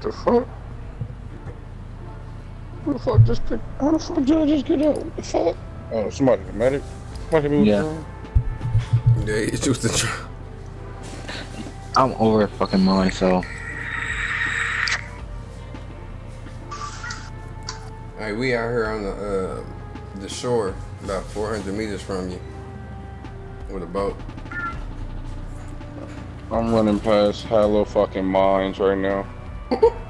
What the fuck? Who the fuck just picked? How the fuck did I just get out? What the fuck? Oh, somebody the medic. Somebody hit me with Yeah. the. Yeah, it's just the tr- I'm over fucking mine, so. Hey, we out here on the uh, the shore, about 400 meters from you, with a boat. I'm running past Hello fucking mines right now.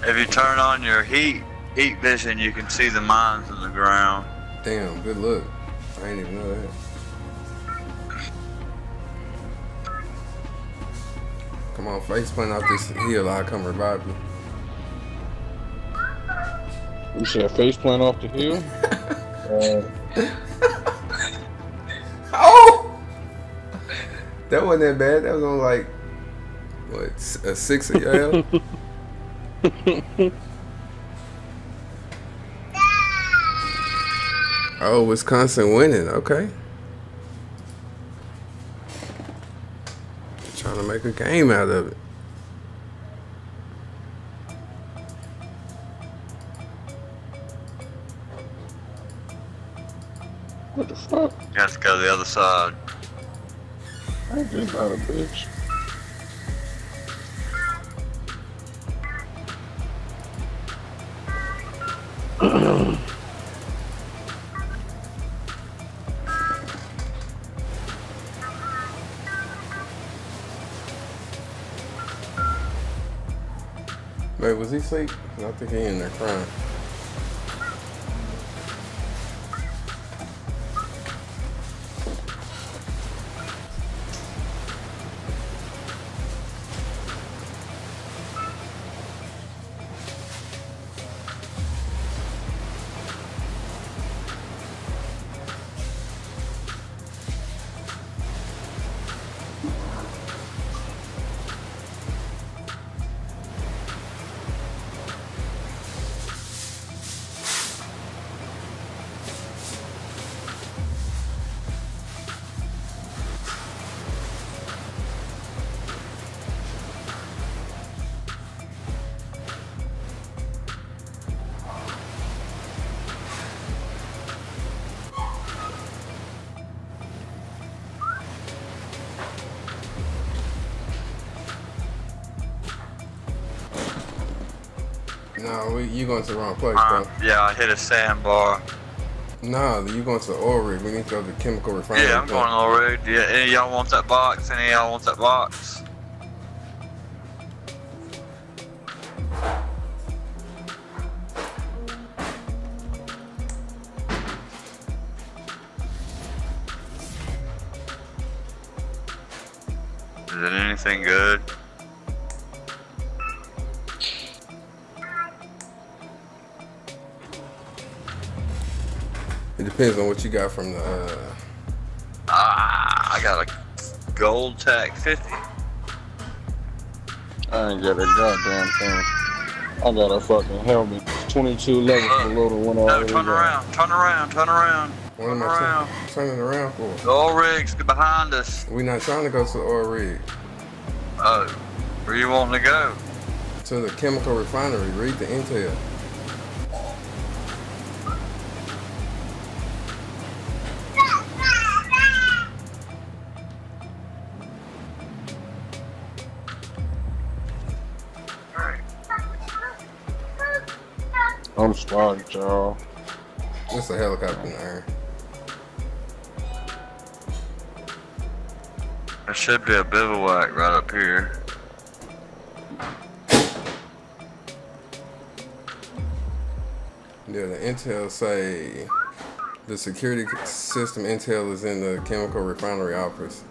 If you turn on your heat heat vision, you can see the mines in the ground. Damn, good look. I didn't even know that. Come on, face plant off this hill. I'll come revive you. You said face plant off the hill? uh, Oh! That wasn't that bad. That was on like, what, a uh, six of your Oh, Wisconsin winning. Okay. Trying to make a game out of it. what the fuck? You have to go to the other side. I ain't just not a bitch. Wait, was he asleep? I think he in there crying. Going to the wrong place, bro. yeah, I hit a sandbar. Nah, you going to the oil rig. We need to go to the chemical refinery. Yeah, I'm going the road. Yeah, any of y'all want that box? Any of y'all want that box? What you got from the. Uh, Ah, I got a gold TAC 50. I ain't got a goddamn thing. I got a fucking helmet. 22 levels below the one I No, already turn got. around, turn around, turn around. what am Turn I around. turn- turning around for? The oil rigs behind us. We're not trying to go to the oil rig. Oh, where you wanting to go? To the chemical refinery. Read the intel. I'm spotted. It's a helicopter in the air. There should be a bivouac right up here. Yeah, the intel say the security system intel is in the chemical refinery office.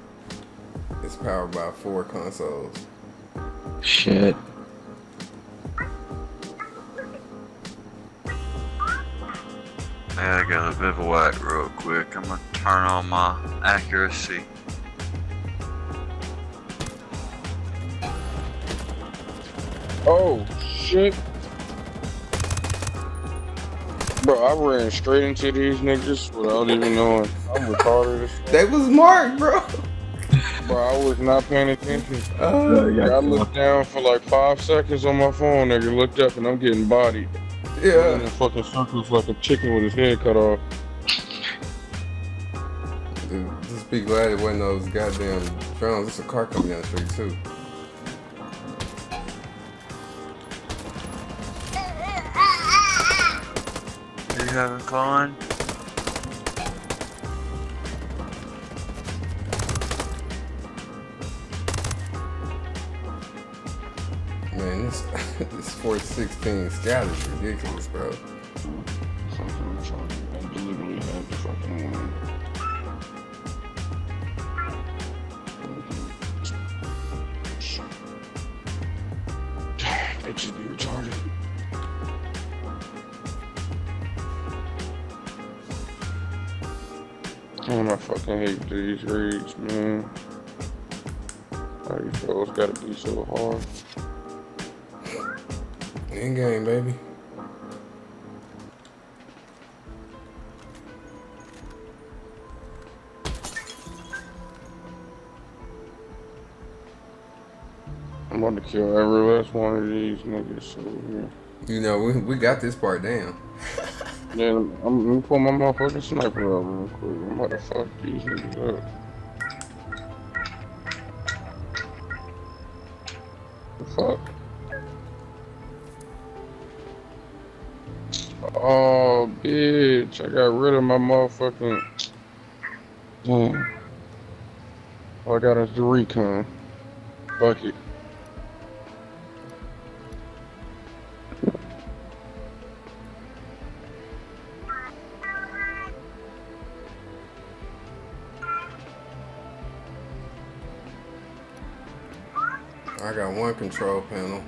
It's powered by four consoles. Shit. Bivouac real quick. I'm gonna turn on my accuracy. Oh, shit. Bro, I ran straight into these niggas without even knowing. I'm retarded as. They was marked, bro. bro. I was not paying attention. Uh, Yeah, I looked down for like five seconds on my phone, nigga. Looked up and I'm getting bodied. Yeah. In fucking circles like a chicken with his head cut off. Dude, just be glad it wasn't those goddamn drones. There's a car coming down the street too. Are you having fun? Man, this this 416 scout is ridiculous, bro. Fucking retarded. I literally had the fucking one. Bitches be retarded. Damn, I fucking hate these reads, man. Why these fellas gotta be so hard? In game, baby. I'm about to kill every last one of these niggas over here. You know, we, we got this part down. Yeah, I'm, I'm gonna pull my motherfucking sniper out real quick. I'm about to fuck these niggas up. Oh, bitch. I got rid of my motherfucking. Damn. All I got the recon. Fuck it. I got one control panel.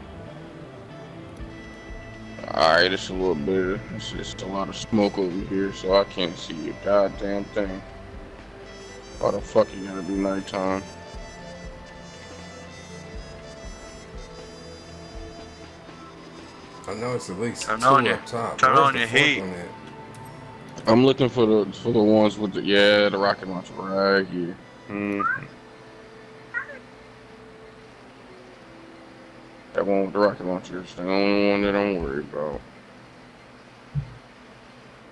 Alright, it's a little bit. It's just a lot of smoke over here, so I can't see a goddamn thing. Why the fuck it gotta be nighttime? I know it's at least Turn two on your- up top. turn Where's on your heat. one at? I'm looking for the for the ones with the yeah, the rocket launcher right here. Mm. One with the rocket launcher is the only one that I'm worried about.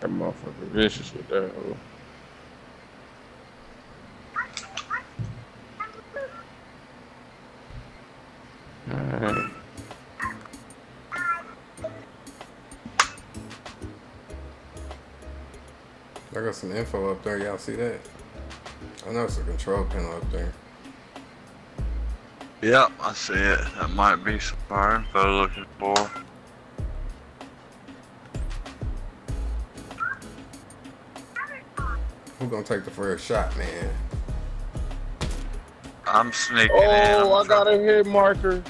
That motherfucker vicious with that. hoe. Alright. I got some info up there. Y'all see that? I know it's a control panel up there. Yep, I see it. That might be some fire info looking for. Who gonna take the first shot, man? I'm sneaking in. Oh, I'm I got a hit marker.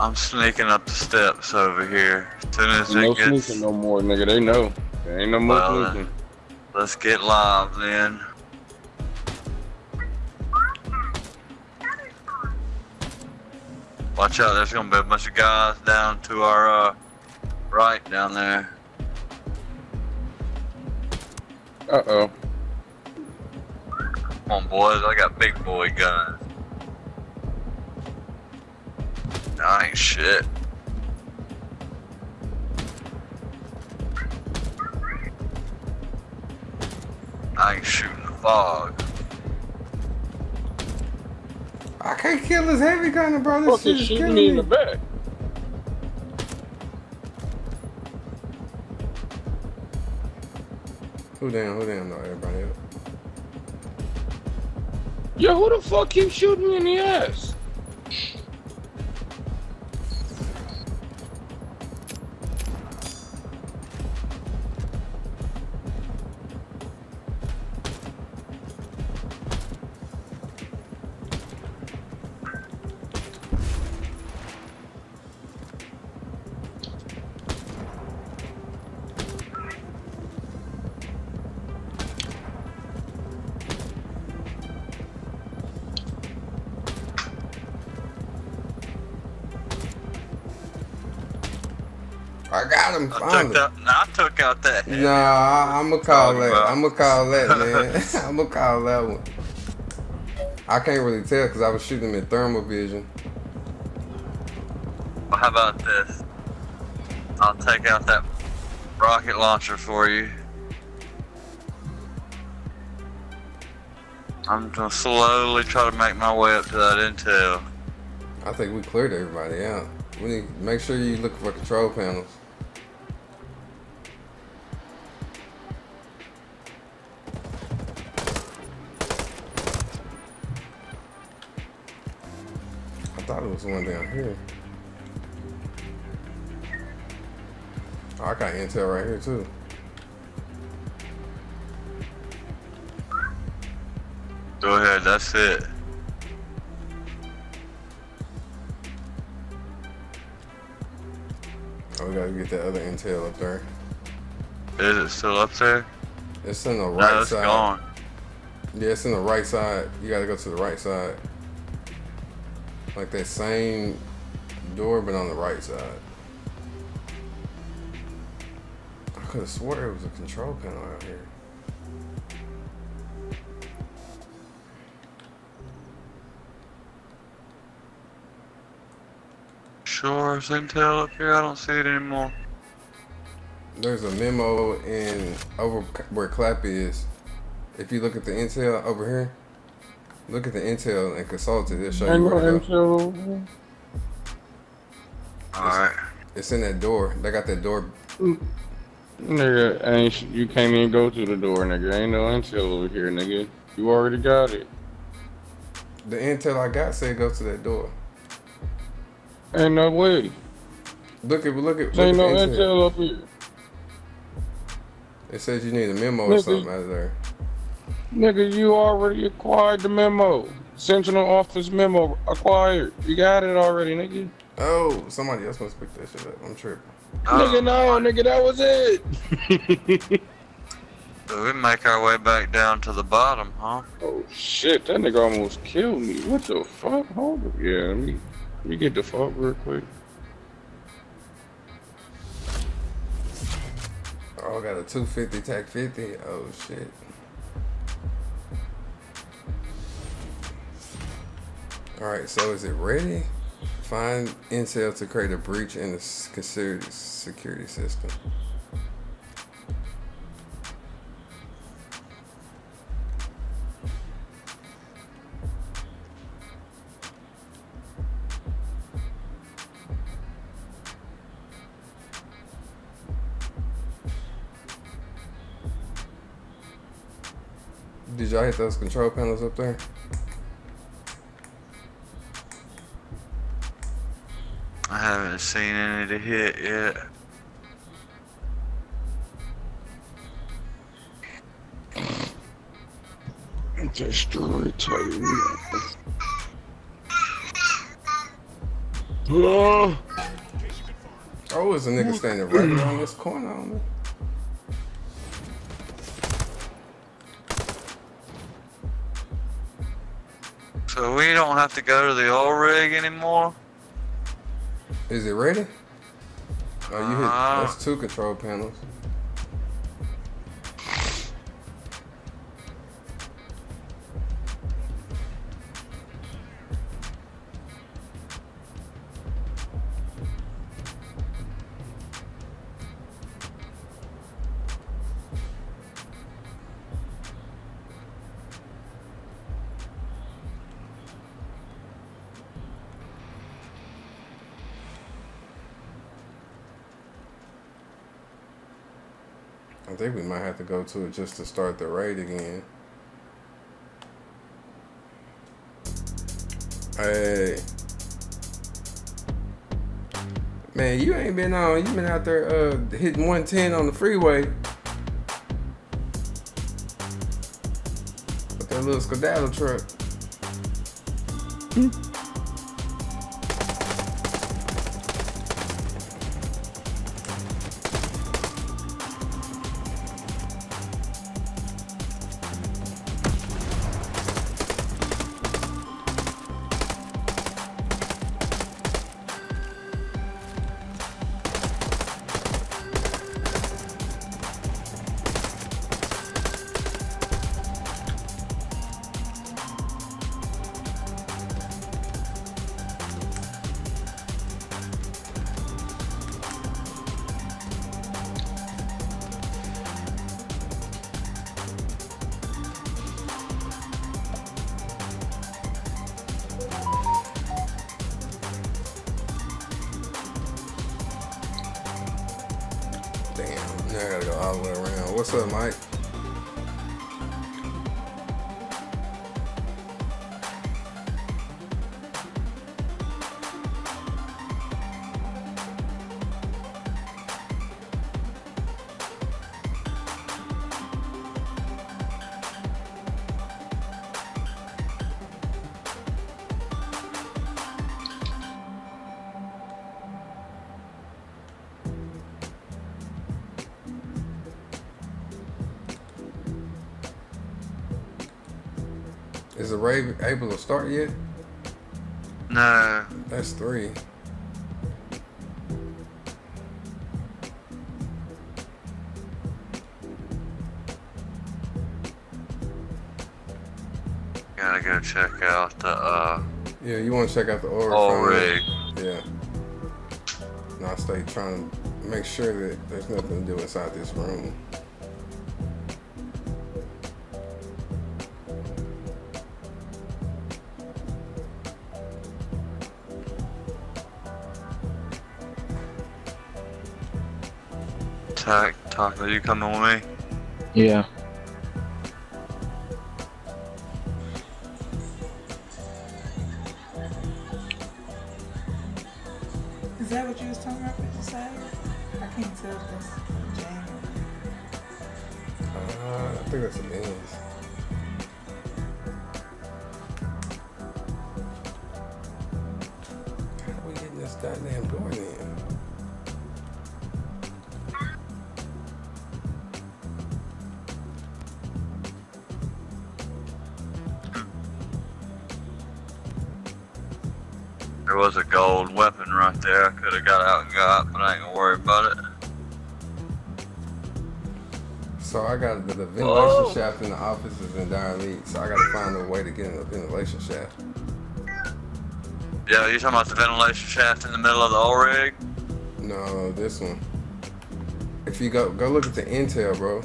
I'm sneaking up the steps over here. As soon as No it gets, sneaking no more, nigga. They know. There ain't no more Well, sneaking. let's get live then. Watch out, there's gonna be a bunch of guys down to our uh, right down there. Uh oh. Come on, boys, I got big boy guns. Nice shit. I ain't shooting the fog. I can't kill this heavy gunner, bro. This Fucking shit is shooting killing me in the back. Who down? Who down? No, everybody up. Yo, who the fuck keeps shooting me in the ass? Finally. took, that, I took out that. Nah, I'm gonna call that. I'm gonna call that, man. I'm gonna call that one. I can't really tell because I was shooting in thermal vision. Well, how about this? I'll take out that rocket launcher for you. I'm gonna slowly try to make my way up to that intel. I think we cleared everybody out. We need to make sure you look for control panels. I thought it was one down here. Oh, I got intel right here too. Go ahead, that's it. Oh, we gotta get that other intel up there. Is it still up there? It's in the No, right it's side. gone. Yeah, it's in the right side. You gotta go to the right side. Like that same door, but on the right side. I could have swore there was a control panel out here. Sure, intel up here? I don't see it anymore. There's a memo in over where Clap is. If you look at the intel over here, look at the intel and consult it. It'll show Ain't you no where to go. intel over here. Alright. It's in that door. They got that door. Nigga, ain't you can't even go to the door, nigga. Ain't no intel over here, nigga. You already got it. The intel I got said go to that door. Ain't no way. Look at look at. Look Ain't at no intel. intel up here. It says you need a memo or something out of there. Nigga, you already acquired the memo. Sentinel office memo acquired. You got it already, nigga. Oh, somebody else must pick that shit up. I'm tripping. Nigga, no, oh. nigga, that was it. So we make our way back down to the bottom, huh? oh shit, that nigga almost killed me. What the fuck? Hold up. Yeah, let me, let me get the fuck real quick. Oh, I got a 250 TAC 50. Oh shit. All right, so is it ready? Find intel to create a breach in the security security system. Did y'all hit those control panels up there? I haven't seen any to hit yet. Destroy Titan. Oh, Oh, there's a nigga standing right around this corner on me. So we don't have to go to the oil rig anymore? Is it ready? Oh, you hit. Uh. That's two control panels. I think we might have to go to it just to start the raid again. Hey. Man, you ain't been on. You been out there uh, hitting 110 on the freeway. With that little skedaddle truck. go able to start yet? No. That's three. Gotta go check out the uh Yeah, you want to check out the oil oil rig. Yeah. And I stay trying to make sure that there's nothing to do inside this room. You coming with me? Yeah. Shaft in the middle of the oil rig? No, this one. If you go go look at the intel, bro.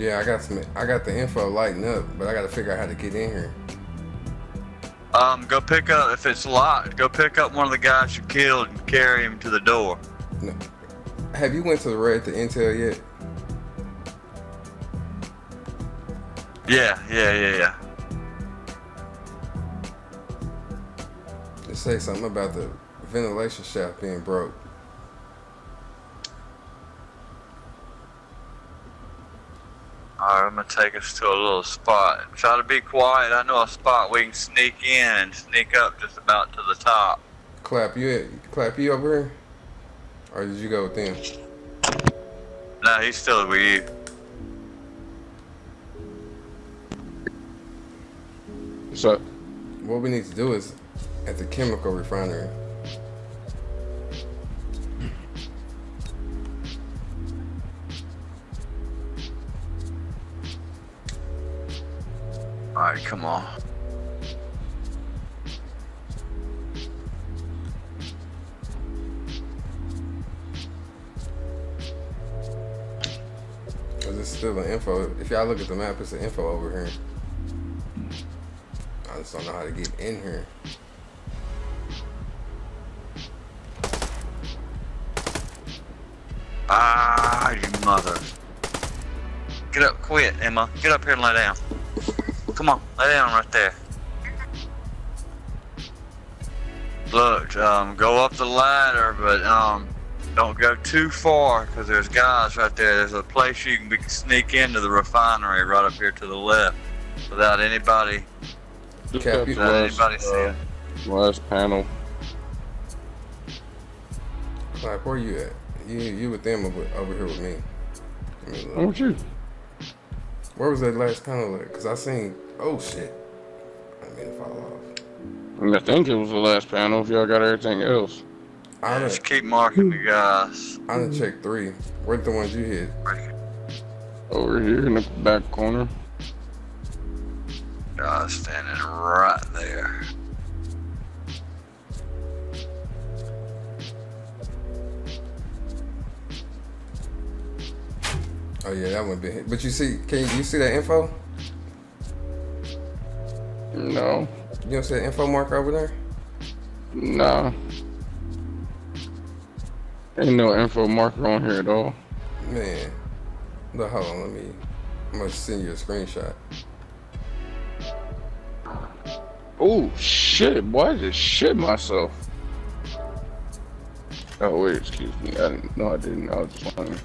Yeah, I got some. I got the info lighting up, but I got to figure out how to get in here. Pick up if it's locked. Go pick up one of the guys you killed and carry him to the door. No. Have you went to the red to intel yet? Yeah, yeah, yeah, yeah. It say something about the ventilation shaft being broke. Alright, I'm gonna take us to a little spot. Try to be quiet. I know a spot we can sneak in and sneak up just about to the top. Clap you clap you over here? Or did you go with them? No, he's still with you. What's up? What we need to do is at the chemical refinery. Come on. Cause it's still an info. If y'all look at the map, it's an info over here. I just don't know how to get in here. Ah, you mother. Get up, quit, Emma. Get up here and lay down. Come on, lay down right there. Look, um, go up the ladder, but um, don't go too far because there's guys right there. There's a place you can be, sneak into the refinery right up here to the left without anybody, Just Cap, got you- the without last, anybody uh, seeing. last panel. Clap, where you at? You you with them over, over here with me. Let me look. Why don't you? Where was that last panel at? Cause I seen. Oh shit! I mean to fall off. I, I think it was the last panel. If y'all got everything else. I done, Just keep marking the guys. I done checked three. Where's the ones you hit? Over here in the back corner. Guys standing right there. Oh yeah, that one been hit. But you see, can you, you see that info? No. You don't see the info marker over there? Nah. Ain't no info marker on here at all. Man, look, hold on, let me. I'm gonna send you a screenshot. Oh shit, boy, I just shit myself. Oh wait, excuse me. I didn't no I didn't. I was just wondering.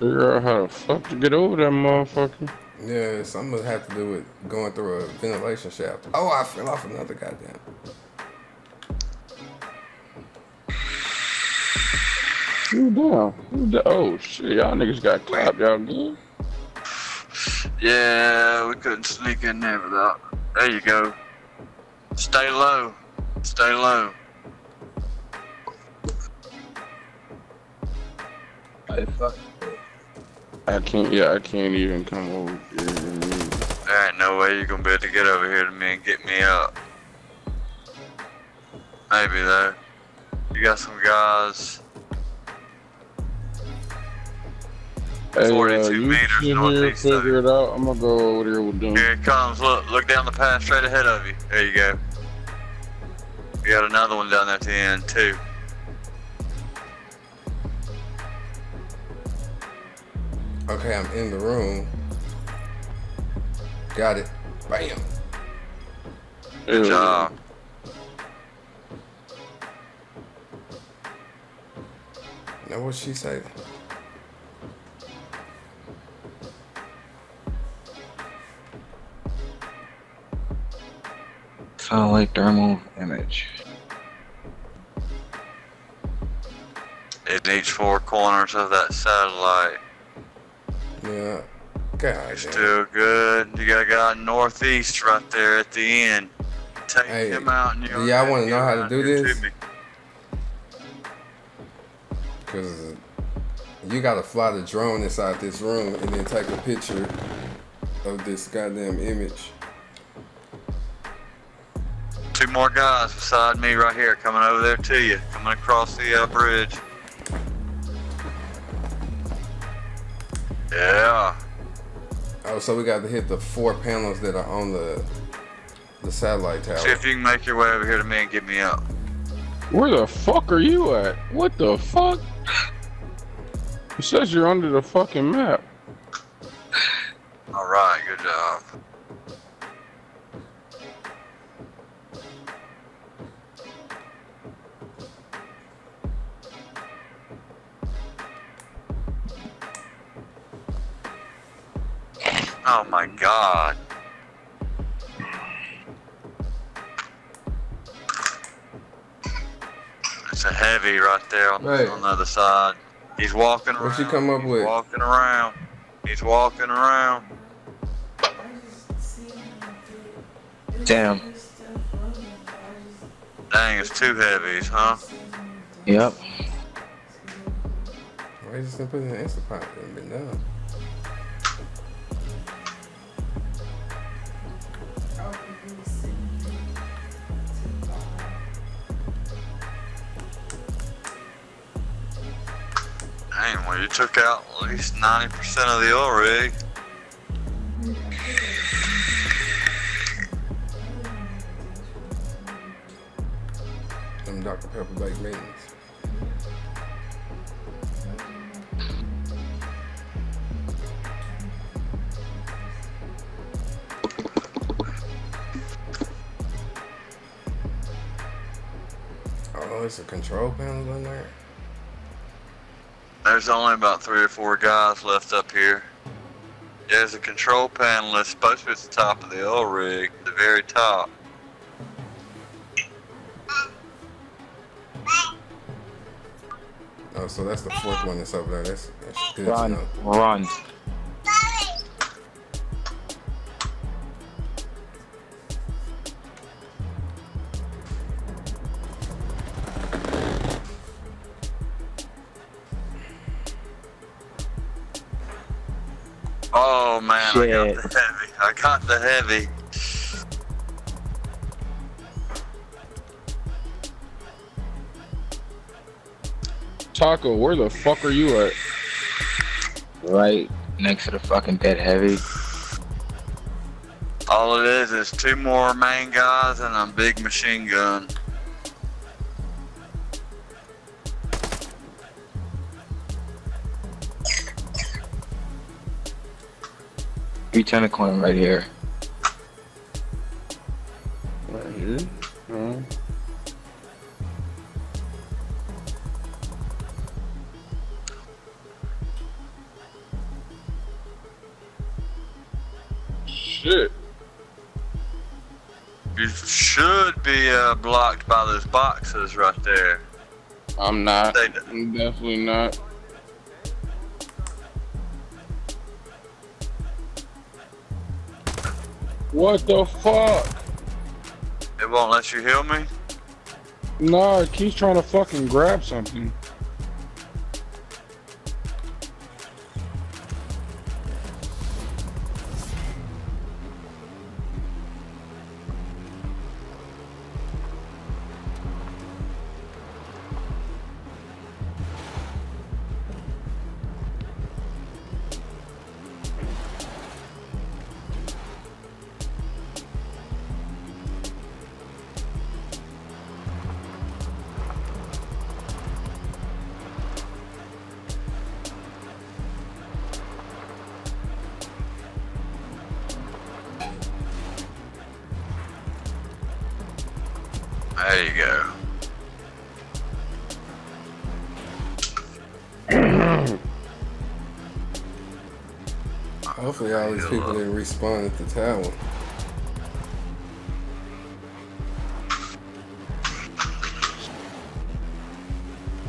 Figure out how the fuck to get over that motherfucker. Yeah, something gonna have to do with going through a ventilation shaft. Oh, I fell off another goddamn. Who down? Who down? Oh shit, y'all niggas got clapped, y'all good? Yeah, we couldn't sneak in there without. There you go. Stay low. Stay low. I can't yeah, I can't even come over here. There ain't no way you're gonna be able to get over here to me and get me up. Maybe though. You got some guys. Hey, 42 uh, you meters northeast figure it out. I'm gonna go over there with them. Here it comes. Look, look down the path straight ahead of you. There you go. You got another one down there at the end too. Okay, I'm in the room. Got it. Bam. Good Ew. job. Now what she say? Satellite thermal image. In each four corners of that satellite. Yeah. God. Still good. You got a guy northeast right there at the end. Take Hey, him out and do you'll y'all wanna know how to do this? Cause you gotta fly the drone inside this room and then take a picture of this goddamn image. Two more guys beside me right here coming over there to you. Coming across the uh, bridge. Yeah. Oh, so we got to hit the four panels that are on the the satellite tower. See if you can make your way over here to me and get me up. Where the fuck are you at? What the fuck? It says you're under the fucking map. All right, good job. Oh my god. It's a heavy right there on, Right. on the other side. He's walking around. What'd you come up He's with? Walking around. He's walking around. I just see him do it. Damn. There's stuff floating, so Dang, it's two heavies, huh? just see him Yep. Why you just didn't put it in the Instapot? It'd been done. Dang, well, you took out at least 90% of the oil rig. Them Dr. Pepper baked maintenance. Oh, it's a control panel in there. There's only about three or four guys left up here. There's a control panel that's supposed to be at the top of the oil rig, the very top. Oh, so that's the fourth one that's over there. That's, that's good to Run. know. Run. Oh man, I got the heavy. I got the heavy. Taco, where the fuck are you at? Right next to the fucking dead heavy. All it is is two more main guys and a big machine gun. You turn the corner right here. Right here. No. Shit. You should be uh, blocked by those boxes right there. I'm not. They, I'm definitely not. What the fuck? it won't let you heal me. Nah, it keeps trying to fucking grab something. People didn't respawn at the tower.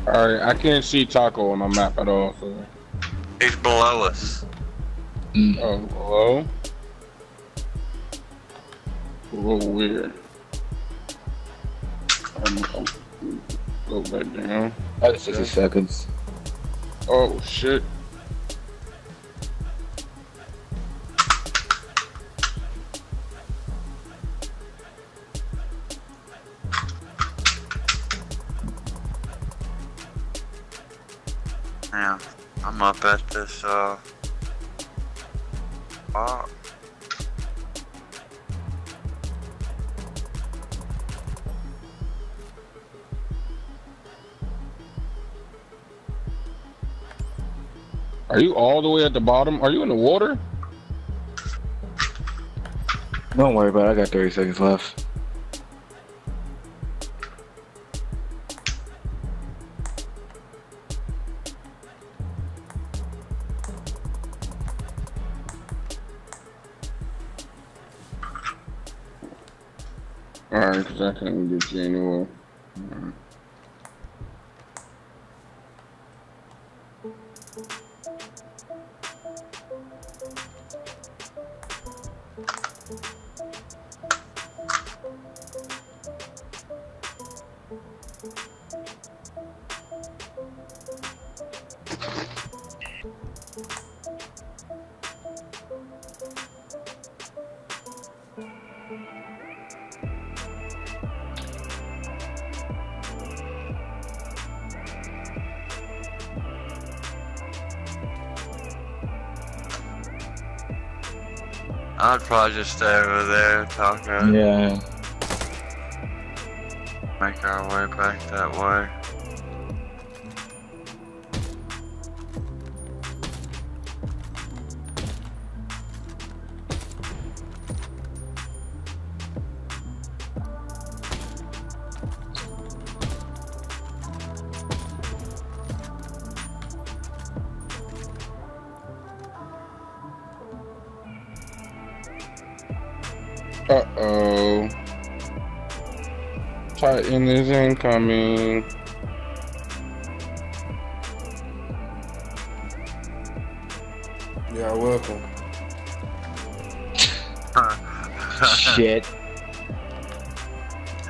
Alright, I can't see Taco on my map at all, so. He's below us. Mm. Oh, hello? A little weird. I'm, I'm, go back down. Another 60 seconds. Oh, shit. I'm up at this uh spot. Are you all the way at the bottom? Are you in the water? Don't worry about it. I got 30 seconds left. I Just over there, talking. Yeah. Is Yeah, Y'all welcome. Shit.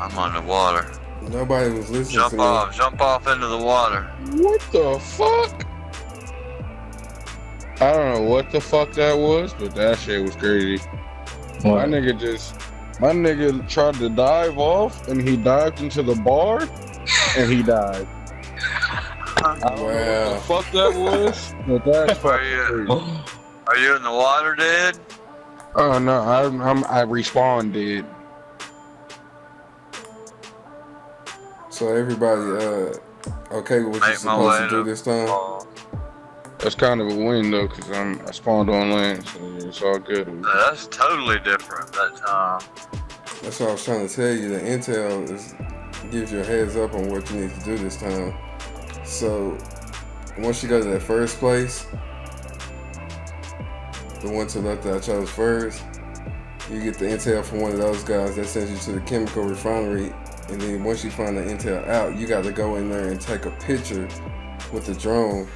I'm on the water. Nobody was listening Jump to me. off, jump off into the water. What the fuck? I don't know what the fuck that was, but that shit was crazy. My nigga just, my nigga tried to dive off, and he dived into the bar, and he died. I don't know what Wow. the fuck that was, but that's Are you, crazy. are you in the water, dead? Oh no, I, I'm I respawned responded. So everybody, uh, okay with what you're supposed to do this time? That's kind of a win though, cause I'm I spawned on land, so it's all good. that's totally different that time. That's what I was trying to tell you. The intel is gives you a heads up on what you need to do this time. So once you go to that first place, the one to left that I chose first, you get the intel from one of those guys that sends you to the chemical refinery. And then once you find the intel out, you got to go in there and take a picture with the drone.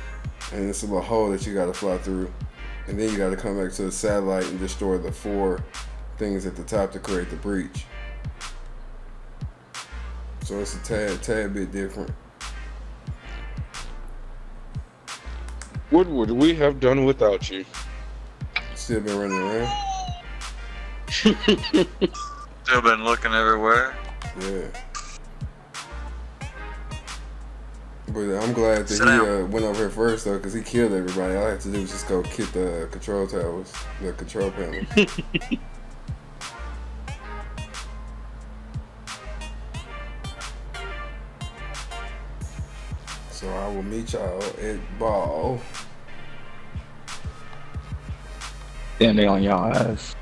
And it's a little hole that you got to fly through. And then you got to come back to the satellite and destroy the four things at the top to create the breach. So it's a tad, tad bit different. What would we have done without you? Still been running around. Still been looking everywhere. Yeah. But I'm glad that Sit he uh, went over here first though, because he killed everybody. All I had to do was just go kick the control towers, the control panels. so I will meet y'all at ball. Damn, they on y'all ass.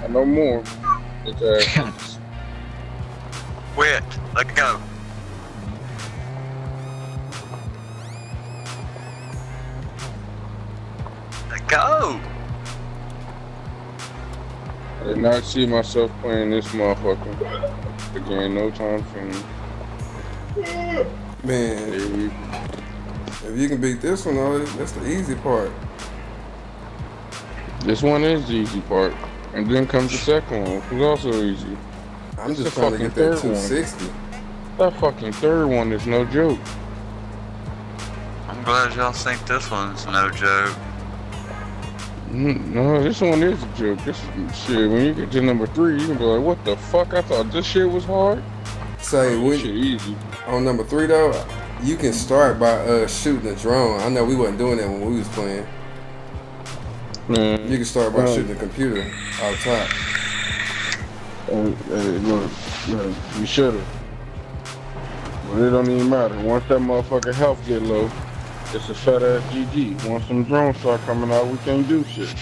I know more. It's, uh, Quit. Let go. Let go. I did not see myself playing this motherfucker again. No time soon. Man, if you can beat this one though, that's the easy part. This one is the easy part, and then comes the second one, which is also easy. I'm It's just trying to fucking get that third one. 260. That fucking third one is no joke. I'm glad y'all think this one's no joke. Mm, No, this one is a joke. This shit. When you get to number three, you can be like, "What the fuck? I thought this shit was hard." Say shit easy. on number three though, you can start by uh, shooting a drone. I know we wasn't doing that when we was playing. Man, You can start by Right. shooting the computer out top. Hey, hey, look, look, you should have. But it don't even matter. Once that motherfucker health get low, it's a fat ass GG. Once some drones start coming out, we can't do shit.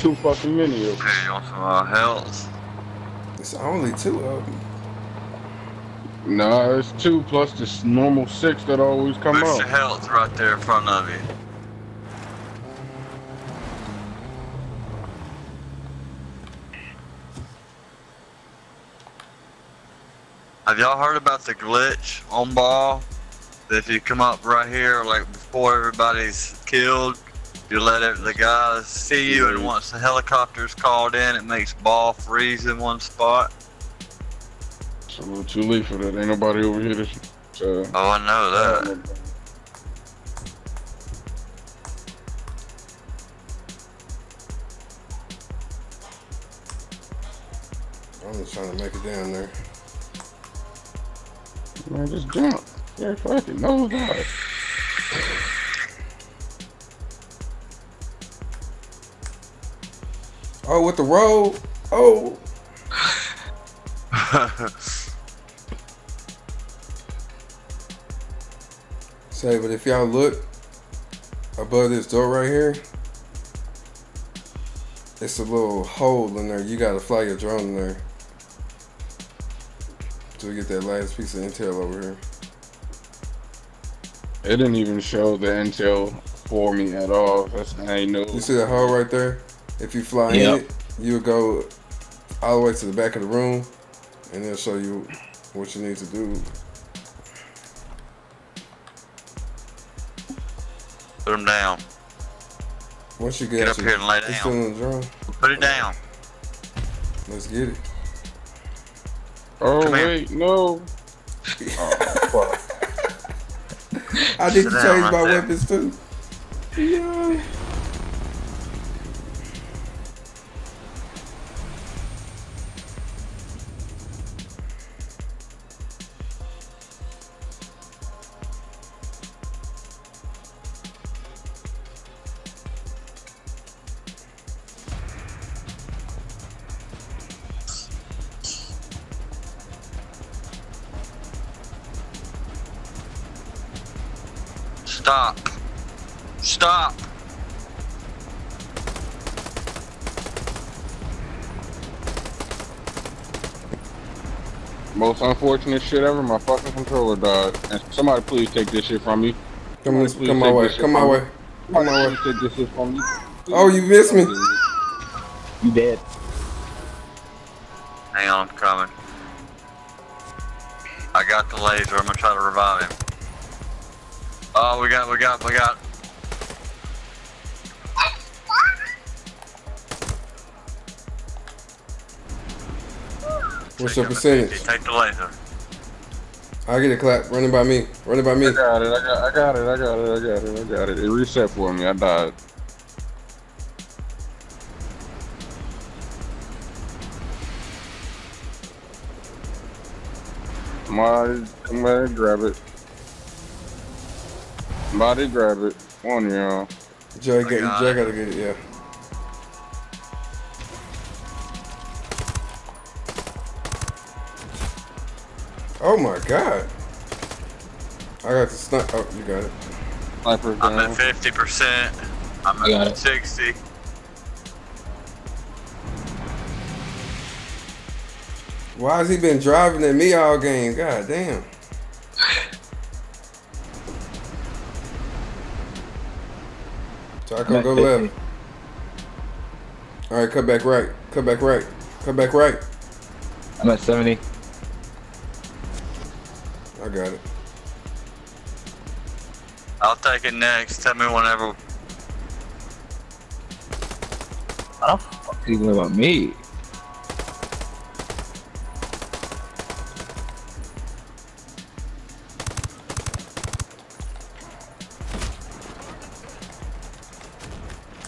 Too fucking many of them. Hey, you want some uh, health? It's only two of them. Nah, it's two plus this normal six that always come Boost out. your health right there in front of you. Have y'all heard about the glitch on ball? That if you come up right here, like before everybody's killed, you let it, the guys see you, and once the helicopter's called in, it makes ball freeze in one spot. It's a little too late for that. Ain't nobody over here to. So, uh, Oh, I know that. I'm just trying to make it down there. Man, just jump. Yeah, fuck it. No dive. Oh, with the roll. Oh, say, but if y'all look above this door right here, it's a little hole in there. You gotta fly your drone in there to get that last piece of intel over here. It didn't even show the intel for me at all. That's I ain't know. You see that hole right there? If you fly Yep. in it, you'll go all the way to the back of the room, and it'll show you what you need to do. Put them down. Once you get, Get up your- here and lay it's still down. in the drone. Put it down. Let's get it. Oh Come here. wait, no. Oh fuck. I need to change my weapons too. Yeah. Most unfortunate shit ever. My fucking controller died. And somebody please take this shit from me. Come, on, Please come my take way. this shit Come my from me. way. Come my way. Take this shit from me. Oh, you missed me. You dead. Hang on, I'm coming. I got the laser. I'm gonna try to revive him. Oh, we got, we got, we got. What's Take your percentage? Take the laser. I get a clap. Running by me. Running by me. I got it. I got. I got it. I got it. I got it. I got it. It reset for me. I died. Somebody, somebody grab it. Somebody grab it. One y'all. Joy, I oh got, got Joy it. gotta get it. Yeah. Oh my god. I got the snipe. Oh, you got it. Sniper's I'm at 50%. I'm I got at it. 60. Why has he been driving at me all game? God damn. So I I'm can at go left. All right, cut back right. Cut back right. Cut back right. I'm at 70. I got it. I'll take it next. Tell me whenever. How the fuck do you know about me?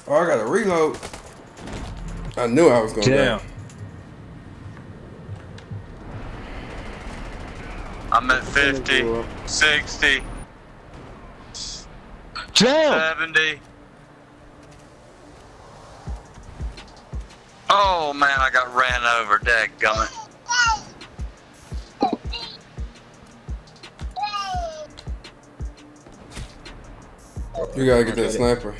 Oh, I got to reload. I knew I was gonna Damn. die. 50, 60, Damn! 70. Oh man, I got ran over. Dadgummit. You gotta get that sniper.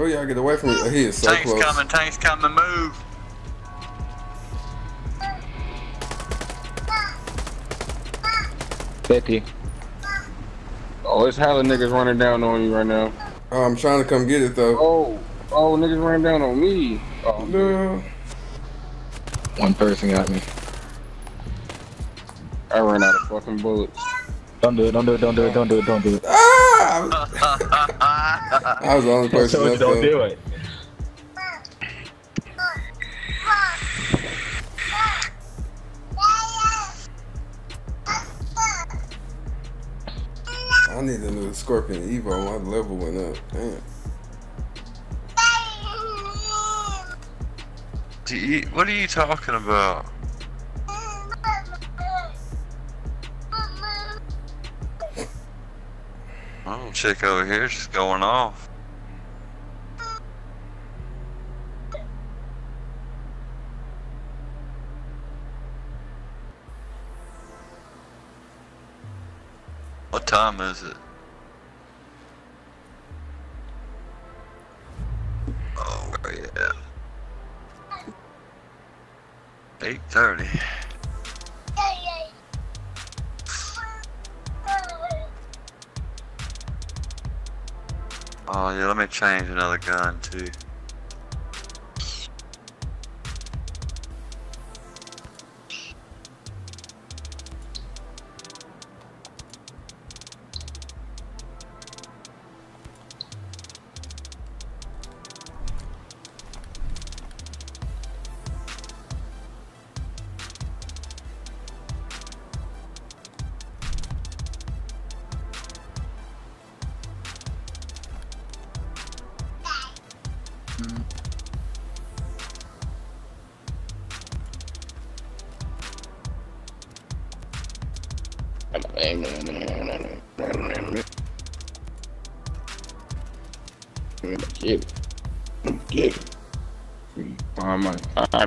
Oh. Yeah, get away from me. Oh, he is so Tank's close. coming. Tank's coming. Move. Fifty. Oh, it's hella niggas running down on you right now. Oh, I'm trying to come get it though. Oh, oh, niggas running down on me. Oh, No. One person got me. I ran out of fucking bullets. Don't do it, don't do it, don't do it, don't do it, don't do it. Ah! I was the only person So left don't do it. I need a new Scorpion Evo. My level went up. Damn. Do you- what are you talking about? chick over here, just going off. What time is it? Oh yeah. 8.30. Oh yeah, let me change another gun too.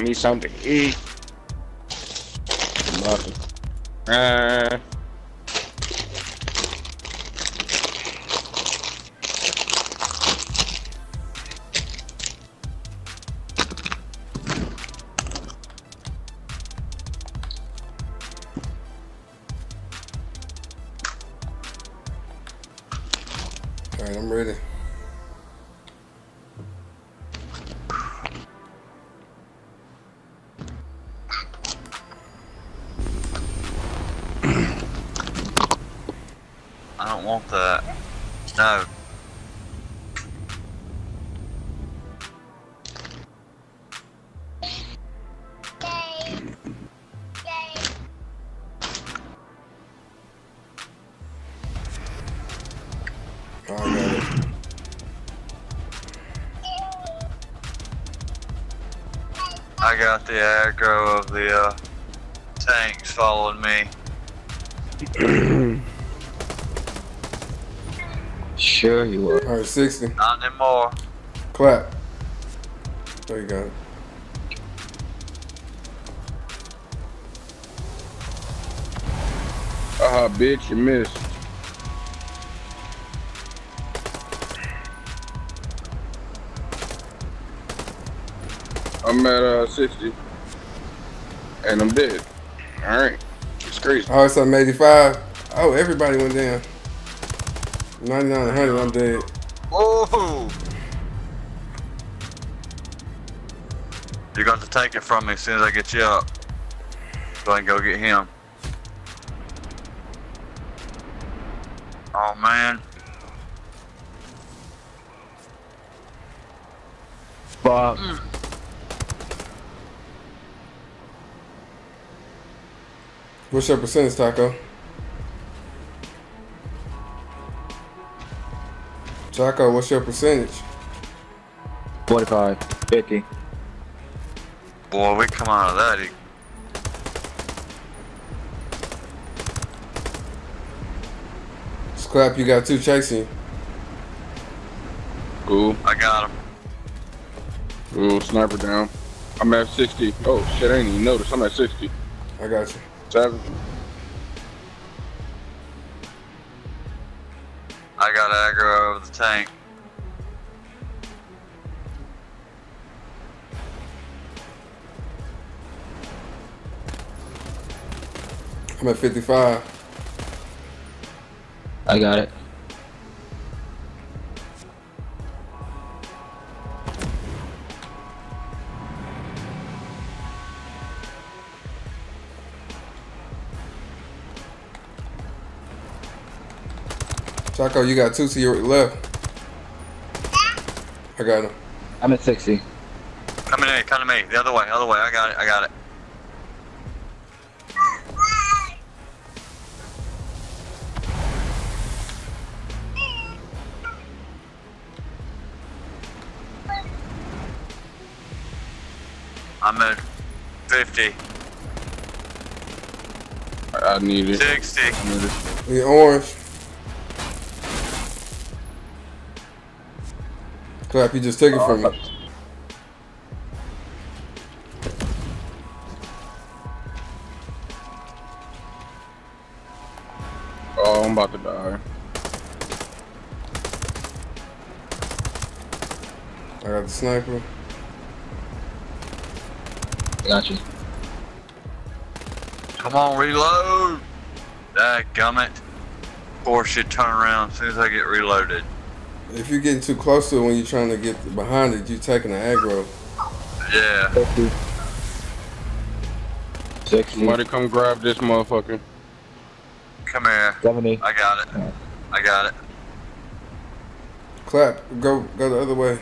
Me something to eat. Uh, No. I got. I got the aggro of the uh, tanks following me. Sure you will. All right, 60. Not anymore. Clap. There you go. ah, bitch, you missed. I'm at uh 60. And I'm dead. Alright. It's crazy. Oh, it's on 85. Oh, everybody went down. 99 100, I'm dead. Whoa! You're going to take it from me as soon as I get you up. So I can go get him. Oh man. Fuck. Hmm. What's your percentage, Taco? Taco, what's your percentage? 45. 50. Boy, we come out of that. he- Scrap, you got two chasing. Cool. I got him. Cool. Sniper down. I'm at 60. Oh shit, I ain't even noticed. I'm at 60. I got you. Seven. I'm at 55. I got it. Taco, you got two to your left. I got him. I'm at 60. Come in, come to me. The other way, other way. I got it, I got it. I'm at 50, I I need it. 60. I need it. The orange. Clap, you just took it from me. Oh, I'm about to die. I got the sniper. I got you. Come on, reload! That gummit. Or should turn around as soon as I get reloaded. If you're getting too close to it when you're trying to get behind it, you're taking the aggro. Yeah. 50. 60. Somebody come grab this motherfucker. Come here. 70. I got it. I got it. Clap, go go the other way.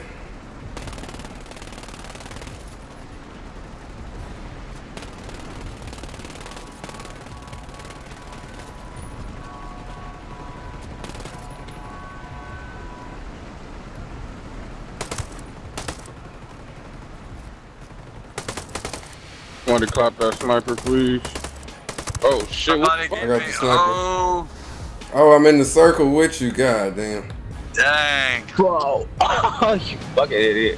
Somebody clap that sniper, please. Oh shit! What the fuck? get got the sniper. Oh, Oh, I'm in the circle with you. God damn. dang. Bro, oh, you fucking idiot.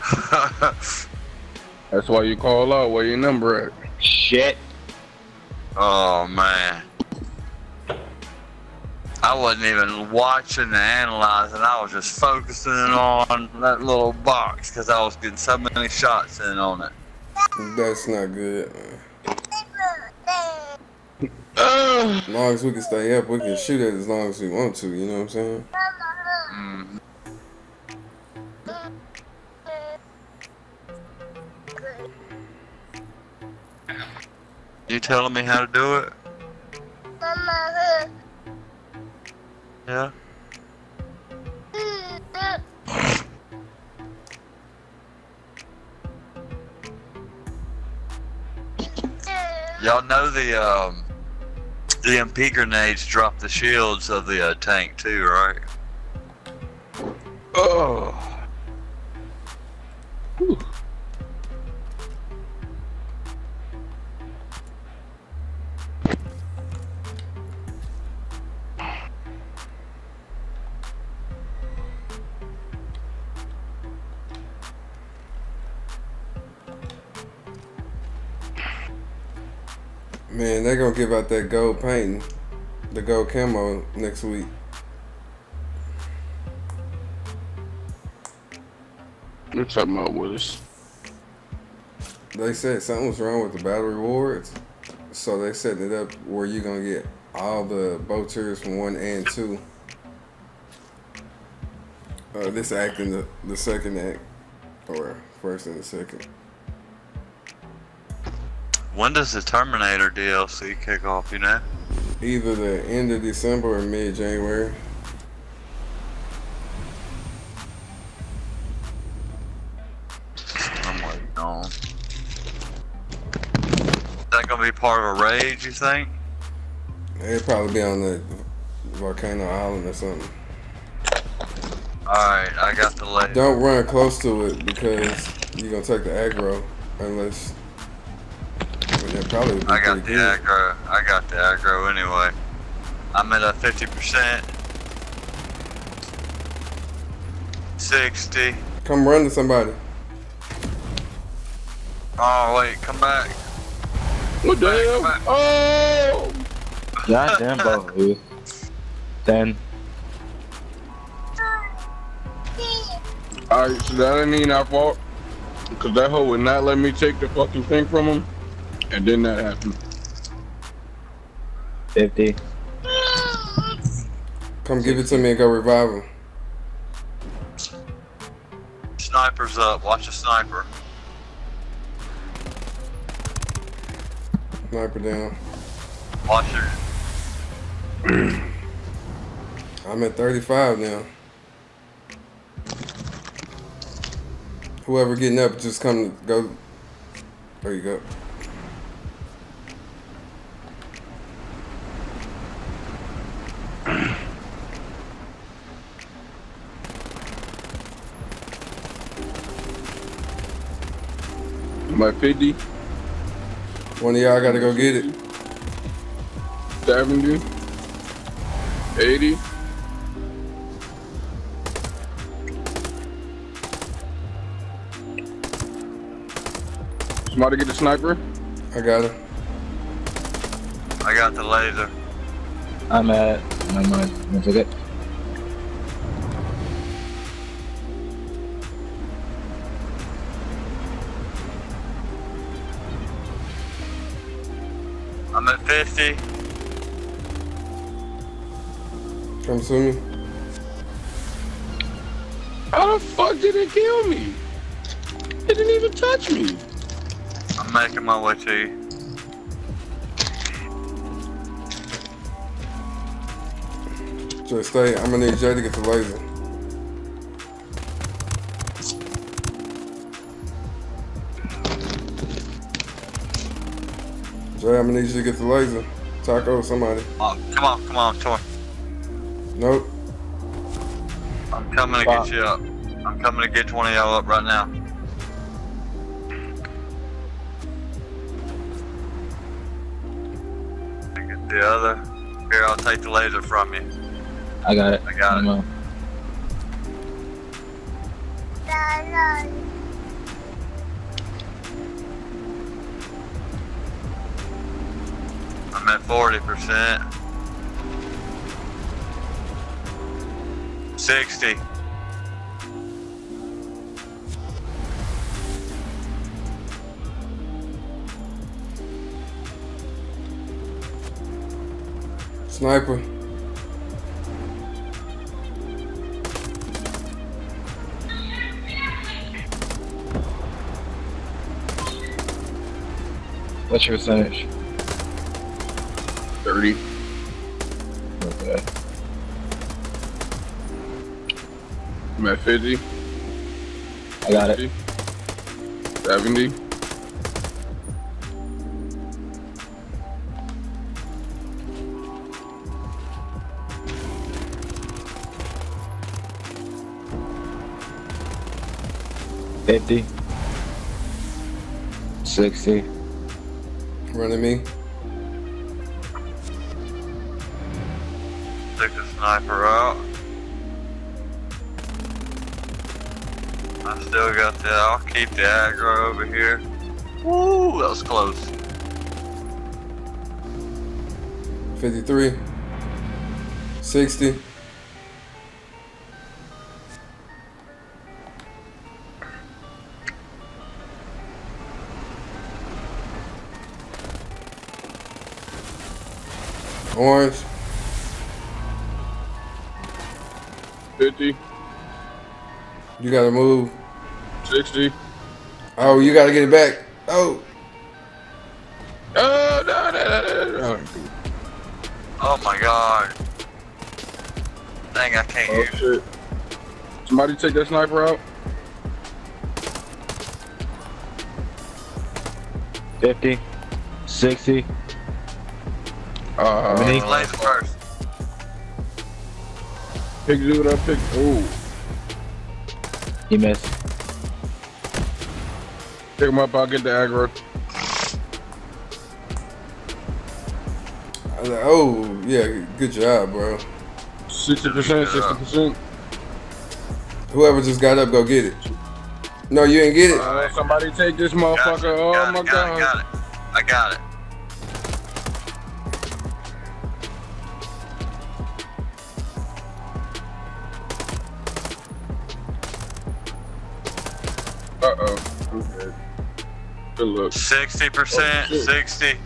That's why you call out where your number at. Shit. oh, man. I wasn't even watching and analyzing. I was just focusing on that little box because I was getting so many shots in on it. That's not good. As long as we can stay up, we can shoot it as long as we want to. You know what I'm saying? Mm. You telling me how to do it? The um, EMP grenades drop the shields of the uh, tank too, right? Man, they're gonna give out that gold painting, the gold camo next week. You're talking about Willis. They said something was wrong with the battle rewards, so they setting it up where you're gonna get all the bow tiers from one and two. Uh, this act in the, the second act, or first and the second. When does the Terminator DLC kick off? You know? Either the end of December or mid January. I'm waiting on. Is that gonna be part of a raid? You think? It'll probably be on the volcano island or something. All right, I got the laser. Don't run close to it because you're gonna take the aggro unless. Well, that probably I got the pretty good. aggro. I got the aggro anyway. I'm at a 50%. 60. Come run to somebody. Oh wait, come back. What the hell? Back, back. Oh! Goddamn, both of you. Then, Alright, so that ain't mean our fault. Cause that hoe would not let me take the fucking thing from him. And then that happened. 50. Come give it to me and go revive him. Sniper's up. Watch the sniper. Sniper down. Watch it. I'm at 35 now. Whoever getting up, just come go. There you go. I'm 50, One of y'all gotta go get it. 70, 80. Somebody get the sniper? I got it. I got the laser. I'm at. Never mind. I'm gonna take it. I'm at 50. Come to me. How the fuck did it kill me? It didn't even touch me. I'm making my way to you. Just stay. I'm gonna need Jay to get the laser. Jay, I'm gonna need you to get the laser. Taco, somebody. Oh, come on, come on, Tor. Nope. I'm coming to Fuck. get you up. I'm coming to get one of y'all up right now. I get the other. Here, I'll take the laser from you. I got it. I got it. I'm, I'm 40%. 60. Sniper. What's your percentage? 30. Okay. I'm at 50. I got it. 70. Fifty. Sixty. Running me. Sniper out. I still got that. I'll keep the aggro over here. Woo, that was close. 53. 60. Orange. 50. You gotta move. 60. Oh, you gotta get it back. Oh. Oh, no, no, no, no, no. Oh my god. Dang, I can't Oh, use shit. Somebody take that sniper out. Fifty. Sixty. Uh, Mini. the laser first. Pick dude up, pick. Oh. He missed. Pick him up, I'll get the aggro. I was like, oh, yeah, good job, bro. 60%, 60%. Whoever just got up, go get it. No, you ain't get it. Uh, somebody take this motherfucker. Got it, oh got my it, got god. it, got it. I got it. Look. 60%, Oh, shit. 60.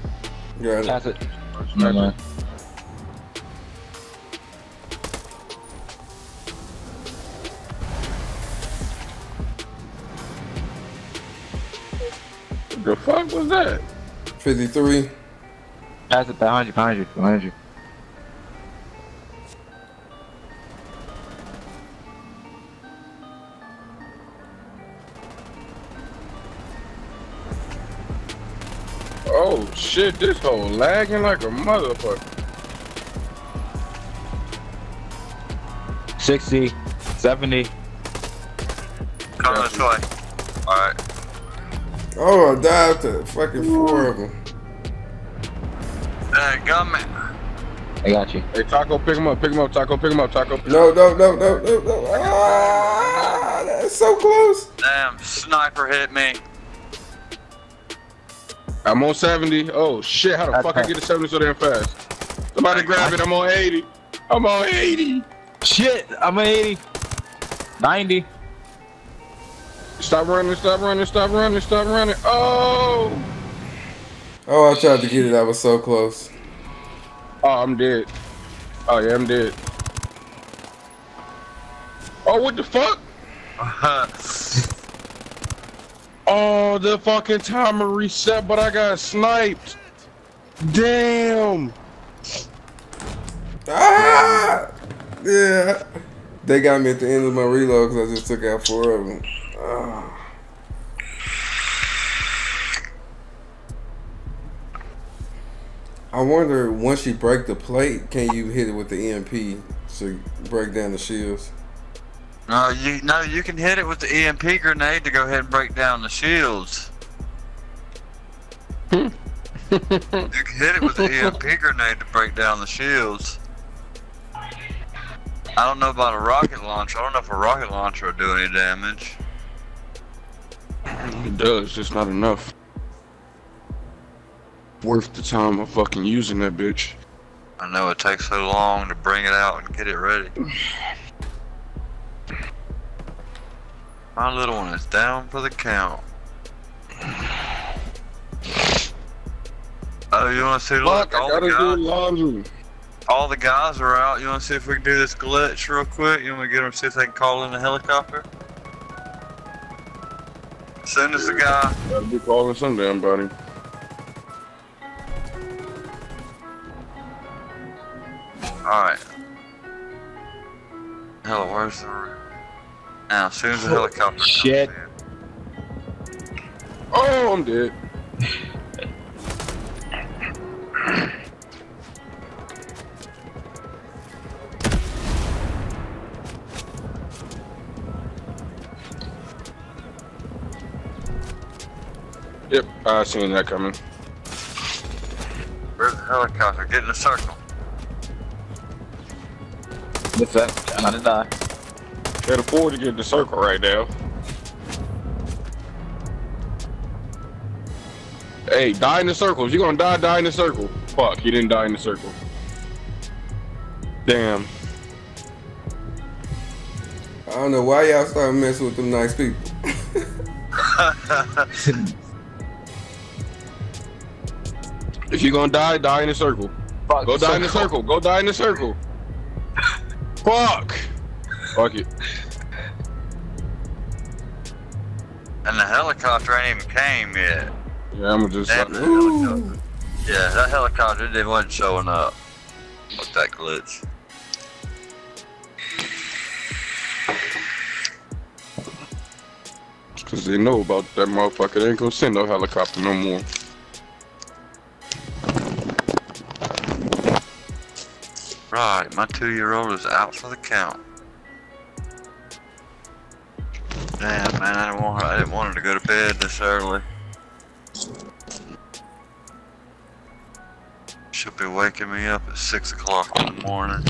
Got it. Pass it. No, no. The fuck was that? 53. Pass it behind you, behind you, behind you. Shit, this whole lagging like a motherfucker. 60, 70. Come this way. Alright. Oh, I died to fucking four of them. Dang, gummit. I got you. Hey Taco, pick him up, pick him up, Taco, pick him up, Taco. No, no, no, no, no, no. Ah, that's so close. Damn, sniper hit me. I'm on 70. Oh shit, how the fuck I get to 70 so damn fast? Somebody grab it, I'm on 80. I'm on 80. Shit, I'm at 80. 90. Stop running, stop running, stop running, stop running. Oh! Oh, I tried to get it. I was so close. Oh, I'm dead. Oh yeah, I'm dead. Oh, what the fuck? Uh-huh. Oh, the fucking timer reset, but I got sniped. Damn. Ah! Yeah. They got me at the end of my reload because I just took out four of them. Ah. I wonder once you break the plate, can you hit it with the EMP to break down the shields? No, you no, you can hit it with the EMP grenade to go ahead and break down the shields. Hmm. You can hit it with an EMP grenade to break down the shields. I don't know about a rocket launcher. I don't know if a rocket launcher will do any damage. It does, just not enough. Worth the time of fucking using that bitch. I know it takes so long to bring it out and get it ready. My little one is down for the count. Oh, you want to see? Look, I all the, gotta do guys, laundry. all the guys are out. You want to see if we can do this glitch real quick? You want to get them see if they can call in a helicopter? As soon as the guy Gotta be calling some damn buddy. Alright. Hell, where's the. Now, as soon as the helicopter comes shit. in. Oh, I'm dead. Yep, I seen that coming. Where's the helicopter? Get in the circle. What's that? Try not to die. Can't afford to get in the circle right now. Hey, die in the circle. If you're gonna die, die in the circle. Fuck, he didn't die in the circle. Damn. I don't know why y'all started messing with them nice people. If you're gonna die, die in the circle. Fuck Go die in the circle. Go die in the circle. Fuck. Fuck it. And the helicopter ain't even came yet. Yeah, I'm just. Damn that helicopter. Yeah, that helicopter they wasn't showing up. With that glitch. Cause they know about that motherfucker. They ain't gonna send no helicopter no more. Right, my two-year-old is out for the count. Damn, man, I didn't want her. I didn't want her to go to bed this early. She'll be waking me up at six o'clock in the morning.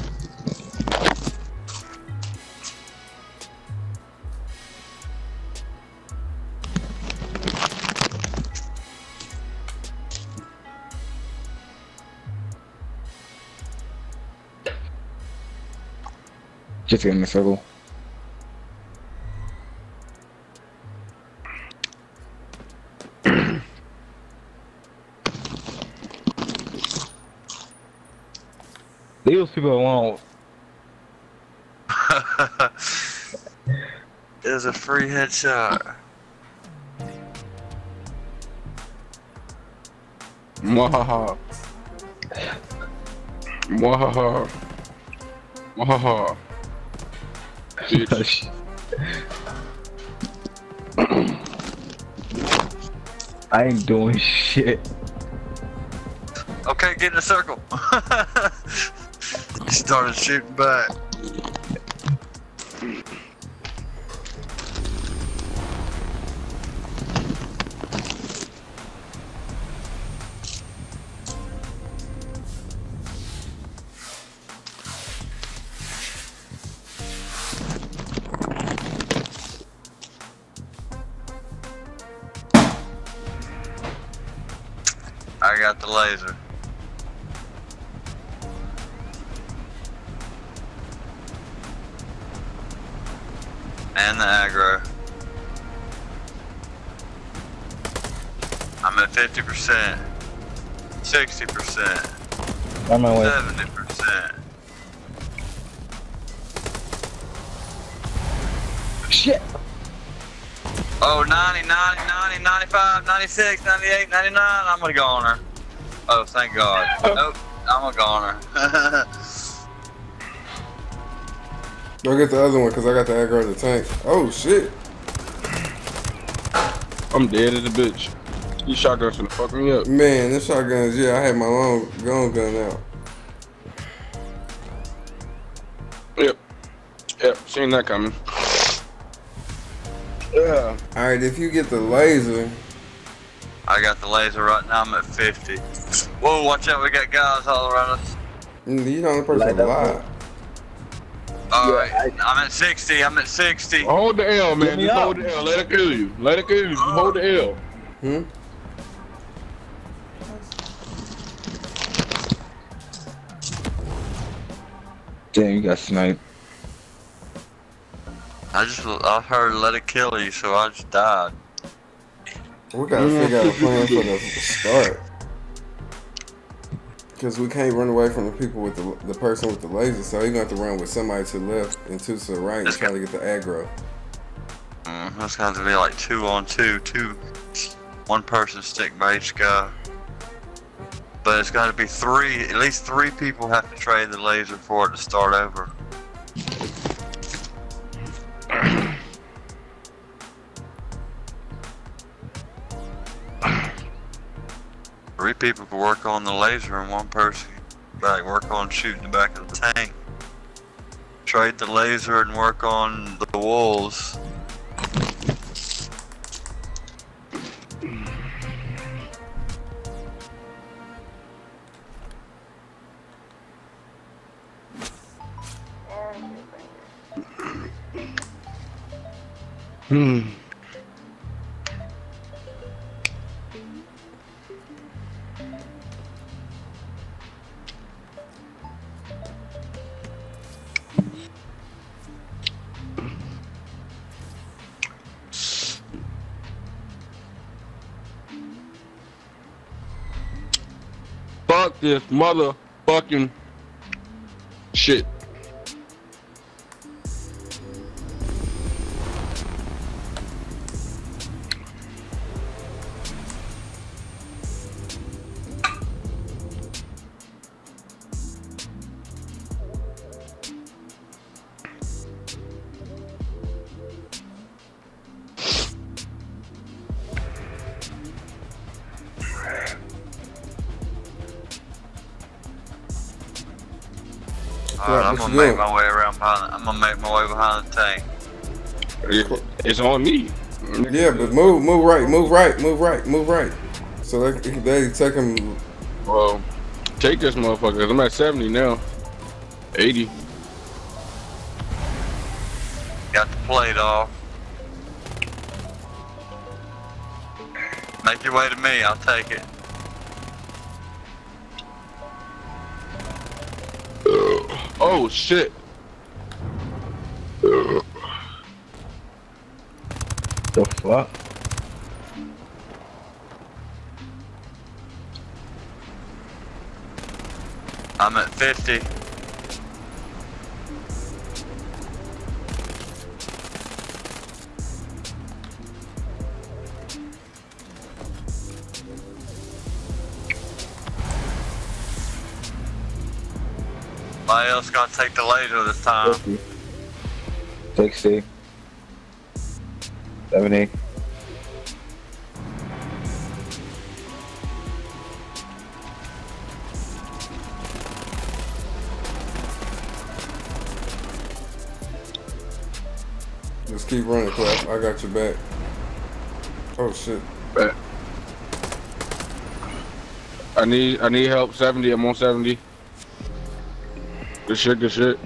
Just in the circle. Leave people alone. There's a free headshot. Mwahaha. Mwahaha. Mwahaha. Bitch. I ain't doing shit. Okay, get in the circle. he started shooting back. I got the laser. And the aggro. I'm at 50%, 60%, On my way. 70%. Shit. Oh, 90, 90, 90, 95, 96, 98, 99. I'm a goner. Oh, thank God. Oh. Nope, I'm a goner. Go get the other one because I got the aggro in the tank. Oh shit. I'm dead as a bitch. These shotguns finna fuck me up. Man, this shotguns, yeah, I had my long long gun out. Yep. Yep, seen that coming. Yeah. Alright, if you get the laser, I got the laser right now. I'm at 50. Whoa, watch out. We got guys all around us. Mm, You the only person Light up. alive. All Yeah, right, I'm at 60. I'm at 60. Hold the L, man. Just up. hold the L. Let it kill you. Let it kill you. Just hold the L. Hmm? Damn, you got sniped. I just I heard let it kill you, so I just died. We gotta Yeah. figure out a plan for the start. Cause we can't run away from the people with the the person with the laser, so he's going to have to run with somebody to the left and two to the right and try to get the aggro. Mm, that's going to be like two on two, two, one person stick by each guy. But it's got to be three. At least three people have to trade the laser for it to start over. Three people can work on the laser and one person back work on shooting the back of the tank. Trade the laser and work on the walls. Hmm. This motherfucking shit. Gonna make my way around behind. I'm gonna make my way behind the tank. It- It's on me. Yeah, but move, move right, move right, move right, move right. So they they take him. Well, take this motherfucker. 'cause I'm at 70 now. 80. Got the plate off. Make your way to me. I'll take it. Oh shit. The fuck? I'm at 50. Else gonna take the laser this time. 50. 60. 70. Just keep running, Clap. I got your back. Oh shit. Back. I need I need help. 70. I'm on 70. Good shit. Good shit.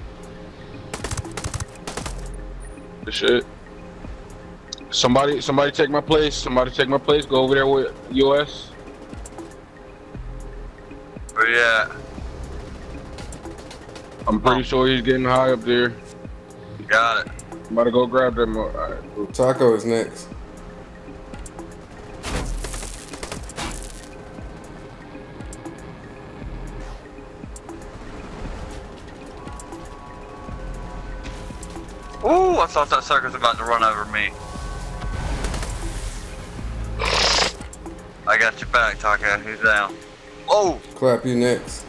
Good shit. Somebody somebody take my place. Somebody take my place. Go over there with US. Where you at? I'm pretty oh. sure he's getting high up there. Got it. I'm about to go grab them. All right. Taco is next. Thought that sucker was about to run over me. I got your back, Taka. He's down. Oh, Clap, you next.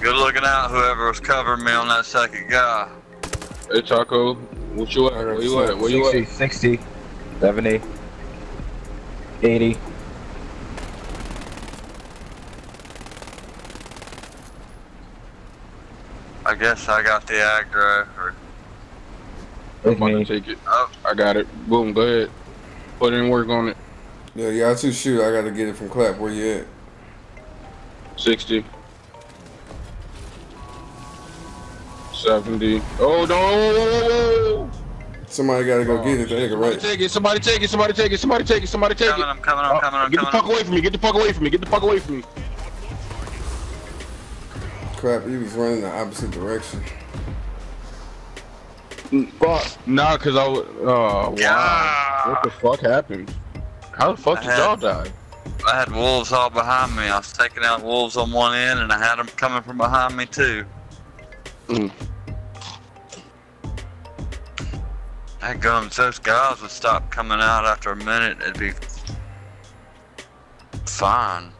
good looking out, whoever was covering me on that second guy. Hey Taco, what you at? Where you at? Where you at? 60, 70, 80. Guess I got the aggro. Or I'm With about to take it. Oh. I got it. Boom, go ahead. Put in work on it. Yeah, y'all two shoot. I gotta get it from Clap. Where you at? 60. 70. Oh, no! Somebody gotta go Oh, get it. They nigga right. take it, somebody take it, somebody take it, somebody take it, somebody take Coming, it. I'm coming, I'm coming, I'm uh, get the fuck away from me, get the fuck away from me, get the fuck away from me. Clap. He was running the opposite direction. Fuck. Nah, cause I was, oh, wow. Yeah. What the fuck happened? How the fuck I did had- y'all die? I had wolves all behind me. I was taking out wolves on one end, and I had them coming from behind me too. Mm. That gums, those guys would stop coming out after a minute. It'd be fine.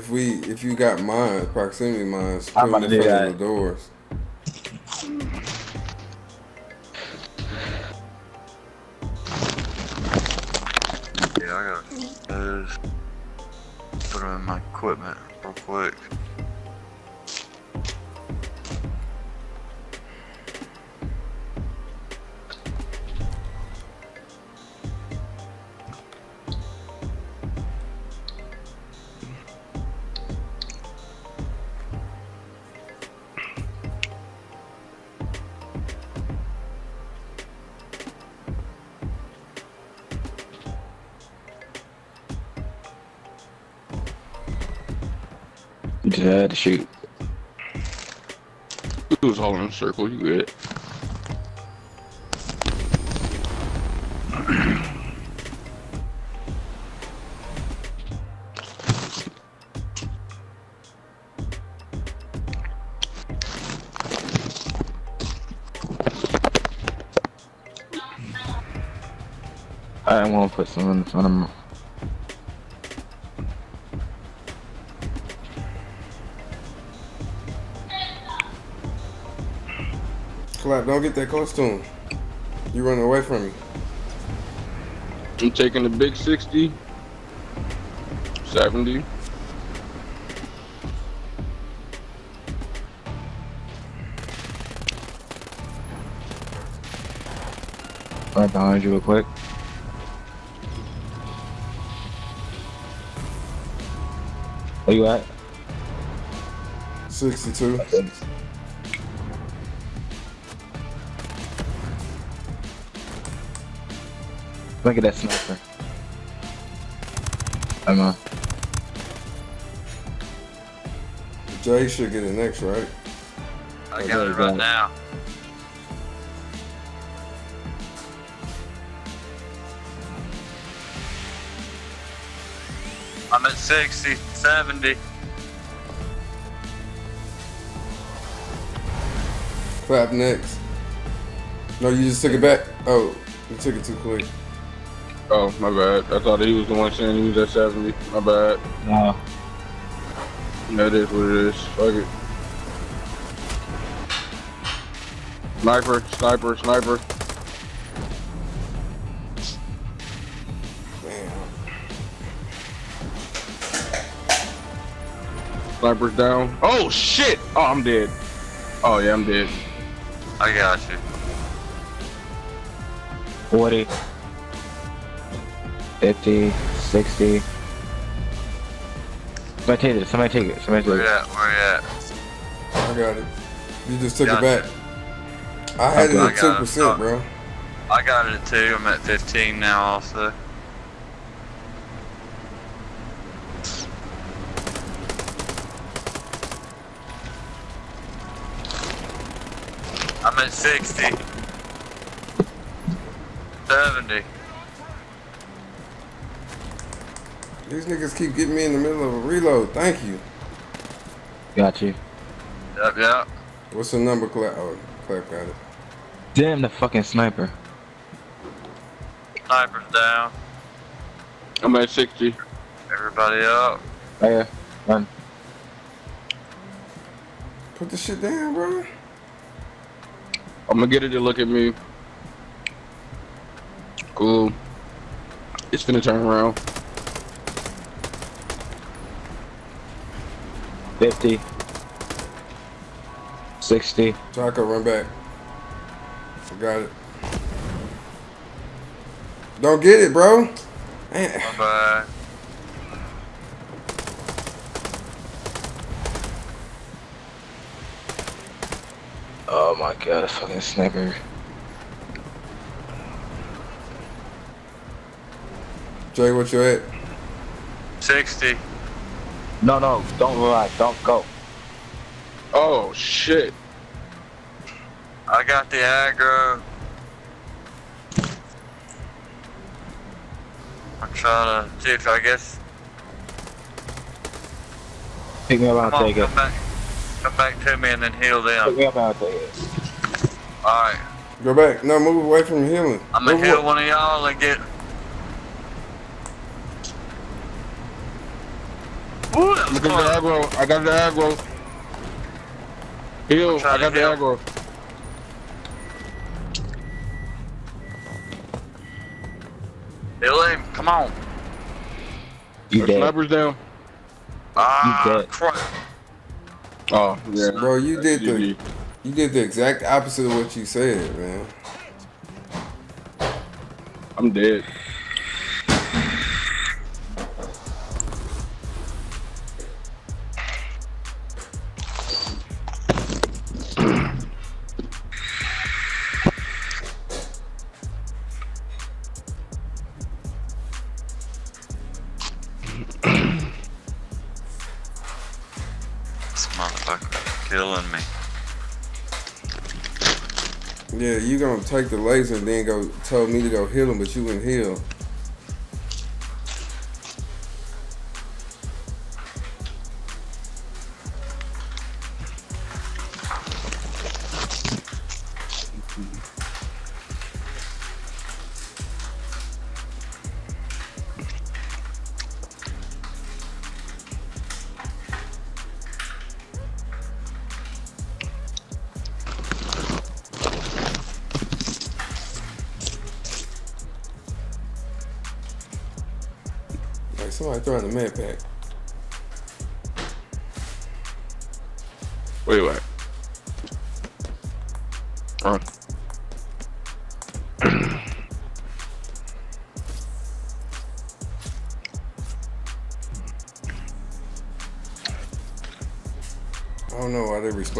If we, if you got mines, proximity mines, put I'm them about in to do front that. of the doors. Had to shoot. He was holding a circle, you good. I want to put some in front of me. Don't get that close to him. You running away from me. I'm taking the big 60. 70. Right behind you real quick. Where you at? 62. Look at that sniper. I'm uh, Jay should get it next, right? I got it got right now. I'm at 60, 70. Clap next. No, you just took it back. Oh, you took it too quick. Oh, my bad. I thought he was the one saying he was at 70. My bad. no. That is what it is. Fuck it. Sniper, sniper, sniper. Damn. Sniper's down. Oh shit! Oh, I'm dead. Oh yeah, I'm dead. I got you. 40, 50, 60. Somebody take it. Somebody take it. Somebody take you it. at? Where you at? I got it. You just took Gotcha. it back. I had it I at 2%, bro. I got it at 2, I'm at 15 now also. I'm at 60. 70. These niggas keep getting me in the middle of a reload. Thank you. Got you. Yep, yep. What's the number, Clap? Oh, Clap got it. Damn the fucking sniper. Sniper's down. I'm at 60. Everybody up. Right here. Run. Put the shit down, bro. I'm gonna get it to look at me. Cool. It's gonna turn around. 50. 60. Taco, run back. I got it. Don't get it, bro. Man, Bye bye. Oh my god, a fucking sniper. Jay, what you at? 60. No, no, don't revive. Don't go. Oh shit. I got the aggro. I'm trying to see if I guess. Pick me up, I'll Come take it. come back. Come back to me and then heal Pick them. me up, I'll take it. Alright. Go back. No, move away from healing. I'm gonna Move heal away. one of y'all and get. Ooh, that was Look at the close. aggro. I got the aggro. Heal. I'm I got to the heal. aggro. Heal him. Come on. You The dead. sniper's down. Ah, dead. crap. Oh yeah. Bro, you did the you did the exact opposite of what you said, man. I'm dead. Take the laser and then go tell me to go heal him, but you wouldn't heal.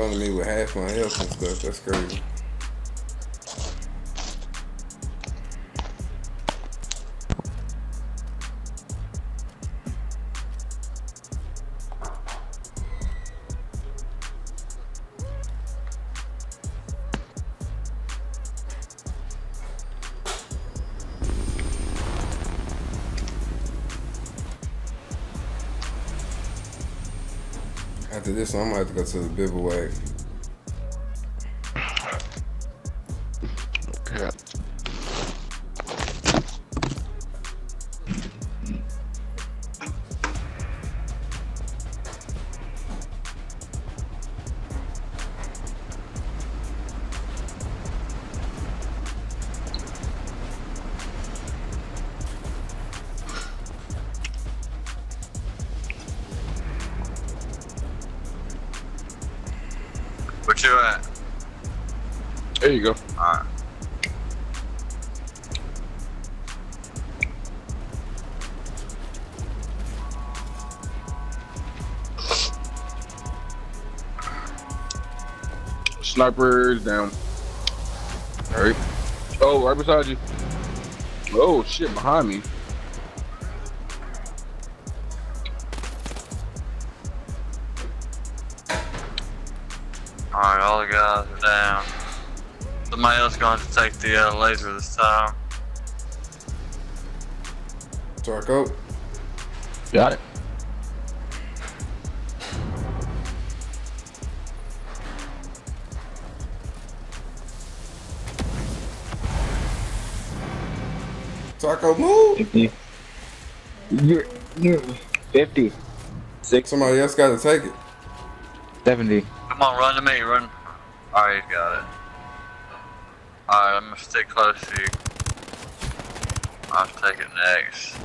To me with half my health and stuff. That's crazy. To the bivouac. Sniper's down. Alright. Oh, right beside you. Oh shit, behind me. Alright, all the guys are down. Somebody else going to take the uh, laser this time. Tarko, Got it. Tarko, move. 50. You're, you're 50. 60. Somebody else got to take it. 70. Come on, run to me, run. Alright, you got it. Alright, I'm gonna stay close to you. I'll take it next.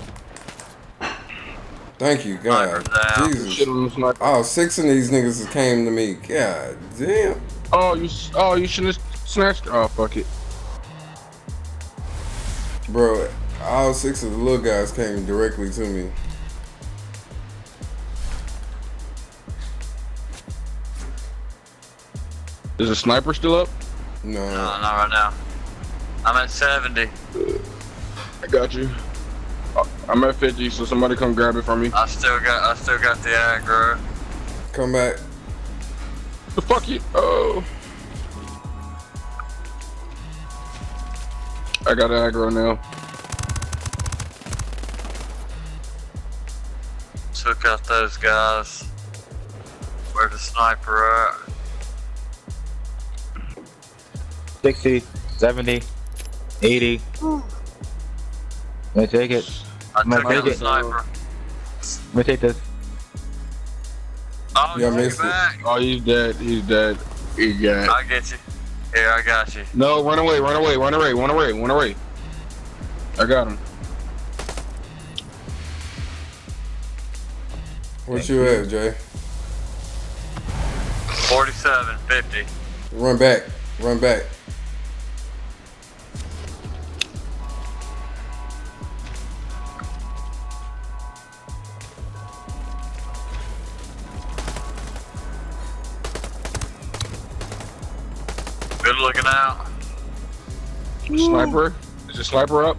Thank you, God. Jesus. Shit on the sniper. Oh, six of these niggas came to me. God damn. Oh, you. Oh, you shouldn't have snatched. Oh, fuck it. Bro, all six of the little guys came directly to me. Is the sniper still up? No. No, not right now. I'm at 70. I got you. I'm at 50, so somebody come grab it from me. I still got I still got the aggro. Come back. The fuck you? Oh. I got aggro now. Took out those guys. Where's the sniper at? 60, 70, 80. Let me take it. I I'm gonna took out take the it. sniper. Let me take this. Oh, Yeah, you missed it. back. Oh, he's dead. He's dead. He got. I get you. Here, I got you. No, run away, run away, run away, run away, run away. I got him. What you at, Jay? 47, 50. Run back. Run back. Good looking out. Sniper. Is the sniper up?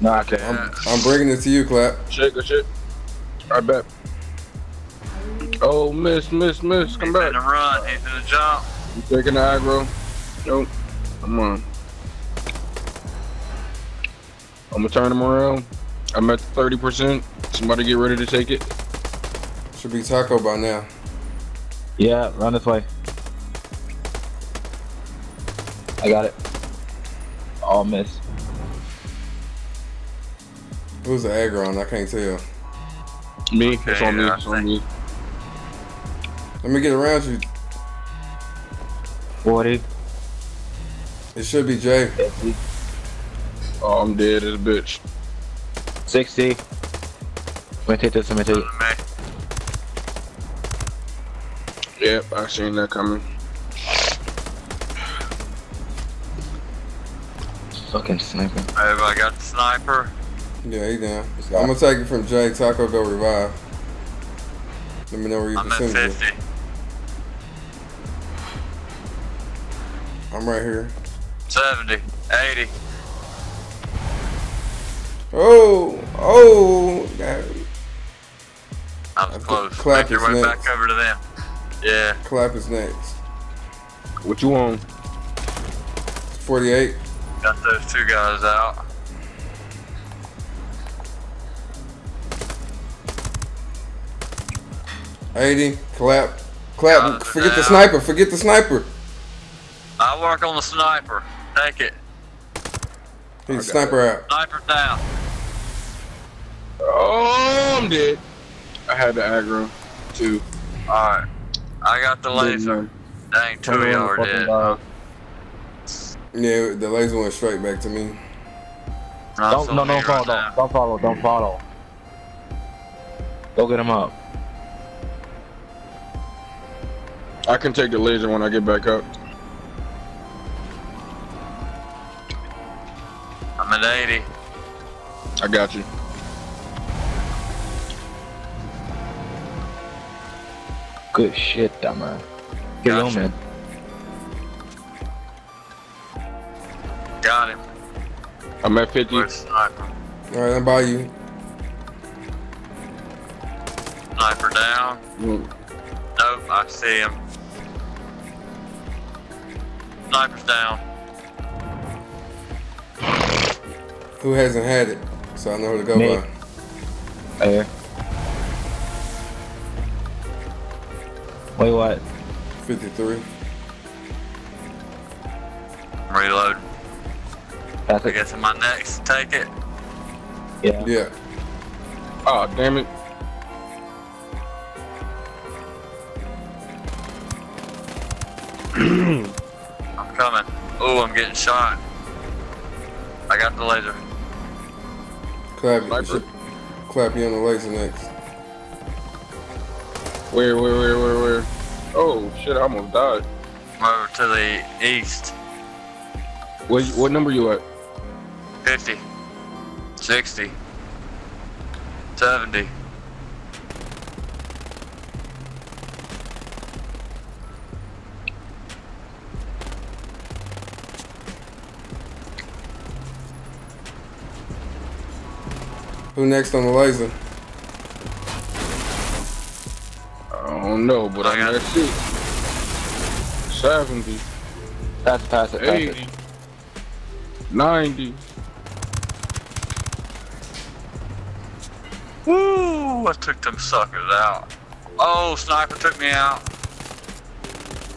No, I can't. I'm, I'm bringing it to you, Clap. Shit, good shit. I bet. Oh, miss, miss, miss. Come He's back. in the run. He's in the jump. You taking the aggro? Nope. Come on. I'm gonna turn him around. I'm at 30%. Somebody get ready to take it. Should be Taco by now. Yeah, run this way. I got it. All miss. Who's the aggro on? I can't tell. Me. Okay, it's on me. It's on me. Let me get around you. 40, It should be Jay. 50, Oh, I'm dead as a bitch. 60. Let me take this. Let me take it. Yep, I seen that coming. Fucking sniper. Everybody got the sniper. Yeah, he down. I'm gonna take it from Jay. Taco go revive. Let me know where you can send at percentage. I'm right here. 70, 80. Oh, oh, God. I I was think close. clap Make your is way next. back over to them. Yeah. Clap is next. What you on? 48. Got those two guys out. Eighty. Clap. Clap. Got it Forget the sniper. Forget the sniper. I work on the sniper. Take it. He's got sniper out. Sniper down. Oh, I'm dead. I had the aggro, too. Alright. I got the laser. Dang, two of y'all are dead. Yeah, the laser went straight back to me. Runs Don't, on no, me don't follow. now. Don't, don't follow. Don't follow. Go get him up. I can take the laser when I get back up. I'm at 80. I got you. Good shit, dumber. Get Gotcha. on, man. Got him. I'm at 50. Where's the sniper? All right, I'm by you. Sniper down. Mm, Nope, I see him. Sniper's down. Who hasn't had it? So I know who to go Me. by. Right here. Wait, what? 53. Reload. Pass I it. guess am I next to take it? Yeah. Yeah. Oh, damn it. I'm coming. Oh, I'm getting shot. I got the laser. Clap, you clap you on the laser next. Where, where, where, where, where? Oh, shit, I almost died. Over to the east. What, what number you at? 50. 60. 70. Who next on the laser? I don't know, but I got at six. 70, Pass it, pass it, pass it. 80, 90. Woo! I took them suckers out. Oh, sniper took me out.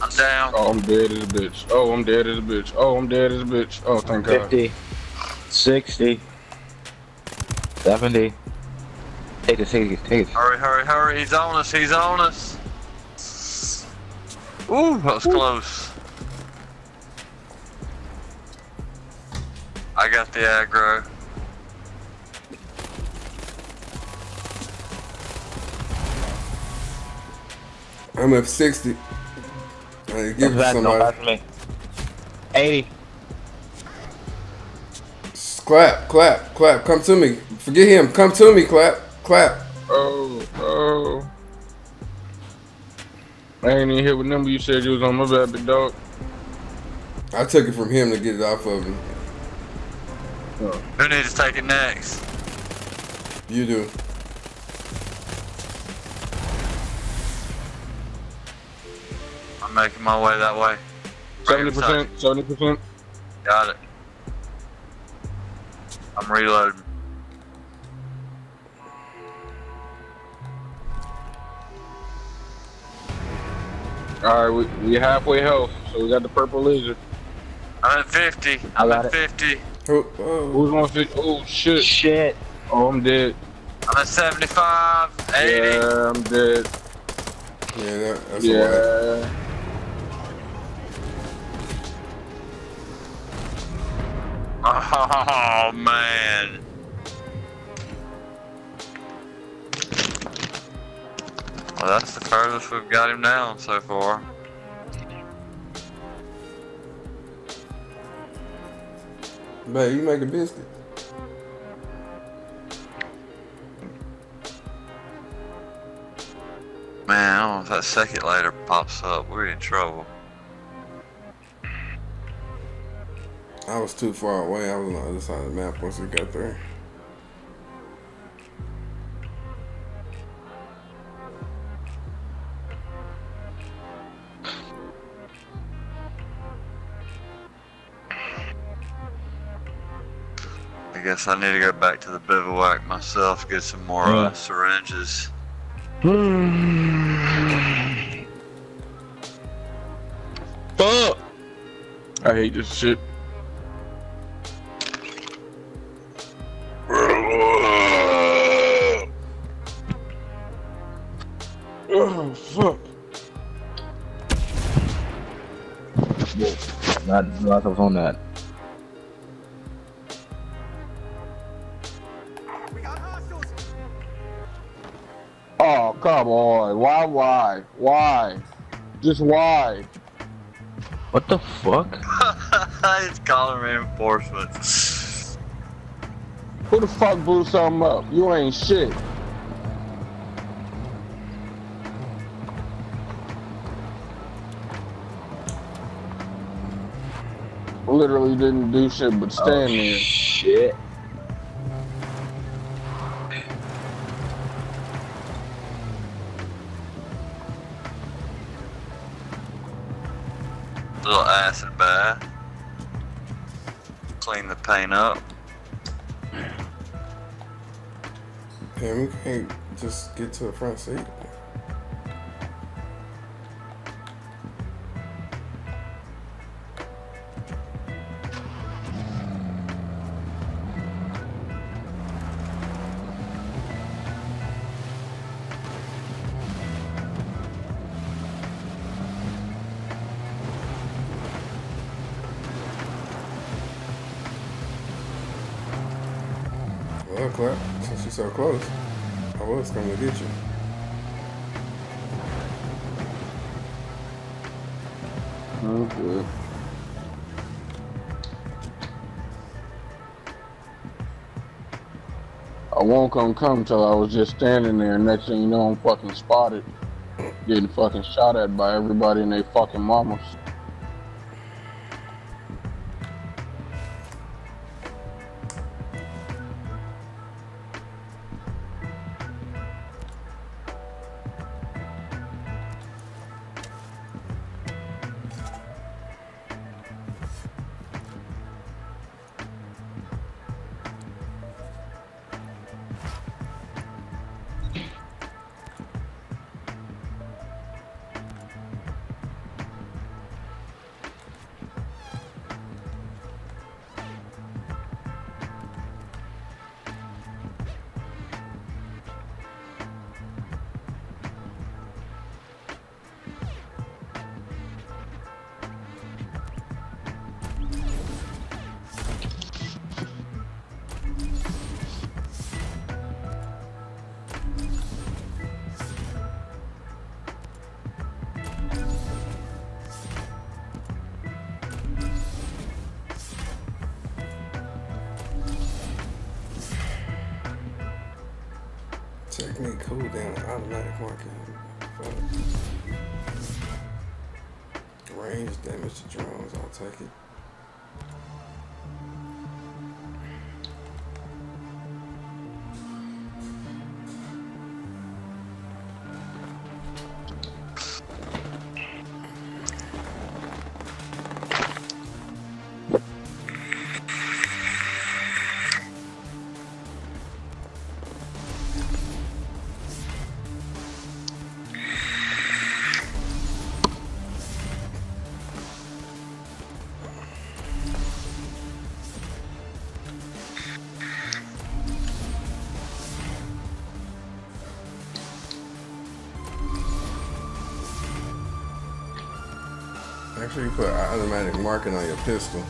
I'm down. Oh, I'm dead as a bitch. Oh, I'm dead as a bitch. Oh, I'm dead as a bitch. Oh, thank God. 50, 60, 70. Take it, take it, take it. Hurry, hurry, hurry. He's on us. He's on us. Ooh, that was close. I got the aggro. I'm at 60. I give it to Pass, no, somebody. 80. Clap, clap, clap. Come to me. Forget him. Come to me. Clap, clap. Oh, oh. I ain't even hit what number you said you was on. My bad, big dog. I took it from him to get it off of him. Oh. Who needs to take it next? You do. I'm making my way that way. Seventy percent. Seventy percent. Got it. I'm reloading. All right, we we halfway health, so we got the purple lizard. I'm at 50. I I'm got at it. 50. Who, oh, Who's on fit? Oh shit! Shit. Oh, I'm dead. I'm at 75, 80. Yeah, I'm dead. yeah, that, that's a lot. Oh man. Well, that's the furthest we've got him down so far. Babe, you make a biscuit. Man, I don't know if that second later pops up. We're in trouble. I was too far away. I was on the other side of the map once we got there. I guess I need to go back to the bivouac myself, get some more uh, syringes. Fuck! I hate this shit. Not, not on that. Oh come on! Why? Why? Why? Just why? What the fuck? it's calling reinforcements. Who the fuck blew something up? You ain't shit. Literally didn't do shit but oh, stand there. Shit. Little acid bath. Clean the paint up. Damn, we can't just get to the front seat. so close. I was coming to get you. Okay. I won't come come till I was just standing there. Next thing you know, I'm fucking spotted, getting fucking shot at by everybody and they fucking mamas. Marking on your pistol.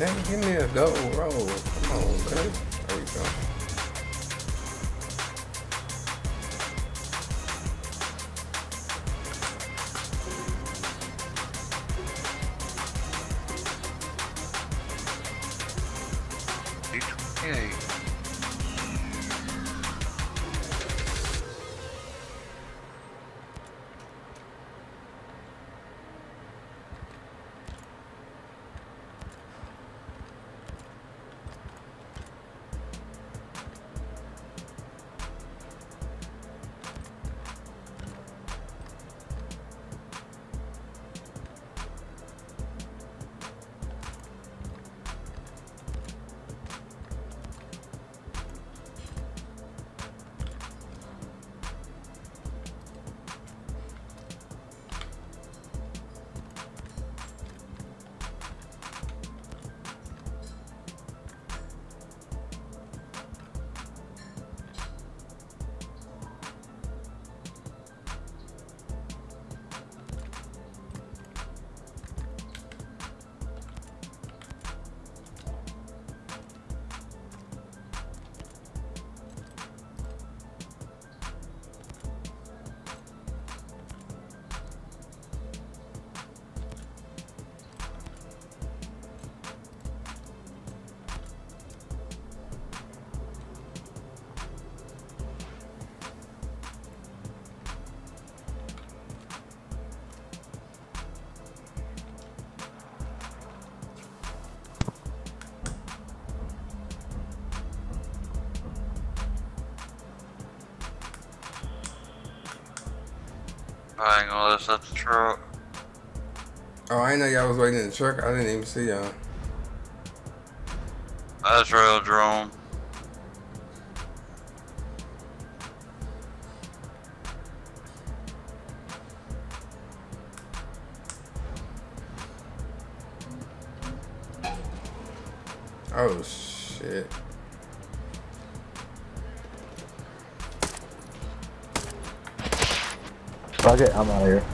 Damn, give me a double roll. Come on. I ain't gonna at the truck. Oh, I know y'all was waiting in the truck. I didn't even see y'all. That's real drone. It, I'm out of here.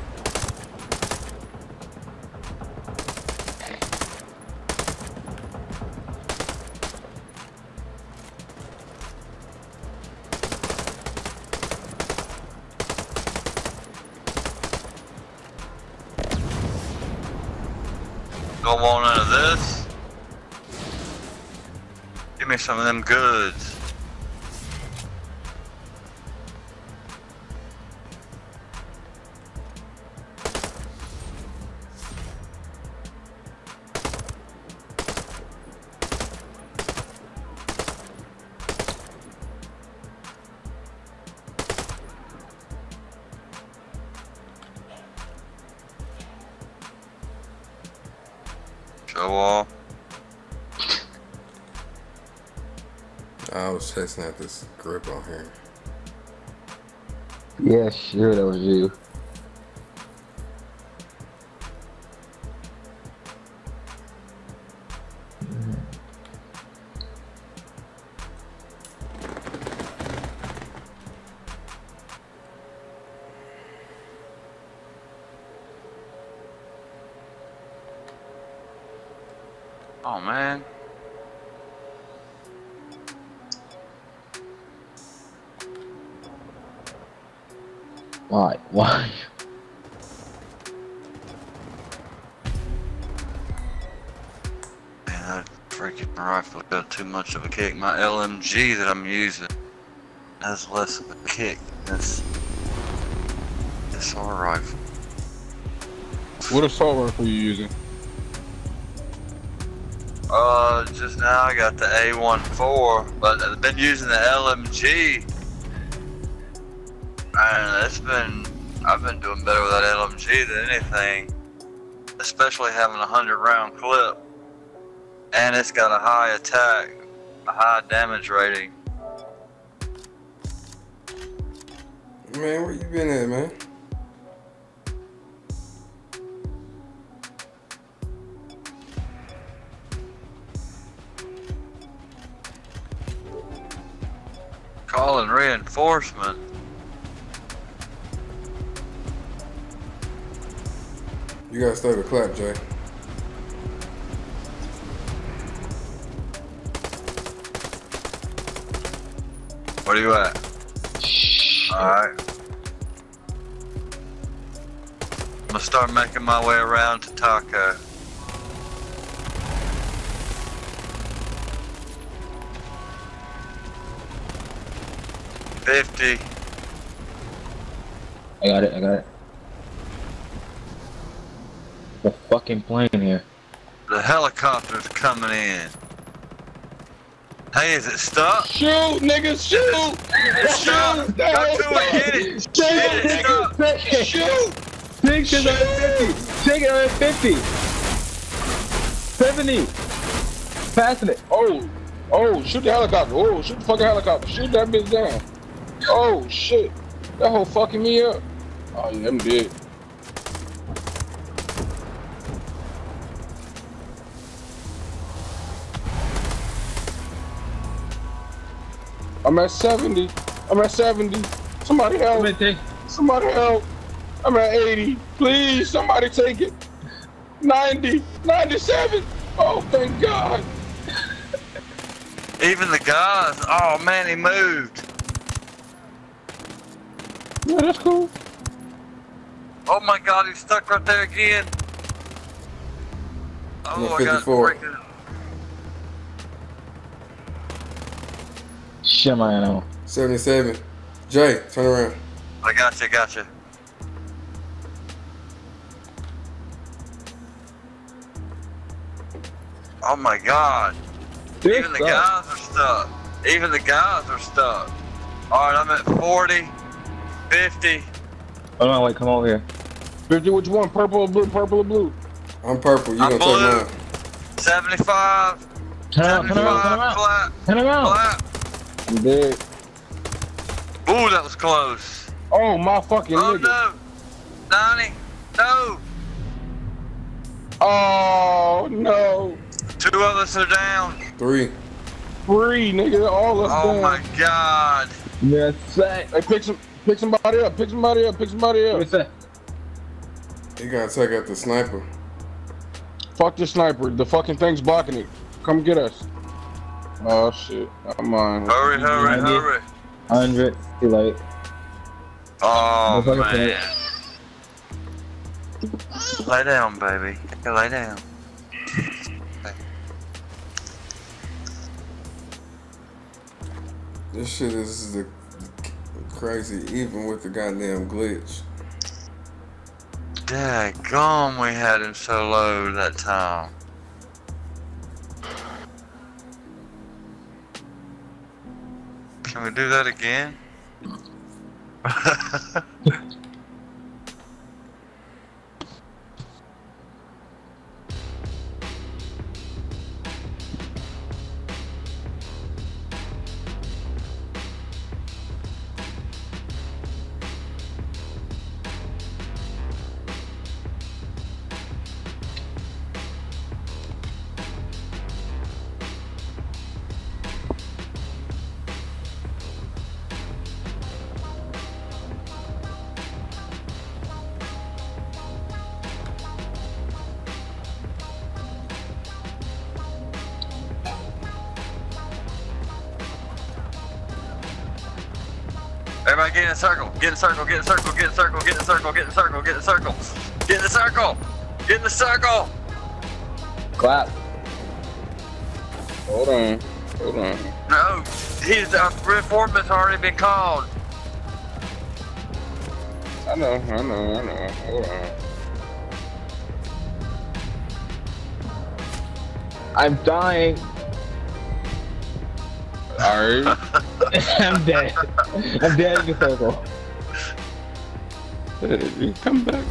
At this grip on here. Yeah, sure, that was you. Much of a kick. My LMG that I'm using has less of a kick than this SR rifle. What assault rifle are you using? Uh, just now I got the A14, but I've been using the LMG. And it's been, I've been doing better with that LMG than anything. Especially having a 100 round clip. And it's got a high attack, high damage rating. Man, where you been at, man? Calling reinforcement. You gotta stay with clap, Jay. Where you at? Alright. I'm gonna start making my way around to Taco. Fifty. I got it. I got it. The fucking plane here. The helicopter's coming in. Hey, is it stuck? Shoot, nigga, shoot! Shoot! Go to it, get it! Get it, stuck! Shoot! Six is on 50. Six is on 50. 70. Passing it. Oh, oh, shoot the helicopter. Oh, shoot the fucking helicopter. Shoot that bitch down. Oh, shit. That whole fucking me up. Oh, yeah, I'm dead. I'm at 70. I'm at 70. Somebody help. Come in, take. Somebody help. I'm at 80. Please, somebody take it. 90. 97. Oh, thank God. Even the guys, oh man, he moved. Yeah, that's cool. Oh my god, he's stuck right there again. I'm Oh, at I got 54. freaking. Shit, my animal. 77. Jay, turn around. I got you, got you. Oh my god. They're Even the stuck. guys are stuck. Even the guys are stuck. Alright, I'm at 40, 50. Hold on, wait, come over here. 50, which one? Purple or blue? Purple or blue? I'm purple. You I'm gonna take blue. mine. 75, Turn around, turn around, turn 75, around. clap, Turn around. clap. I'm dead. Ooh, that was close. Oh, my fucking Oh nigga. no. 90, no. Oh, no. Two of us are down. Three. Three, nigga. All of us Oh down. my god. Yes, sir. Hey, pick some, pick somebody up. Pick somebody up. Pick somebody up. Yes, sir. You gotta take out the sniper. Fuck the sniper. The fucking thing's blocking it. Come get us. Oh shit. I'm on. Hurry, hurry, 90. hurry. 100. Too late. Oh Motherfucker man. Lay down, baby. Okay, lay down. This shit is the crazy, even with the goddamn glitch. Daggone, we had him so low that time. Can we do that again? in circle. Get in a circle. Get in a circle. Get in a circle. Get in a circle. Get in a circle. Get in the circle. Get in the circle. Clap. Hold on. Hold on. No, he's uh, reinforcement's already been called. I know, I know, I know. Hold on. I'm dying. Alright. I'm dead. I'm dead in the circle. Hey, you come back.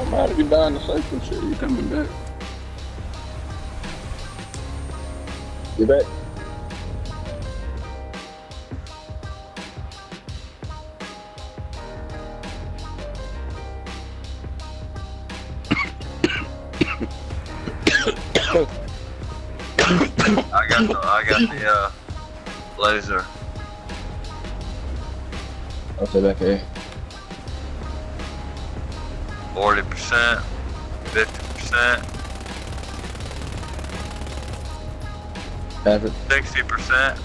I'm out of you die in the circle shit. You coming back. You bet. I got the, I got the uh, laser. I'll stay back here. Forty percent, fifty percent, sixty percent.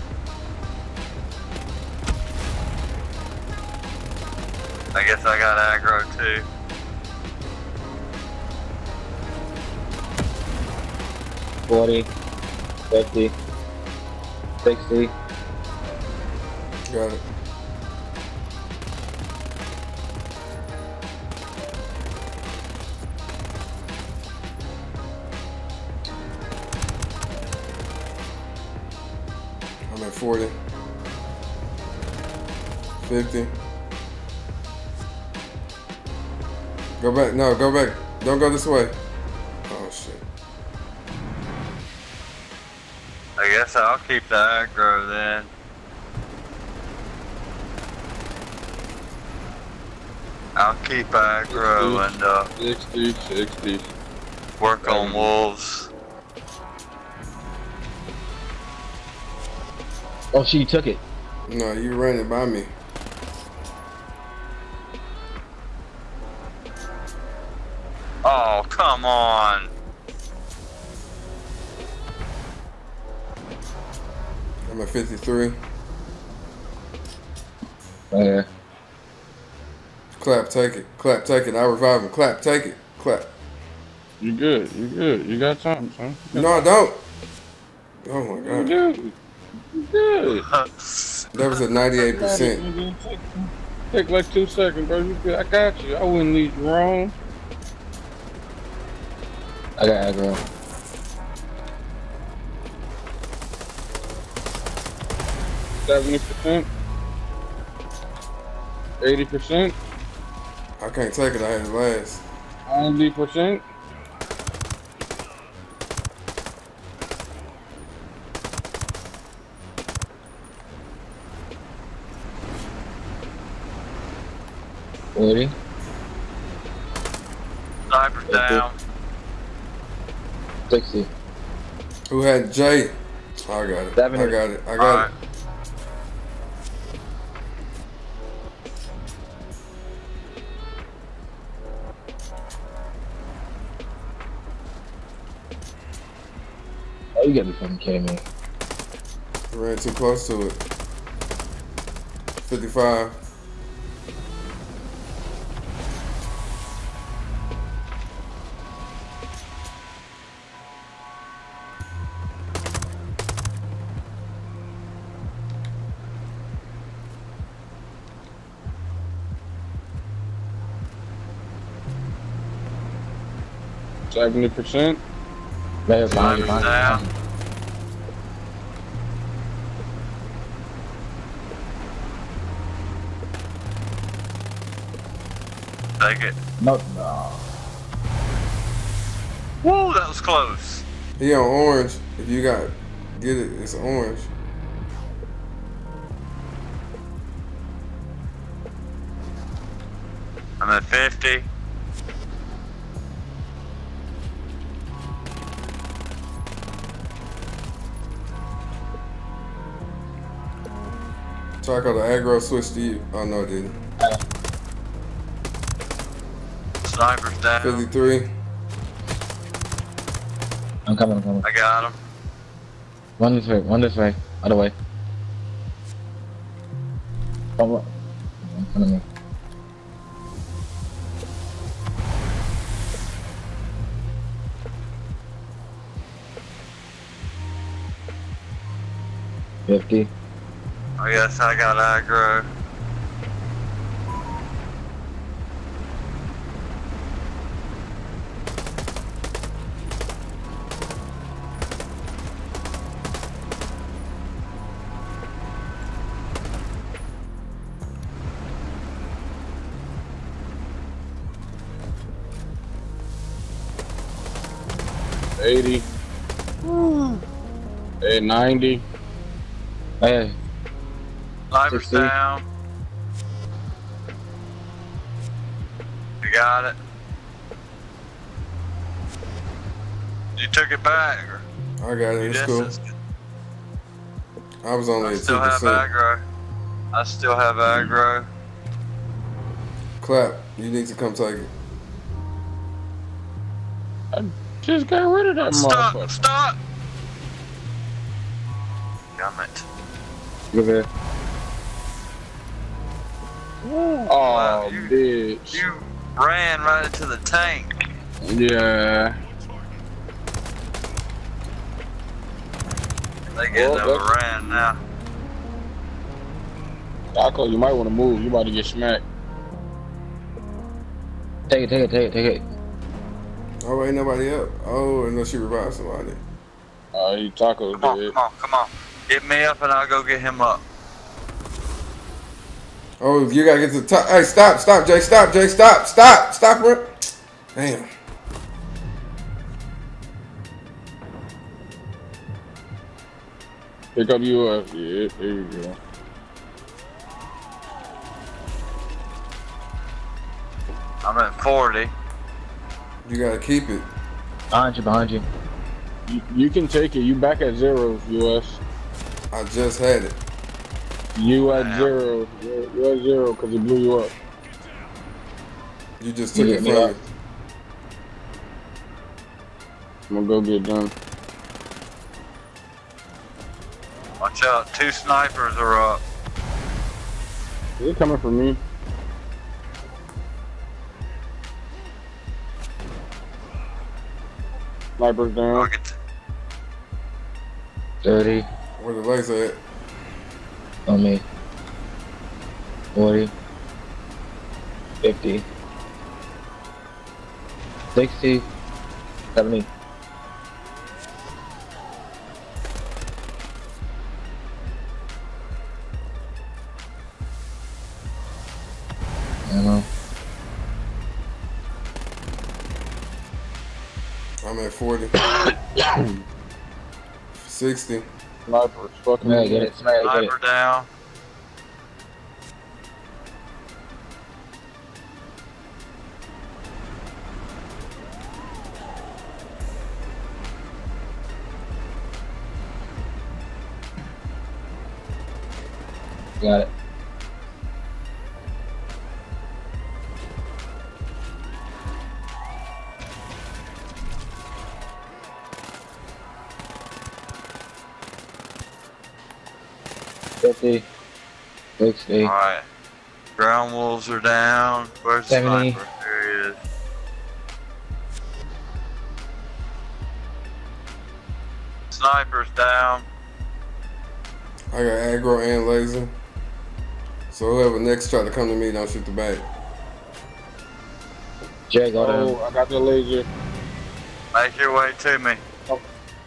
I guess I got aggro too. Forty. Fifty. Sixty. Got it. 40. 50. Go back. No, go back. Don't go this way. Oh, shit. I guess I'll keep the aggro then. I'll keep aggro and uh, 60, 60. work on wolves. Oh, she took it. No, you ran it by me. Oh, come on. I'm at 53. Right here. Clap, take it. Clap, take it. I revive him. Clap, take it. Clap. You good, you good. You got time, son. You No, I don't. Oh my You god. You good. That was at 98%. Take, take like two seconds, bro. You good. I got you. I wouldn't leave you wrong. I got aggro. Seventy percent. Eighty percent. I can't take it. I had it last. Ninety percent. Forty. Sniper's down. Sixty. Who had Jay? Oh, I got it. I got it. I got Alright. it. Oh, you gotta be fucking kidding me. Ran too close to it. 55. Seventy percent. Right here, behind you, Sniper's behind you, down. Take it. No, no. Woo, that was close. He on orange. If you got, get it. It's orange. Aggro switched to you. Oh, no, it didn't. Sniper's down. 53. I'm coming, I'm coming. I got him. One this way, one this way. Other way. Come I guess I got aggro. Eighty. Hey, ninety. Hey, Sniper's 60. down. You got it. You took it back. I got it. you It's cool. I was only I at two still have percent. aggro. I still have aggro. Clap. You need to come take it. I just got rid of that Stop! Stop! Damn it. look at ran right into the tank. Yeah. They getting Well, that's- overran now. Taco, you might want to move. You about to get smacked. Take it, take it, take it, take it. Oh, ain't nobody up. Oh, unless you revive somebody. Uh, he Taco Come on, did. come on, come on. Get me up and I'll go get him up. Oh, you gotta get to the top. Hey, stop, stop, Jay, stop, Jay, stop, stop, stop, bro. Damn. Pick up you up. Uh, yeah, there you go. I'm at 40. You gotta keep it. Behind you, behind you. You, you can take it. You back at zero, US. I just had it. You at Damn. zero. You're, you're at zero because it blew you up. You just took You it hit from me me. I'm gonna go get done. Watch out, two snipers are up. Is it coming from me? Sniper's I'll down. get to, 30 Where the laser at? On me. 40. 50. 60. 70. Ammo. I'm at 40. 60. Sniper's fucking Somebody get it. Somebody get it. down. Got it. Fifty. Sixty. Alright. Ground wolves are down. Where's the 70. sniper? There he is. Sniper's down. I got aggro and laser. So whoever next try to come to me, don't shoot the back. Jay, go Oh, down. I got the laser. Make your way to me. Oh,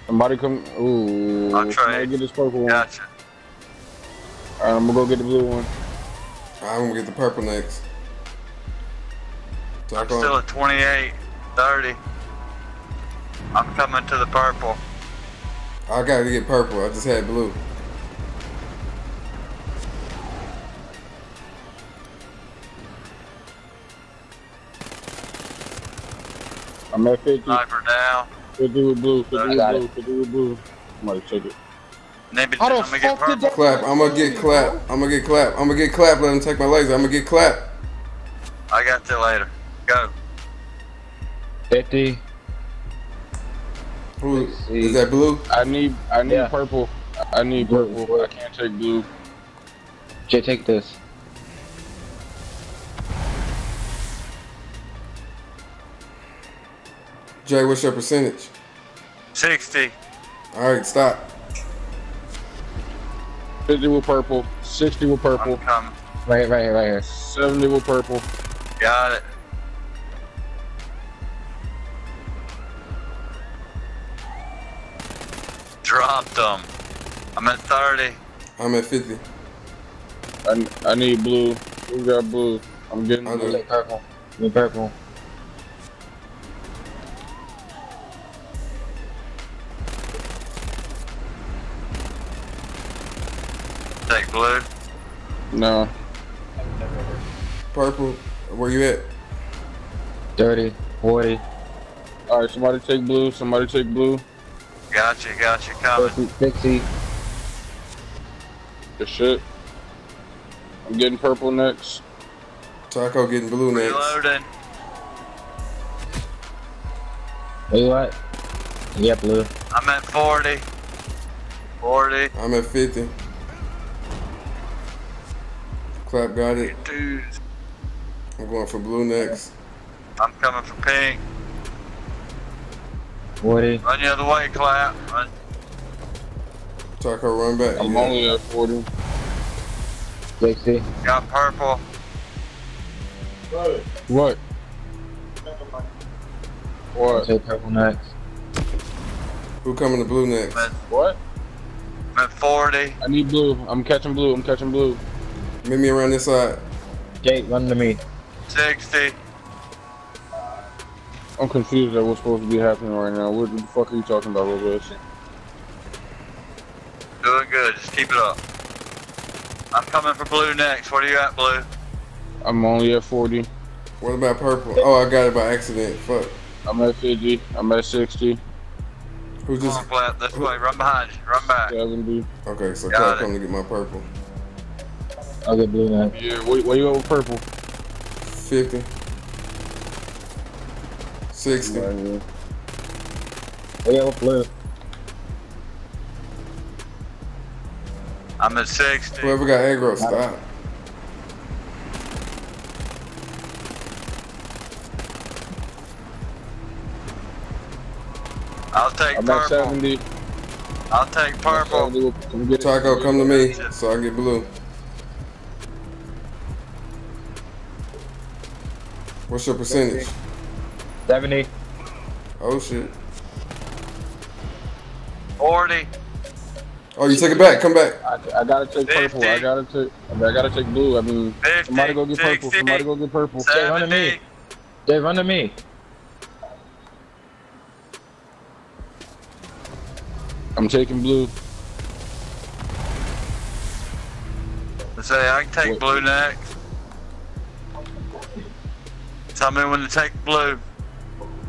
Somebody come. Ooh. I'll try. Somebody get this purple one. Gotcha. Alright, I'm gonna go get the blue one. I'm gonna get the purple next. I'm Taco. still at 28, 30. I'm coming to the purple. I gotta get purple. I just had blue. I'm at 50. Sniper down. 50 with blue. 50 I with got blue. it. 50 with blue. Somebody take it. How the I'm gonna get purple. Clap. I'm gonna get clap. I'm gonna get clap. I'm gonna get clap. Let him take my laser. I'm gonna get clap. I got you later. Go. 50. Who is that blue? I need I need yeah. purple. I need purple. I can't take blue. Jay, take this. Jay, what's your percentage? 60. All right, stop. 50 with purple, 60 with I'm purple. Right, right here, right here. 70 with purple. Got it. Dropped them. I'm at 30. I'm at 50. I, I need blue. We got blue? I'm getting I blue. do. Take purple. Give purple. Blue. No. Purple, where you at? 30, 40, All right, somebody take blue. Somebody take blue. Got you, got you coming. 50, 60. The shit. I'm getting purple next. Taco getting blue next. Reloading. Where you at? Yeah, blue. I'm at 40. 40. I'm at 50. Clap got it. Dudes. I'm going for blue next. I'm coming for pink. 40. Run the other way, clap. Run. Taco run back. I'm Yeah. only at 40. 60. Got purple. What? What? Take purple next. Who coming to blue next? What? I'm at 40. I need blue. I'm catching blue. I'm catching blue. Meet me around this side. Jake, run to me. 60. I'm confused at what's supposed to be happening right now. What the fuck are you talking about, Robust? Doing good. Just keep it up. I'm coming for blue next. Where are you at, blue? I'm only at 40. What about purple? Oh, I got it by accident. Fuck. I'm at 50. I'm at 60. Who Come just? on, clap. This way. Run behind you. Run back. 70. Okay, so Got Clap it. coming to get my purple. I'll get blue next. Yeah, wait, where you at with purple? 50. 60. Right here. Where you at with blue? I'm at 60. Whoever got aggro, stop. I'll take I'm at purple. 70. I'll take purple. 70. Come get. Taco, come to me so I get blue. What's your percentage? 70. Oh shit. 40. Oh, you take it back. Come back. I, I gotta take purple. I gotta take. I, mean, I gotta take blue. I mean, 50, somebody go get purple. 60, Somebody go get purple. Jay, run to 70. me. Jay, under me. I'm taking blue. Let's say I can take What? blue next. Tell me when to take blue.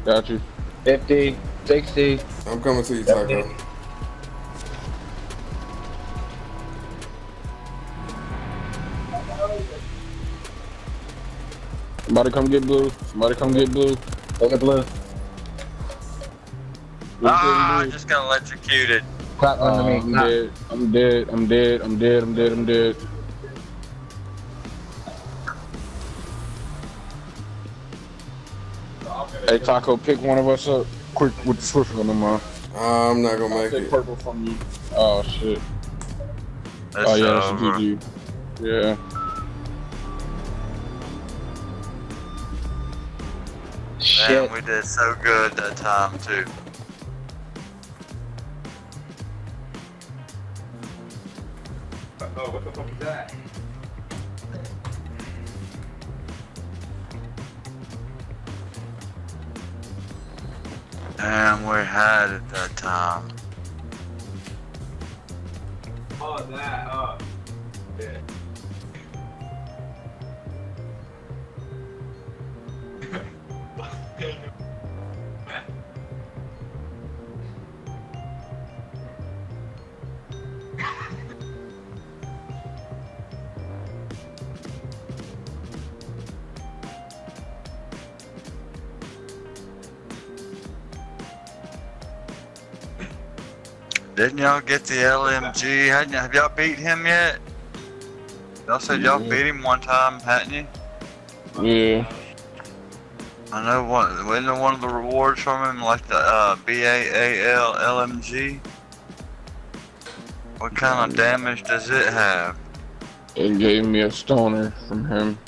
Got you. 50, 60. I'm coming to you, Taco. Somebody come get blue. Somebody come get blue. Look at blue. Blue Ah, I blue. just got electrocuted. Clap, run Oh, to me. I'm Clap. dead. I'm dead. I'm dead. I'm dead. I'm dead. I'm dead. Hey Taco, pick one of us up quick with the Swift on them, man. I'm not gonna I'll make take it. purple from you. Oh shit. That's oh yeah, that's a um, over. GG. Yeah. Shit. Man, we did so good that time too. Oh, what the fuck is that? Damn, we're had it that time. Oh, that. Oh. Yeah. Didn't y'all get the LMG? Hadn't y- have y'all beat him yet? Y'all said y'all Yeah. beat him one time, hadn't you? Yeah. I know one. Wasn't one of the rewards from him like the uh, BAAL LMG? What kind of damage does it have? It gave me a stoner from him.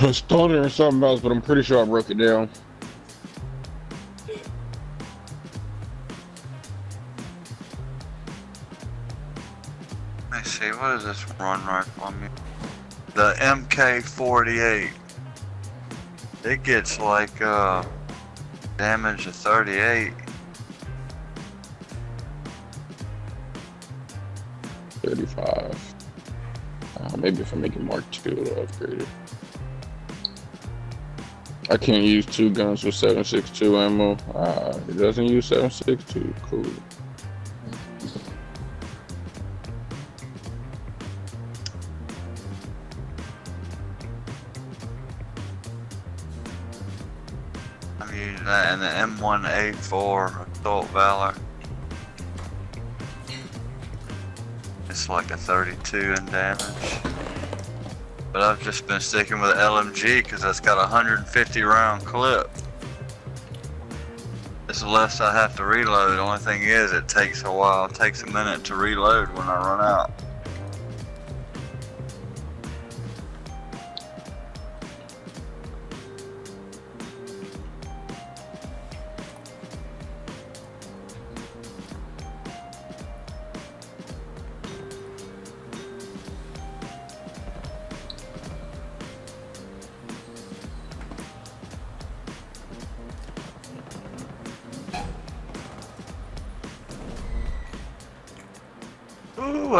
A stoner or something else, but I'm pretty sure I broke it down. Me see. What is this run rifle on me? The MK48. It gets like uh damage of 38. 35. Uh, maybe if I make it Mark 2, it'll upgrade it. I can't use two guns with 762 ammo. Uh, it doesn't use 762. Cool. That in the M1A4 Assault Valor. It's like a 32 in damage. But I've just been sticking with LMG because that's got a 150 round clip. It's less I have to reload. The only thing is, it takes a while. It takes a minute to reload when I run out.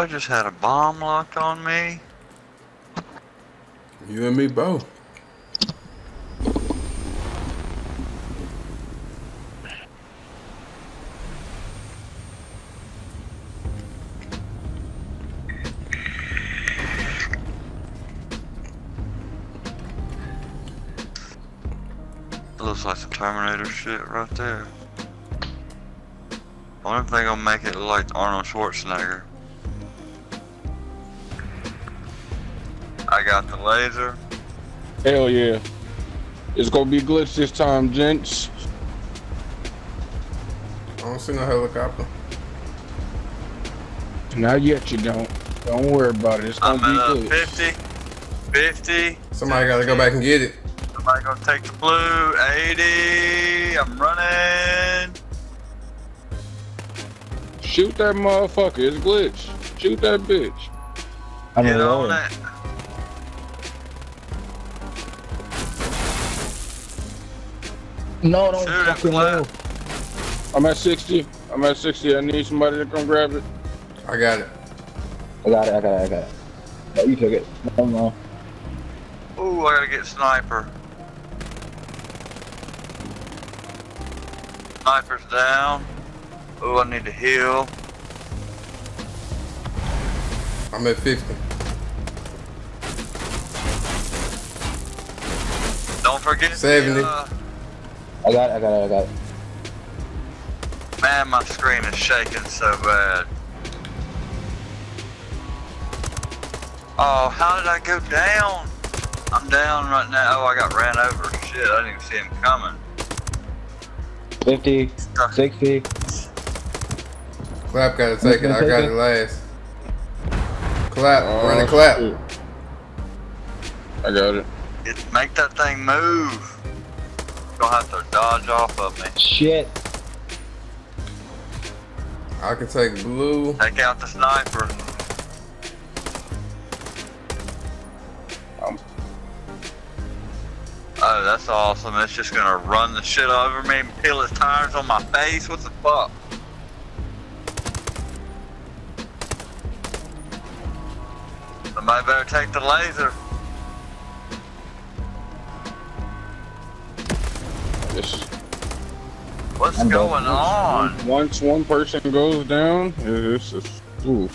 I just had a bomb locked on me. You and me both. looks like some Terminator shit right there. Only thing gonna make it like Arnold Schwarzenegger. Got the laser. Hell yeah. It's gonna be glitch this time, gents. I don't see no helicopter. Not yet, you don't. Don't worry about it. It's gonna I'm be at a glitch. 50, 50. Somebody gotta go back and get it. Somebody gonna take the blue. 80. I'm running. Shoot that motherfucker. It's glitch. Shoot that bitch. I'm Get on rolling. No, don't Shoot it, fucking Clint. move. I'm at 60. I'm at 60. I need somebody to come grab it. I got it. I got it, I got it, I got it. No, you took it. No, no. Ooh, I gotta get sniper. Sniper's down. Ooh, I need to heal. I'm at 50. Don't forget the, 70. uh, I got it, I got it, I got it. man, my screen is shaking so bad. Oh, how did I go down? I'm down right now. Oh, I got ran over. Shit, I didn't even see him coming. 50, 60. Clap gotta take it. I got it last. Clap. Oh, Run a clap. shit. I got it. It, make that thing move. Gonna have to dodge off of me. Shit. I can take blue. Take out the sniper. Um. Oh, that's awesome. It's just gonna run the shit over me and peel its tires on my face. What the fuck? Somebody better take the laser. This What's I'm going done. on? once one person goes down, it's just ooh.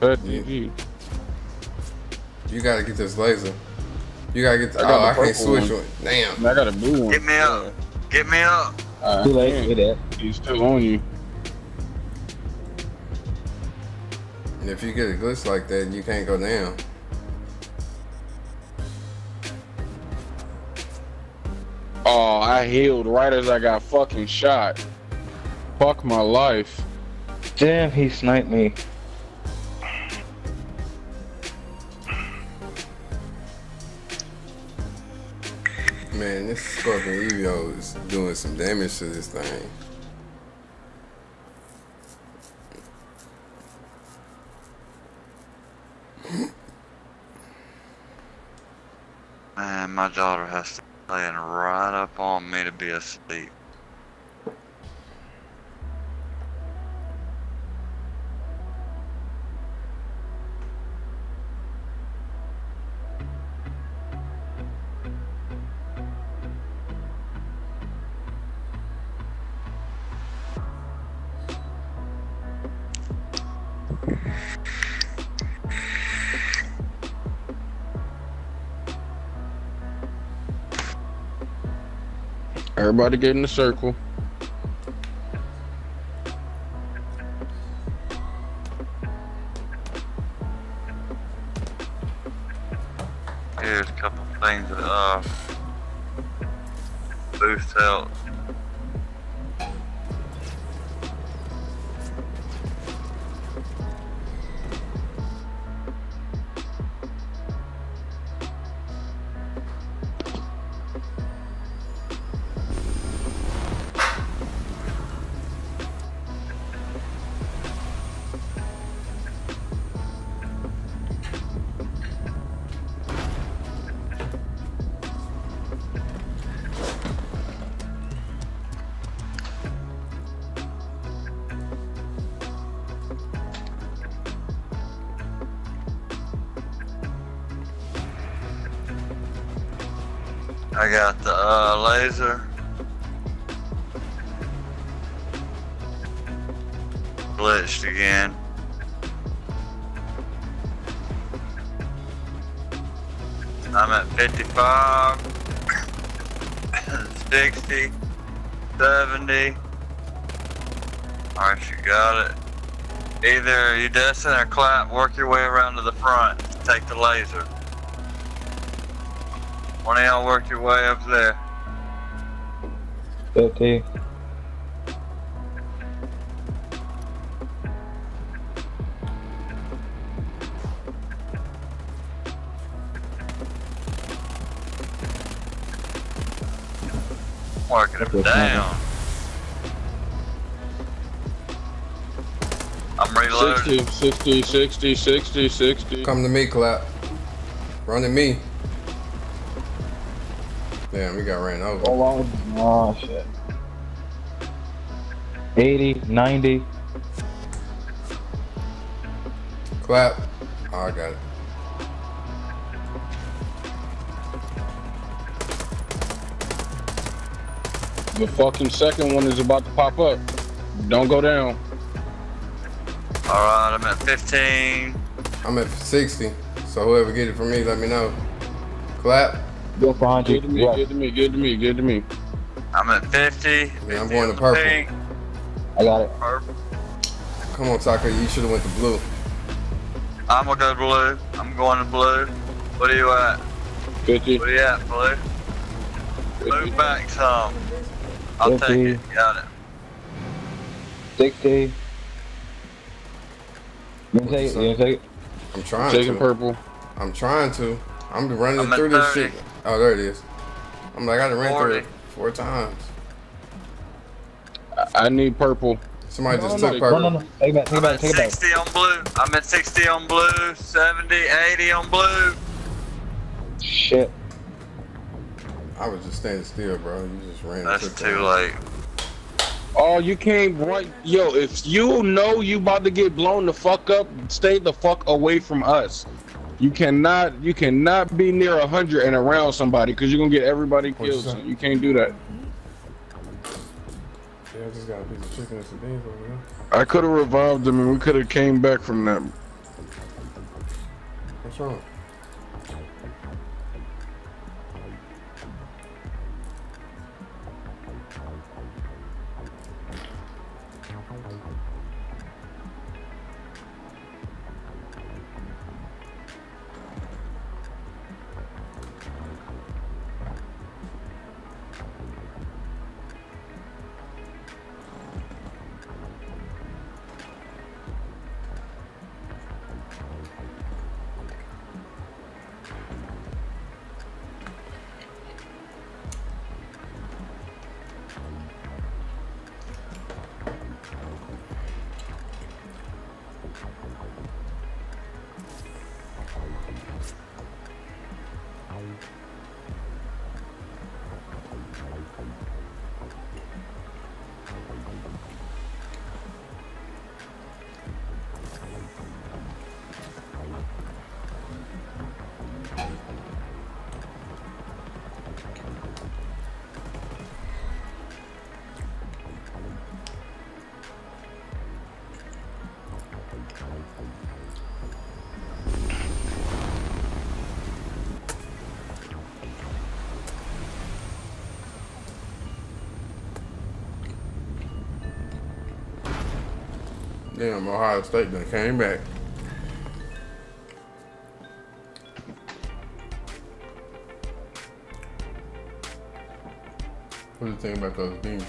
That Yeah. GG. You gotta get this laser. You gotta get the. I got oh, the I can't switch one. one. Damn. And I got a blue one. Get me up. Get me up. Uh, Too late, man, you're. He's still on you. And if you get a glitch like that, you can't go down. Oh, I healed right as I got fucking shot. Fuck my life. Damn, he sniped me. Man, this fucking Evo is doing some damage to this thing. Man, my daughter has to laying right up on me to be asleep. Everybody get in the circle. Here's a couple things that uh boost health. Laser. Uh, glitched again. I'm at 55, 60, 70. Alright, you got it. Either you descend or clap, work your way around to the front. Take the laser. One of y'all work your way up there. 50. Working him down. I'm reloading. 60, 60, 60, 60, 60. Come to me, clap. Run to me. Damn, we got ran over. Oh, wow. Oh shit. 80, 90. Clap. Oh, I got it. The fucking second one is about to pop up. Don't go down. Alright, I'm at 15. I'm at 60. So whoever get it from me, let me know. Clap. Go behind you. Get to me, Yeah, get to me, get to me, get to me. I'm at 50. Yeah, I'm going to purple. pink, I got it. Purple. Come on, Taka. You should have went to blue. I'm gonna go blue. I'm going to blue. What are you at? 50. What are you at, blue? 50. Move back some. I'll take 50. it. Got it. 60. You gonna take it? You gonna take it? I'm trying Taking to. purple. I'm trying to. I'm running I'm through this shit. Oh, there it is. I'm like, I done ran through it 40. Four times. I, I need purple. Somebody No, just no, took no, purple. No, no, no. Take it back. Take it back. Take it back. 60 on blue. I'm at 60 on blue. 70, 80 on blue. Shit. I was just standing still, bro. You just ran. and That's too that. late. Oh, you can't run. Yo, if you know you about to get blown the fuck up, stay the fuck away from us. You cannot, you cannot be near a hundred and around somebody because you're gonna get everybody killed. say? You can't do that. Yeah, I just got a piece of chicken and some beans over there. I could have revived them and we could have came back from that. What's wrong? Damn, Ohio State done came back. What do you think about those beans?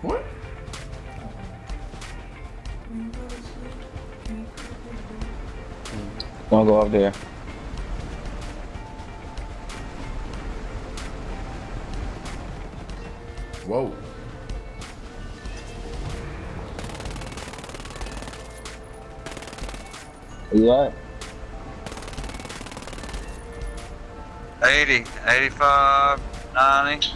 What? Don't go up there. Alright? 80, 85, 90.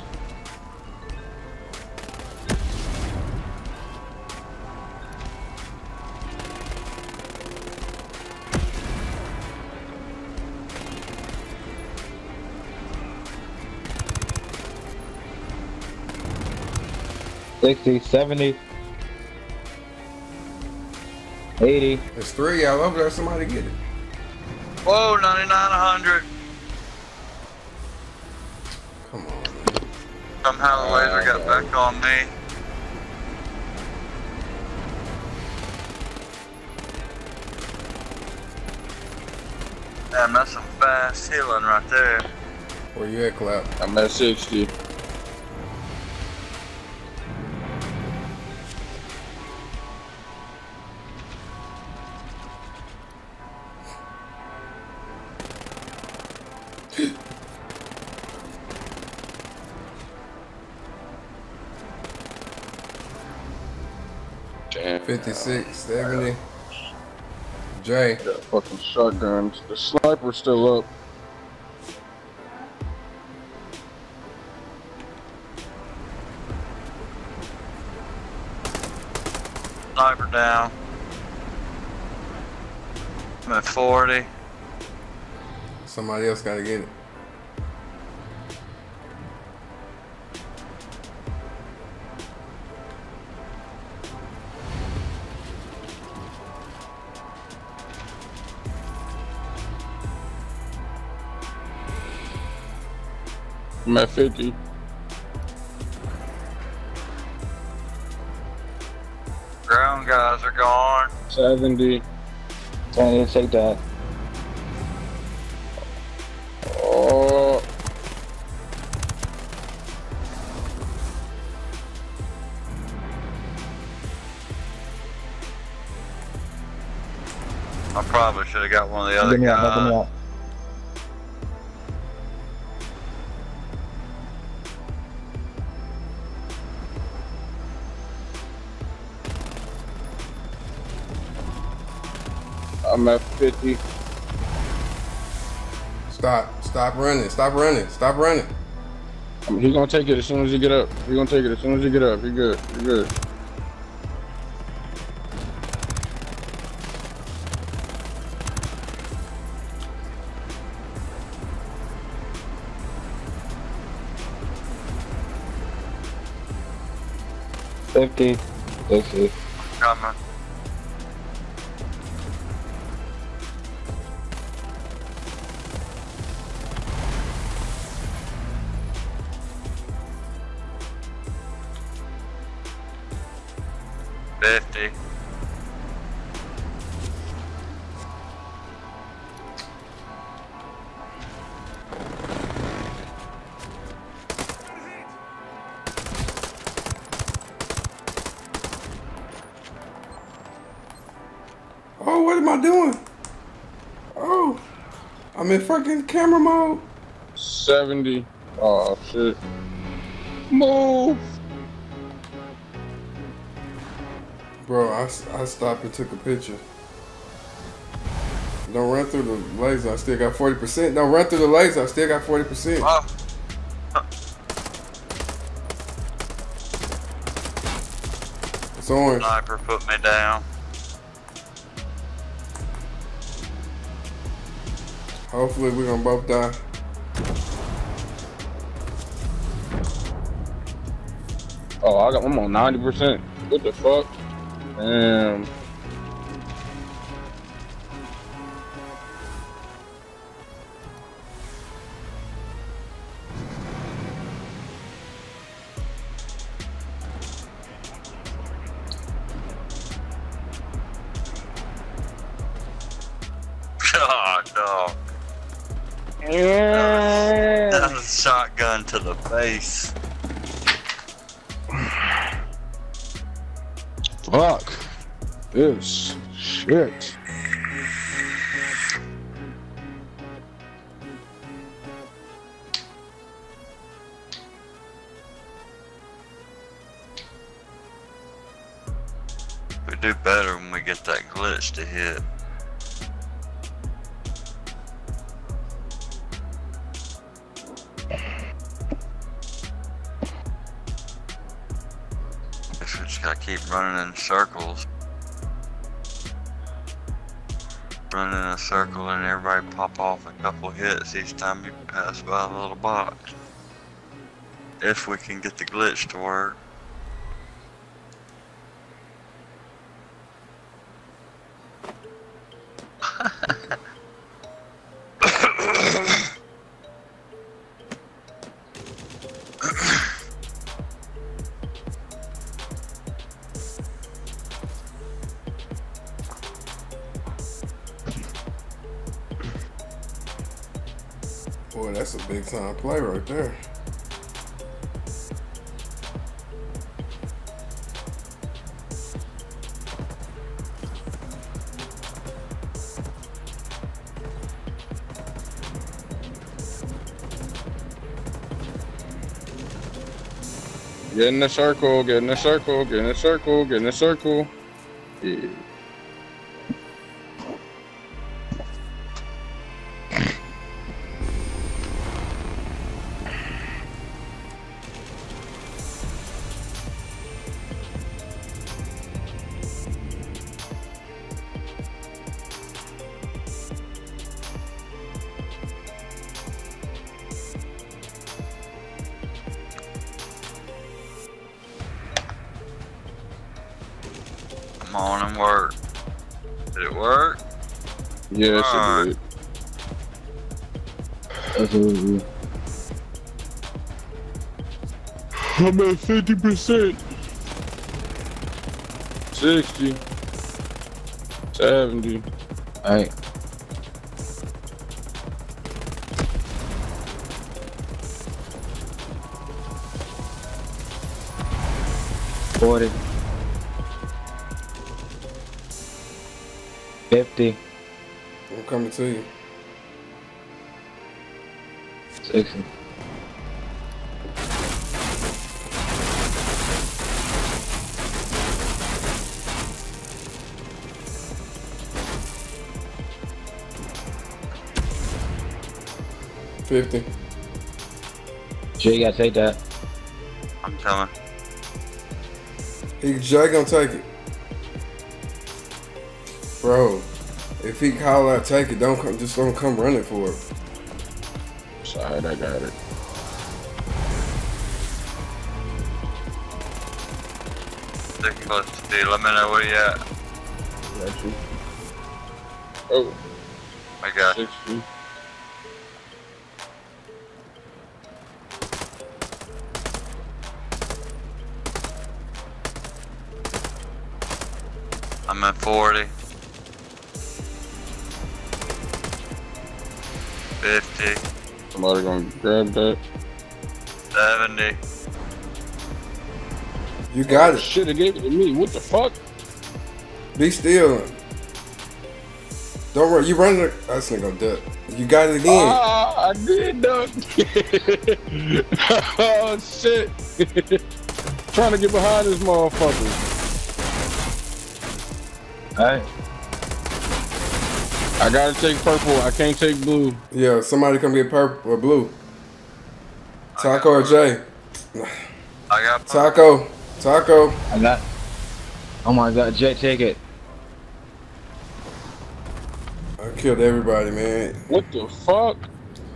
Sixty, seventy, eighty. There's three y'all over there. Somebody get it. Whoa, 99, 100. Come on, man. Somehow the laser got uh, back on me. Damn, that's some fast healing right there. Where you at, Clap? I'm at 60. 56, 70. Jay. That fucking shotgun. The sniper's still up. Sniper down. I'm at 40. Somebody else gotta get it. At 50. Ground guys are gone. 70. Can't even take that. Oh, I probably should have got one of the other Get me out, help me guys. 50. Stop. Stop running. Stop running. Stop running. I mean, he's gonna take it as soon as you get up. He's gonna take it as soon as you get up. You're good. You're good. Fifty, sixty. In fucking camera mode. 70. Oh, shit. Move. Bro, I, I stopped and took a picture. Don't run through the laser. I still got 40%. Don't run through the laser. I still got 40%. Oh, It's orange. sniper put me down. Hopefully, we're gonna both die. Oh, I got, I'm on 90%. What the fuck? Damn. Shotgun to the face. Fuck. This shit. We do better when we get that glitch to hit. Running in circles. Running in a circle and everybody pop off a couple hits each time you pass by the little box. If we can get the glitch to work. Time play right there. Get in the circle, get in the circle, get in the circle, get in the circle. Yeah. Yes, Alright. it did. Absolutely. I'm at 50%. 60. 70. Alright. Forty. Fifty. I'm coming to you. Sixty. Fifty. Jay, you gotta take that. I'm coming. He Jay gonna take it. Bro, if he call out take it, don't come just don't come running for it. Sorry, I got it. Stick close to D. Let me know where you at. Got you. Oh, I got you. 60. I'm at 40. 50. Somebody gonna grab that. 70. You got it. Shit, it gave it to me. What the fuck? Be still. Don't run. You running. The, that's not gonna duck. You got it again. Ah, I did duck. oh shit. Trying to get behind this motherfucker. Alright. I gotta take purple. I can't take blue. Yeah, somebody come get purple or blue. Taco or Jay. I got Taco. Taco. I got. Oh my god, Jay, take it. I killed everybody, man. What the fuck?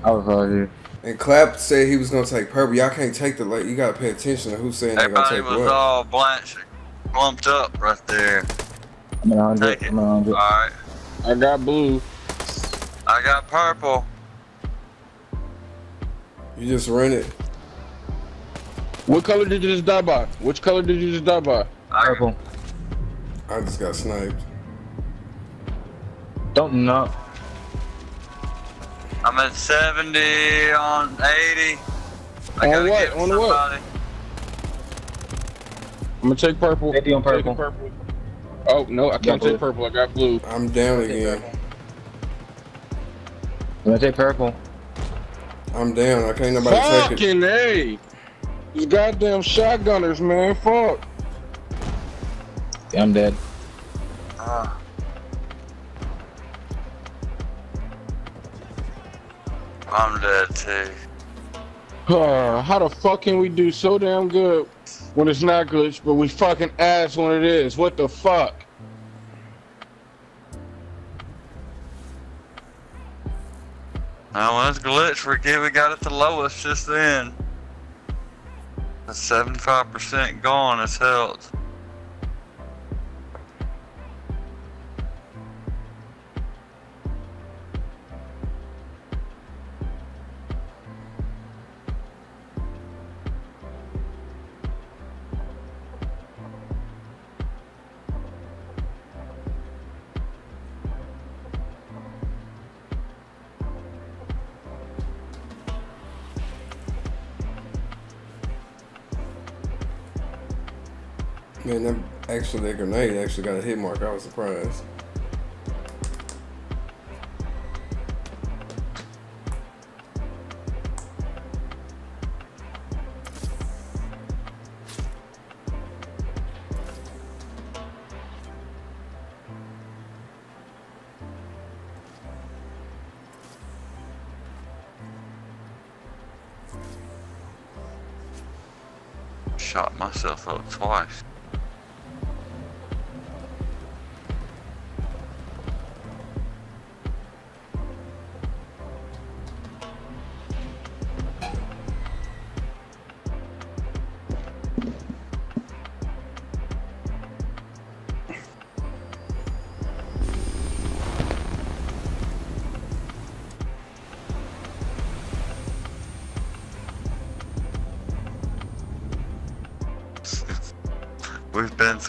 I was out here. And Clap said he was gonna take purple. Y'all can't take the like. You gotta pay attention to who's saying they're gonna take Everybody take was what. all blanched, clumped up right there. I'm at 100. Take it. I'm at 100. Alright. I got blue. I got purple. You just ran it. What color did you just die by? Which color did you just die by? I, Purple. I just got sniped. Don't know. I'm at 70 on 80. I On gotta what? get On the what? I'm gonna take purple. 50 on Taking purple. Oh no, I can't Yeah, take purple. I got blue. I'm down again. I'm gonna take purple. I'm down. I can't nobody take it. Fucking a. These goddamn shotgunners, man. Fuck. Yeah, I'm dead. Ah. I'm dead too. Uh, how the fuck can we do so damn good when it's not glitch, but we fucking ass when it is? What the fuck? Now when it's glitch, forget we got it the lowest just then. The 75% gone is health. Man, that actually that grenade actually got a hit mark. I was surprised. Shot myself up twice.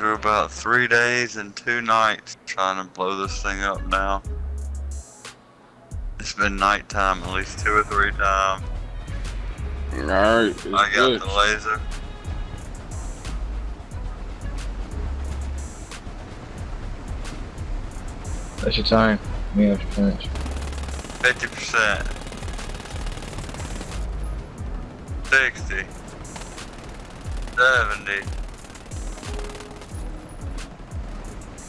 We've been through about three days and two nights trying to blow this thing up now. It's been nighttime at least two or three times. Alright. I got good. the laser. That's your time. Me have to finish. 50%. 60. 70.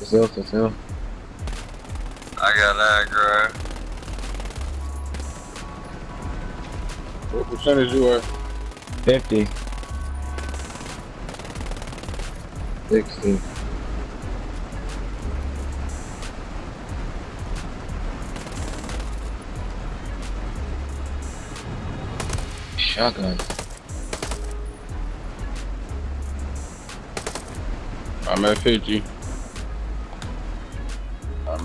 Still, still, still. I got aggro. What percentage you are? 50. 60. Shotgun. I'm at 50.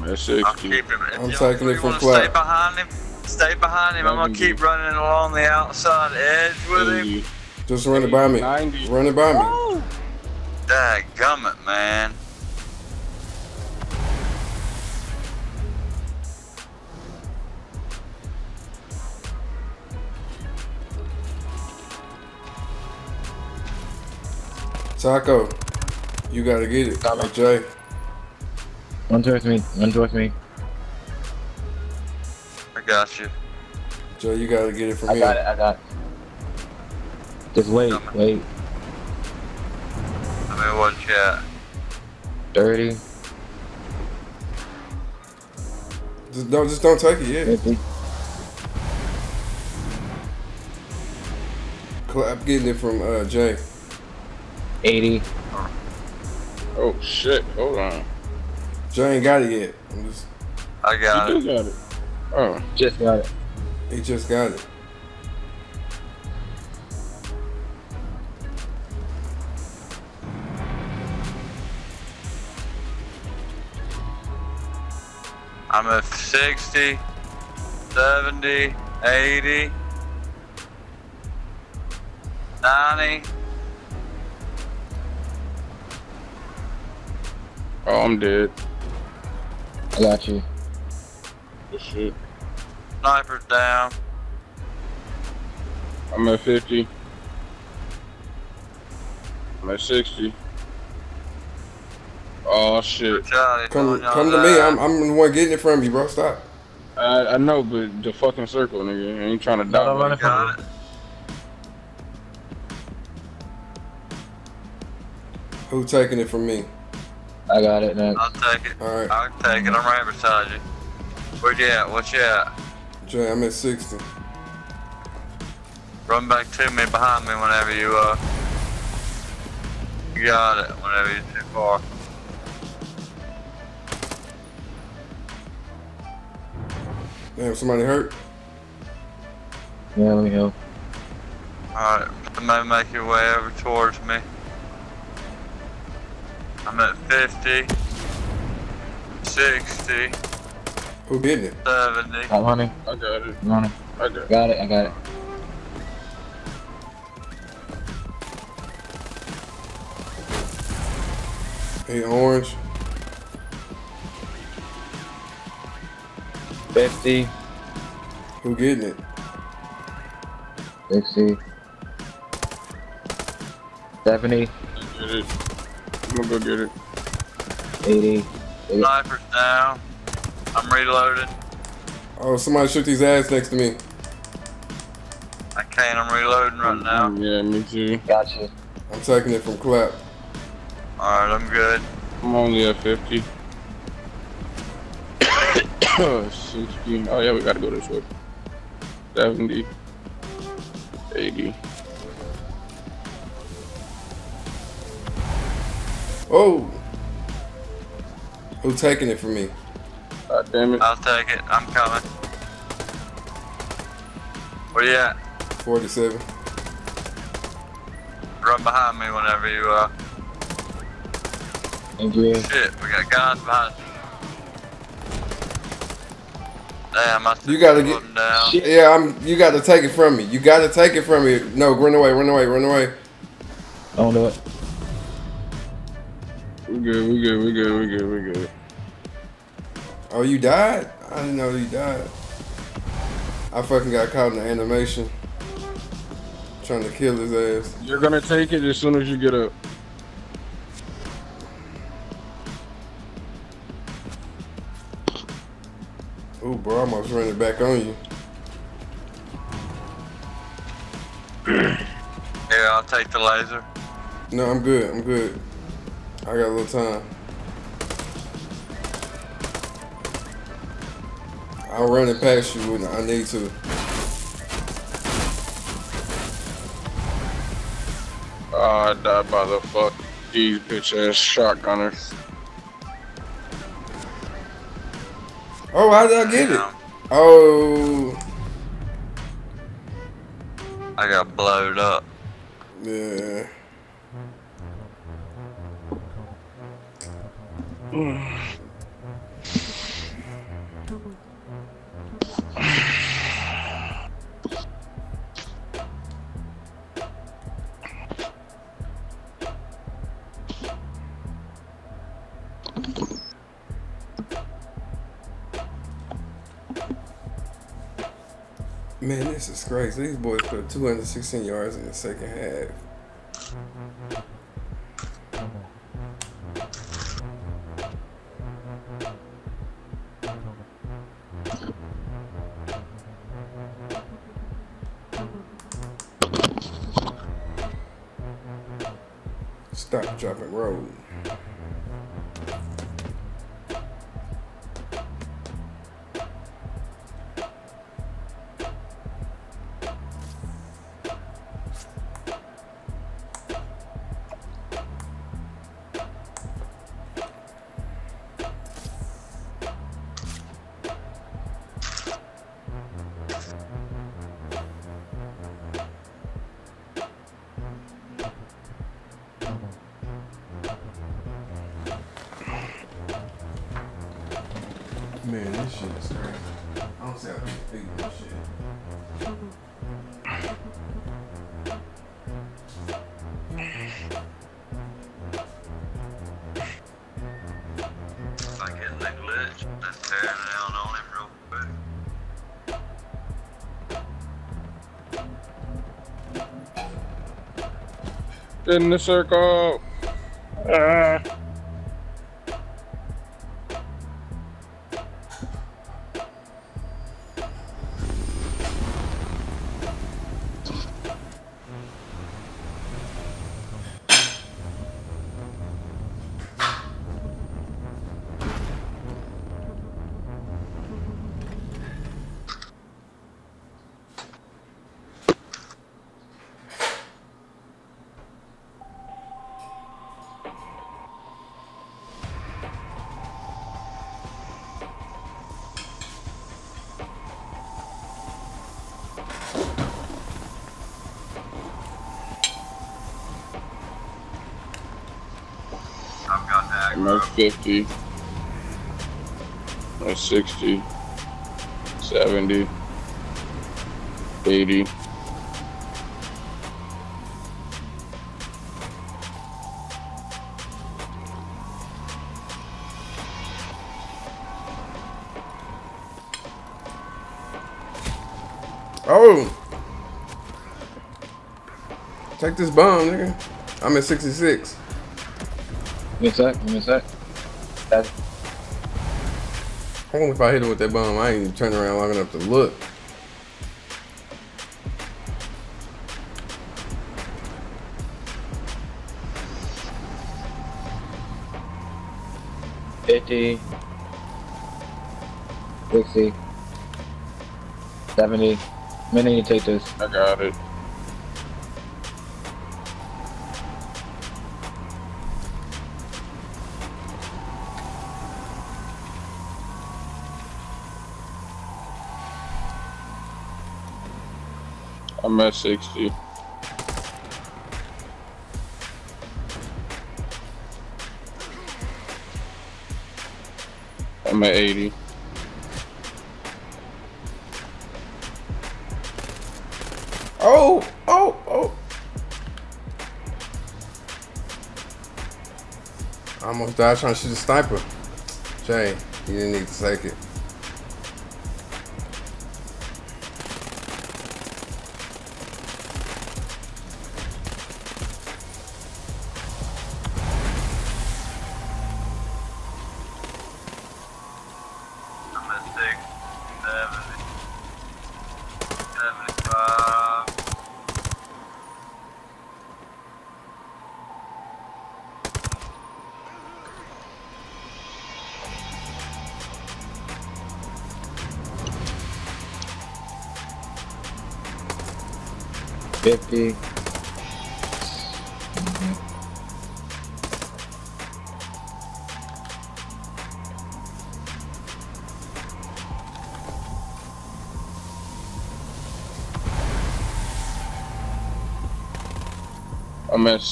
I'm at I'll 60. keep him. I'm taking it three from wanna Stay behind him. Stay behind him. I'm gonna keep running along the outside edge with him. Just run it by me. 90. Run it by me. Dadgummit, man. Taco, you gotta get it. Got me. Hey, Jay, Run towards me. Run towards me. I got you. Joe, you gotta get it from me. I got it. I got it. Just wait. Coming. Wait. I mean, what chat? 30. Just don't, just don't take it yet. 50. Cl- I'm getting it from uh, Jay. 80. Oh shit, hold on. Jay ain't got it yet. I'm just, I got you it. do got it. Oh, Just got it. he just got it. I'm at 60, 70, 80, 90. oh, I'm dead. I got you. Oh, shit. Sniper's down. I'm at 50. I'm at 60. Oh shit. Charlie, Come, come to me. I'm, I'm the one getting it from you, bro. Stop. I, I know, but the fucking circle, nigga. I ain't trying to No, doubt. running me. Got it. Who taking it from me? I got it next. I'll take it. All right, I'll take it. I'm right beside you. Where you at? What you at? Jay. I'm at 60. Run back to me behind me whenever you uh. You got it. Whenever you're too far. Damn, somebody hurt. Yeah, let me help. Alright, somebody make your way over towards me. I'm at 50, 60, Who getting it? 70. I'm running. I got it. I'm. I got it. Got it. I got it. Hey, orange. 50, Who getting it? 60, 70, Get it. I'm gonna go get it. 80. Sniper's down. I'm reloading. Oh, somebody shoot these ass next to me. I can't. I'm reloading right now. Mm-hmm. Yeah, me too. Gotcha. I'm taking it from Clap. Alright, I'm good. I'm only at 50. 60. Oh, yeah, we gotta go this way. 70. 80. Oh. Who taking it from me? God damn it. I'll take it. I'm coming. Where you at? 47. Run behind me whenever you uh. Thank you. Shit, we got guys behind us. Damn, I You gotta get- down. Shit. Yeah, I'm. You got to take it from me. You got to take it from me. No, run away, run away, run away. I don't do it. We good, we good, we good, we good, we good. Oh, you died? I didn't know you died. I fucking got caught in the animation. Trying to kill his ass. You're gonna take it as soon as you get up. Ooh, bro, I almost ran it back on you. yeah, I'll take the laser. No, I'm good. I'm good. I got a little time. I'll run it past you when I need to. Oh, I died by the fuck these bitch ass shotgunners. Oh, how did I get it? Oh, I got blowed up. yeah. Man, this is crazy. These boys put 216 yards in the second half. Stop, In the circle. Ah. 50. That's 60. 70. 80. Oh! Take this bomb, nigga. I'm at 66. Give me a sec. Give me a sec. That's I wonder if I hit him with that bomb, I ain't even turn around long enough to look. fifty. Sixty. Seventy. Minute you take this. I got it. I'm at 60. I'm at 80. Oh! Oh! Oh! I almost died trying to shoot a sniper. Jay, you didn't need to take it.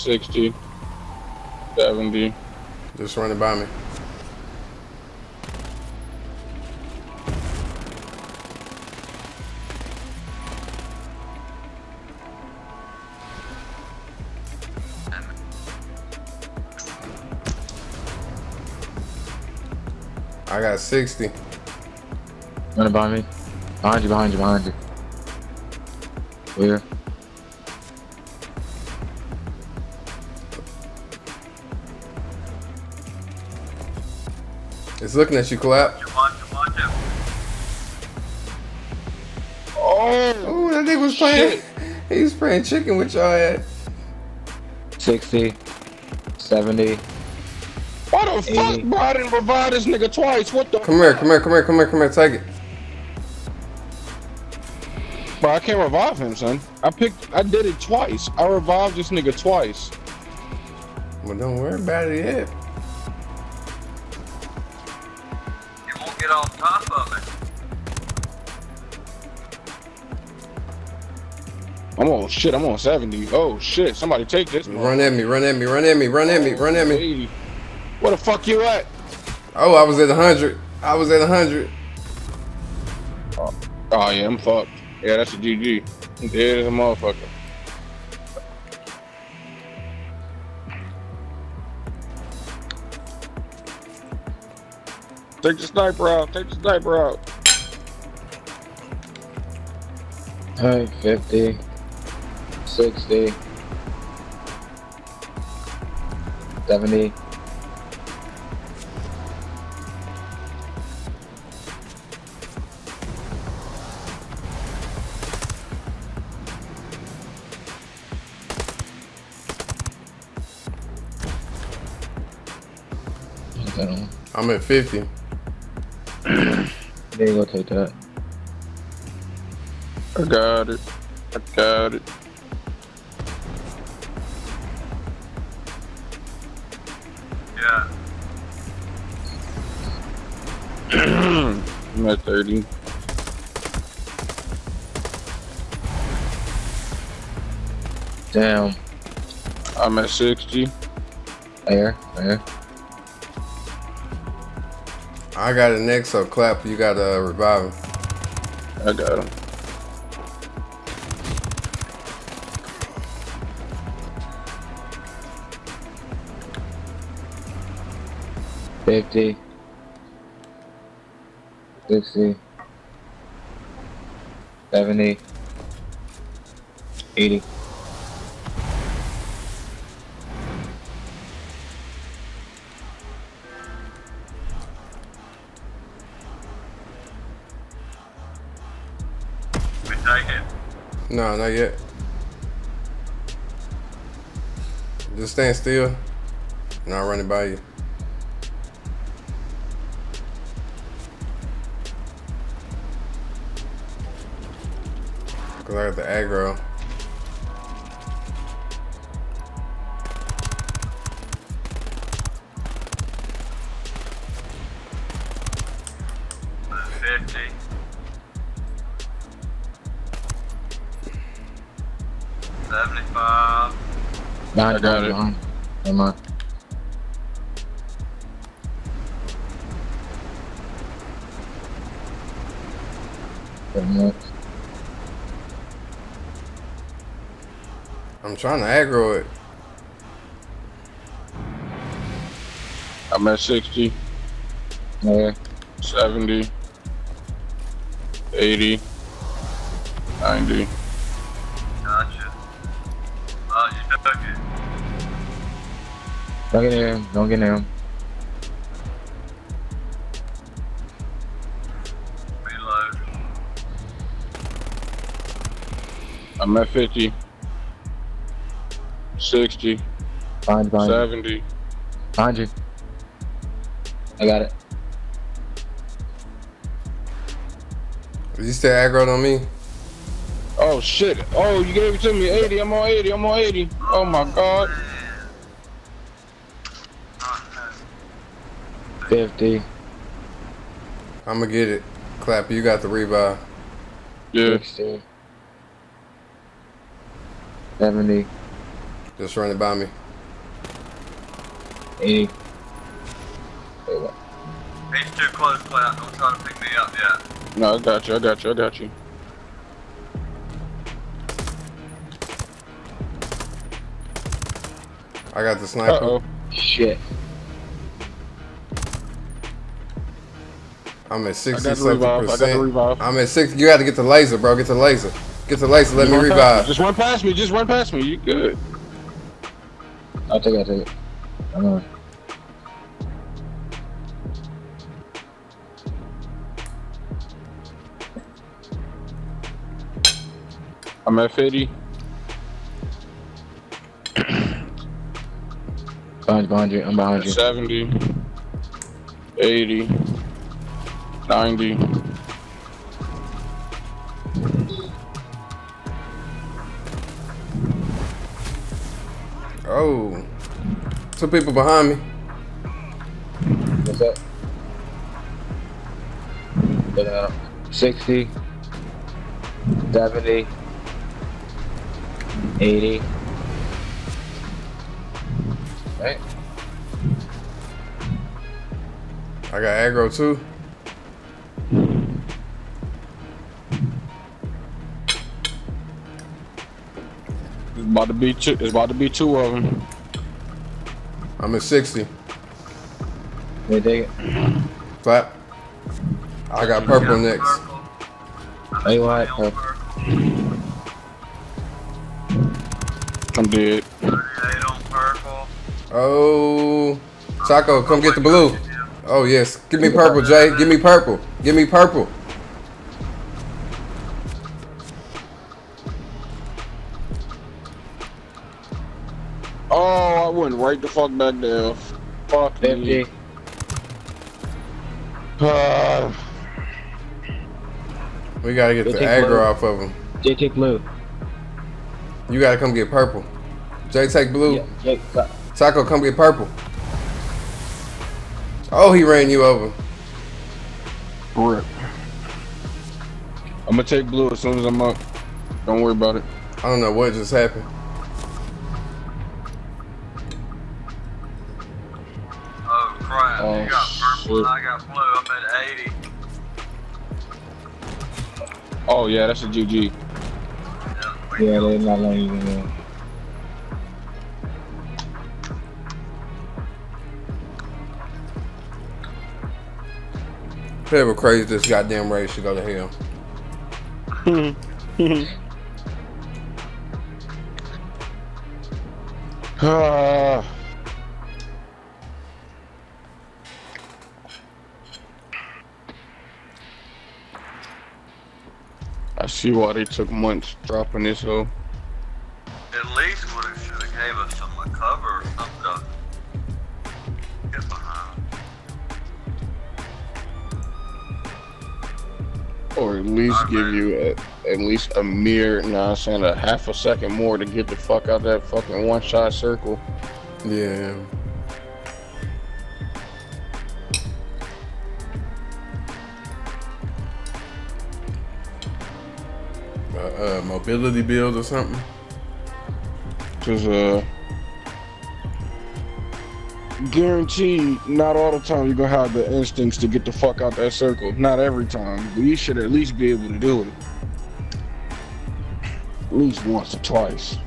60. 70. Just running by me. I got 60. Running by me. Behind you, behind you, behind you. Where? It's looking at you, clap. Watch it, watch it. Oh! Oh, that nigga was playing. He was playing chicken with y'all at. 60. 70. Why the fuck, Eighty. bro? I didn't revive this nigga twice. What the Come here, come here, come here, come here, come here. Take it. Bro, I can't revive him, son. I picked, I did it twice. I revived this nigga twice. Well, don't worry about it yet. Shit. I'm on 70. Oh shit! Somebody take this. Run at me, run at me, run at me, run at me, oh, run at me. 80. Where the fuck you at? Oh, I was at 100. I was at 100. Oh yeah, I'm fucked. Yeah, that's a GG. I'm dead as a motherfucker. Take the sniper out. Take the sniper out. Alright, 50. 60. Seventy. Okay. I'm at 50. There you go, take that. I got it. I got it. I'm at 30. Damn. I'm at 60. There, there. I got it next, so clap. You got a uh, revive. I got him. Fifty. Sixty. Seventy. Eighty. We take it. No, not yet. Just stand still, and I'll run it by you. I got the aggro. Fifty. Seventy-five. Behind, I got it. Trying to aggro it. I'm at 60, Yeah. 70, 80, 90. Gotcha. Oh, you took it. Don't get near him. Don't get near him. Reload. I'm at 50, 60, Behind you, behind you. 70. Behind you. I got it. Is you still aggroed on me? Oh shit. Oh, you gave it to me. 80. I'm on 80. I'm on 80. Oh my god. Fifty. I'm gonna get it. Clap. You got the revive. Yeah. 60. 70. Just run it by me. 80. There. He's too close, Cloud. Don't try to pick me up yet. No, I got you. I got you. I got you. I got the sniper. Uh oh. Shit. I'm at I 60 got the something revive. I got the percent. revive. I'm at 60. You got to get the laser, bro. Get the laser. Get the laser. Let Just me revive. Just run past me. Just run past me. You good. Take it, I'll take it. I'm on. I'm at 50. Behind behind you. I'm behind you. 70, 80, 90. Two people behind me. What's up? Looking at him. 60. 70. 80. Right? I got aggro too. It's about to be two. It's about to be two of them. I'm at 60. They take it. Clap. I got purple next. Purple. Oh, you want it? On Purple. I'm dead. 38 on purple. Oh, Taco, come get the blue. Oh yes, give me purple, Jay. Give me purple. Give me purple. Fuck back down. Fuck me. 50. Uh, We gotta get Go the take aggro blue. off of him. Jay, take blue. You gotta come get purple. Jay, take blue. Yeah, Jay. Taco, come get purple. Oh, he ran you over. rip. I'm gonna take blue as soon as I'm up. Don't worry about it. I don't know what just happened. Oh yeah, that's a GG. Yeah, Yeah, they're not letting you in. Whoever crazy this goddamn race should go to hell. Ah. See why they took months dropping this though. At least would have should have gave us some cover or something to get behind. Or at least Alright, give man. you a, at least a mere, nah, I'm saying a half a second more to get the fuck out that fucking one shot circle. Yeah. Mobility build or something. Cause uh guaranteed not all the time you're gonna have the instincts to get the fuck out that circle. Not every time. But you should at least be able to do it. At least once or twice.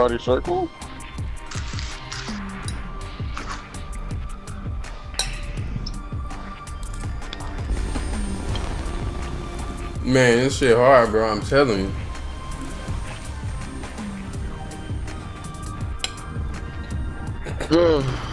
Everybody circle? Man, this shit hard, bro. I'm telling you. Ugh.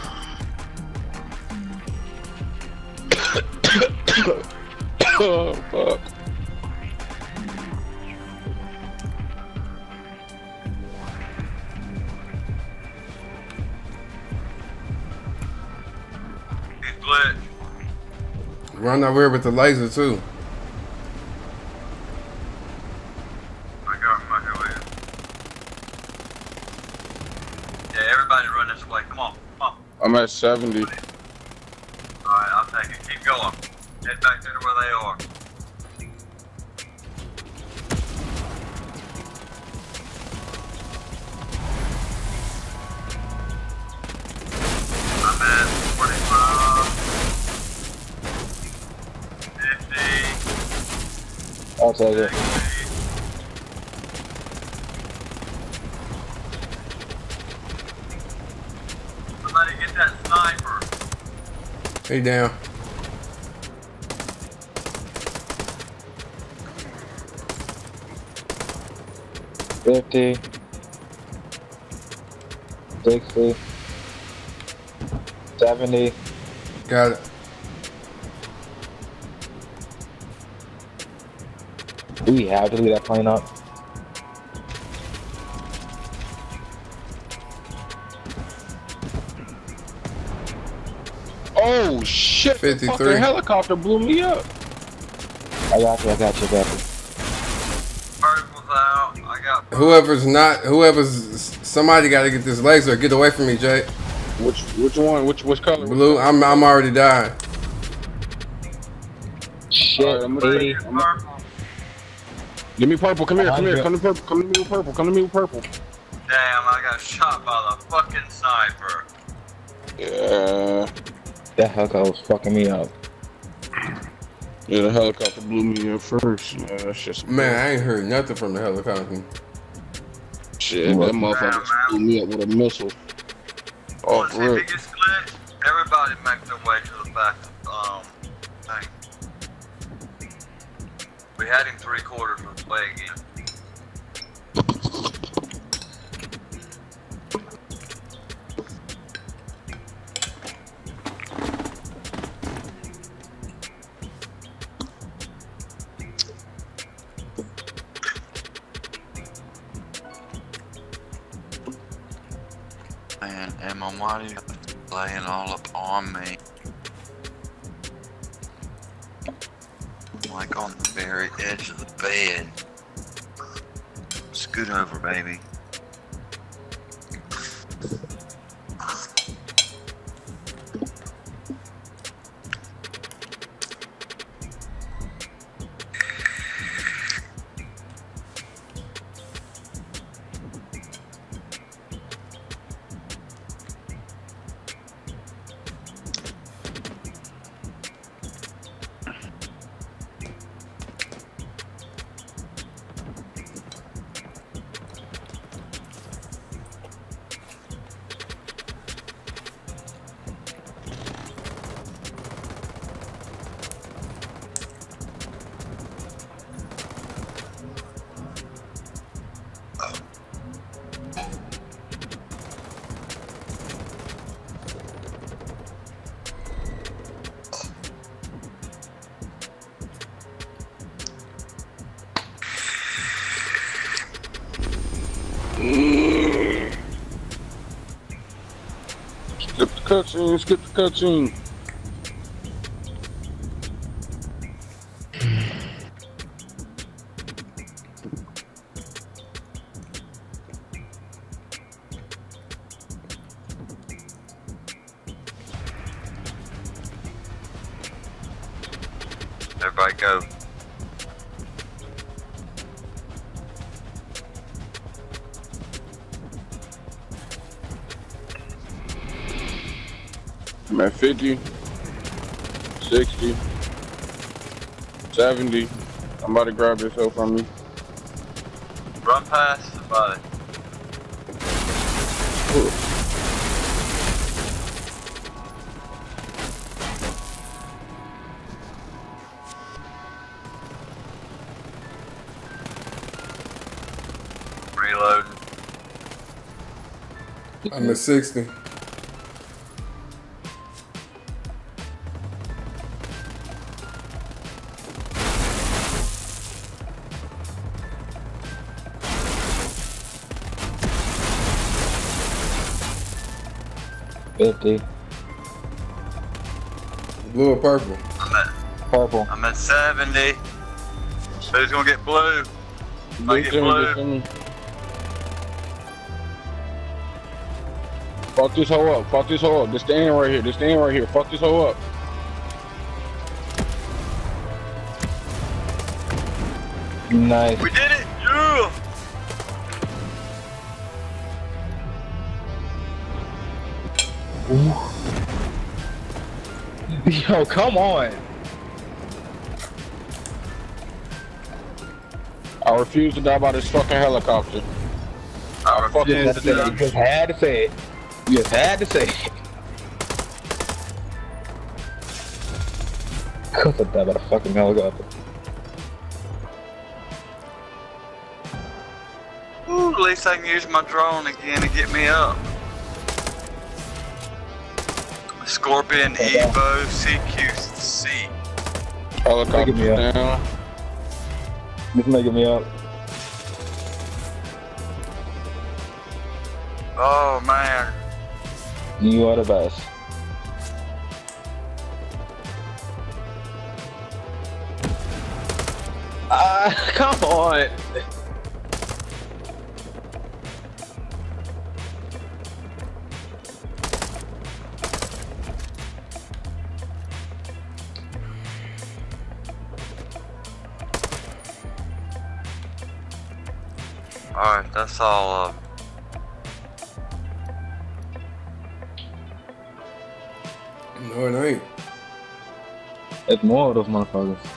Run over with the laser too. I got him right here with you. Yeah, everybody run this way. Come on, come on. I'm at 70. Hey down. Fifty. Sixty. Seventy. Got it. Do we have to leave that plane up? 53. The helicopter blew me up. I got you, I got you, baby. Whoever's not, whoever's, somebody got to get this laser. Get away from me, Jay. Which which one? Which which color? Blue. I'm I'm already dying. Shit, right, I'm gonna I'm purple. Give me purple. Come here. Come here. Come to purple. Come to me with purple. Come to me with purple. Damn, I got shot by the fucking sniper. Yeah. That helicopter was fucking me up. Yeah, the helicopter blew me up first. Man, that's just Man, I ain't heard nothing from the helicopter. Shit, that motherfucker blew me up with a missile. Oh, Off see cutscene, skip the cutscene. Grab this help from me. Run past somebody. Reloading. I'm at 60. Fifty. Blue or purple? I'm at Purple. I'm at 70. Who's gonna get blue? I Get get blue. get to me. Fuck this hoe up, fuck this hoe up. This the end right here, this the end right here. Fuck this hoe up. Nice. We did it! Yo, come on. I refuse to die by this fucking helicopter. I refuse That's to die. You just had to say it. You just had to say it. Cause of that about a fucking helicopter. Ooh, at least I can use my drone again to get me up. Scorpion Evo CQC. Helicopter me up. down. Just making me up. Oh man. You are the best. Ah, come on. Alright, that's all uh No, it ain't. It's more of those motherfuckers.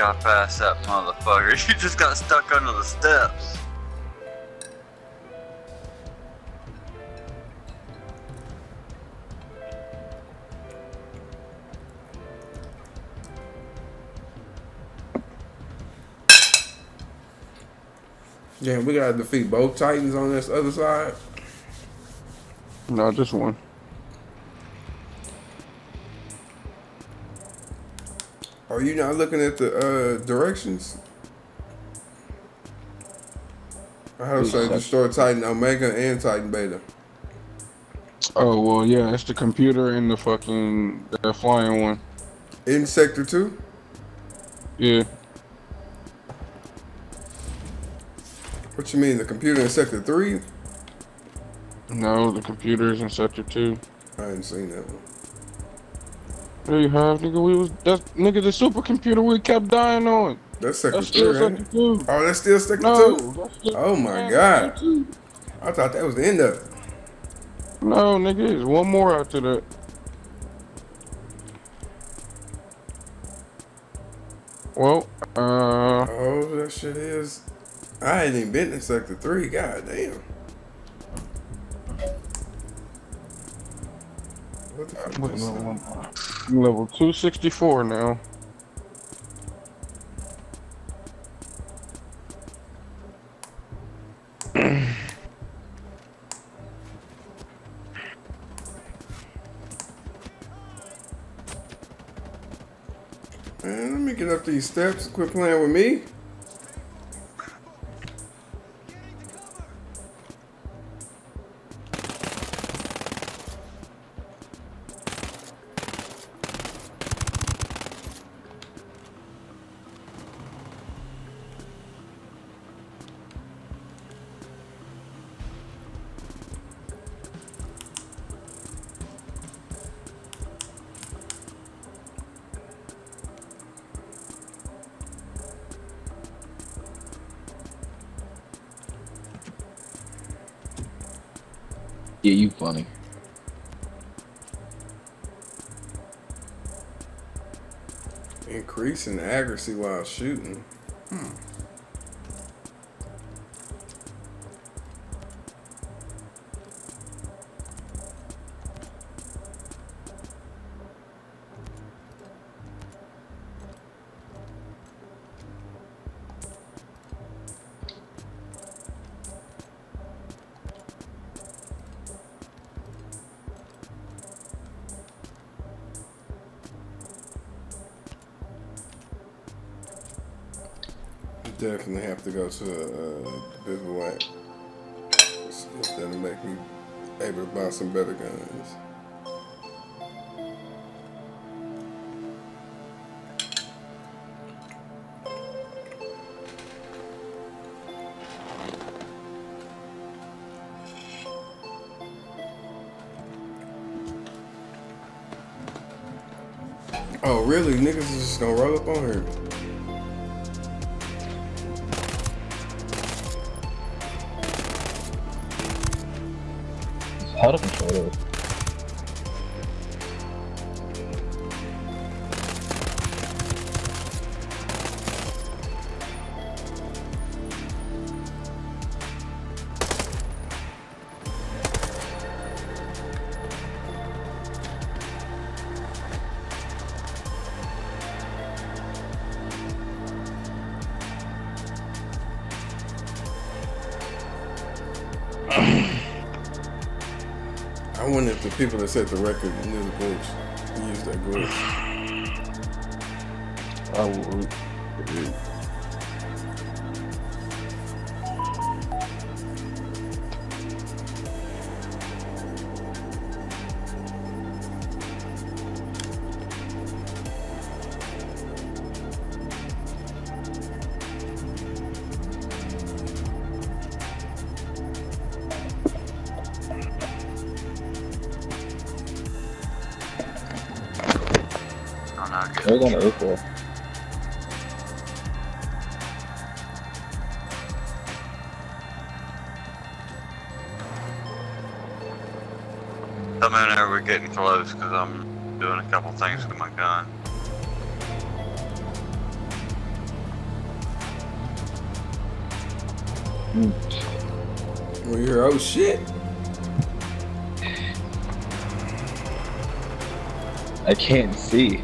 We finally got past that motherfucker. You just got stuck under the steps. Yeah, we gotta defeat both Titans on this other side. No, just one. Are you not looking at the uh, directions? I have to say destroy Titan Omega and Titan Beta. Oh well, yeah, it's the computer and the fucking the flying one. In Sector 2? Yeah. What you mean, the computer in Sector 3? No, the computer's in sector two. I hadn't seen that one. There you have, nigga. We was that's nigga the supercomputer we kept dying on. That's Sector That's still 3, ain't sector two. Oh, that's still Sector No, 2? that's Oh my God. two. I thought that was the end of it. No, nigga, there's one more after that. Well, uh, Oh, that shit is. I ain't even been in Sector 3. God damn. Level 264 now. Man, let me get up these steps. Quit playing with me. Increasing accuracy while shooting. To go to uh, bivouac. See if that'll make me able to buy some better guns. Oh, really? Niggas is just gonna roll up on here. People that set the record knew the glitch, used that glitch. I would. I can't see.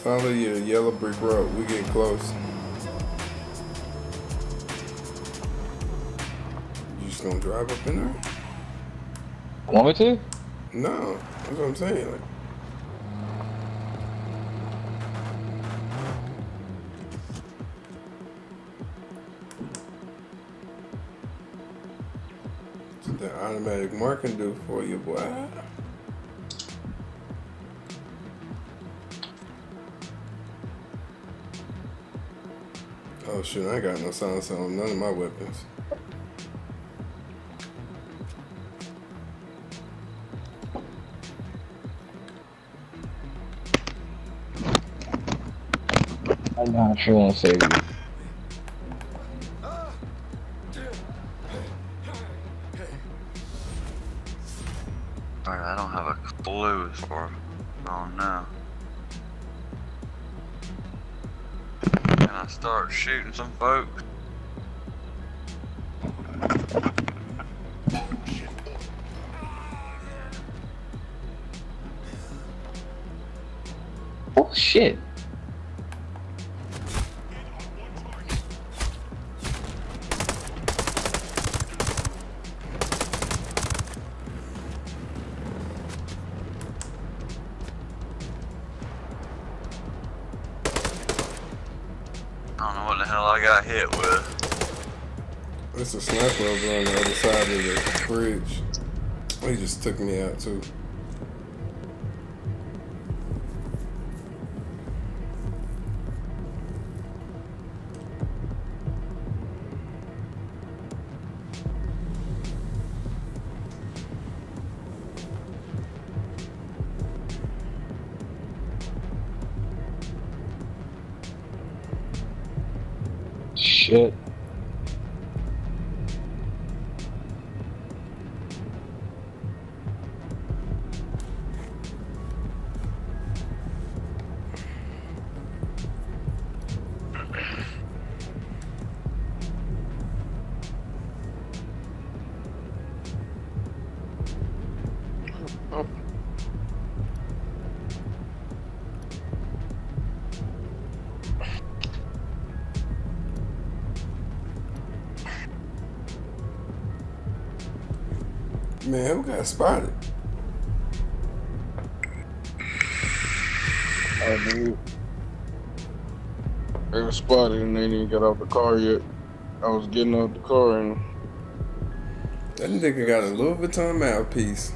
Follow your yellow brick road. We getting close. You just gonna drive up in there? Want me to? No, that's what I'm saying. Like, for you, boy? Oh shit, I ain't got no silence on none of my weapons. I'm not sure to save you. Alright, I don't have a clue as on now. Can I start shooting some folks? Oh shit. There's a on the other side of the bridge. He just took me out too. Spotted? I do. They were spotted and they didn't even get out the car yet. I was getting out the car and That nigga got a Louis Vuitton mouthpiece.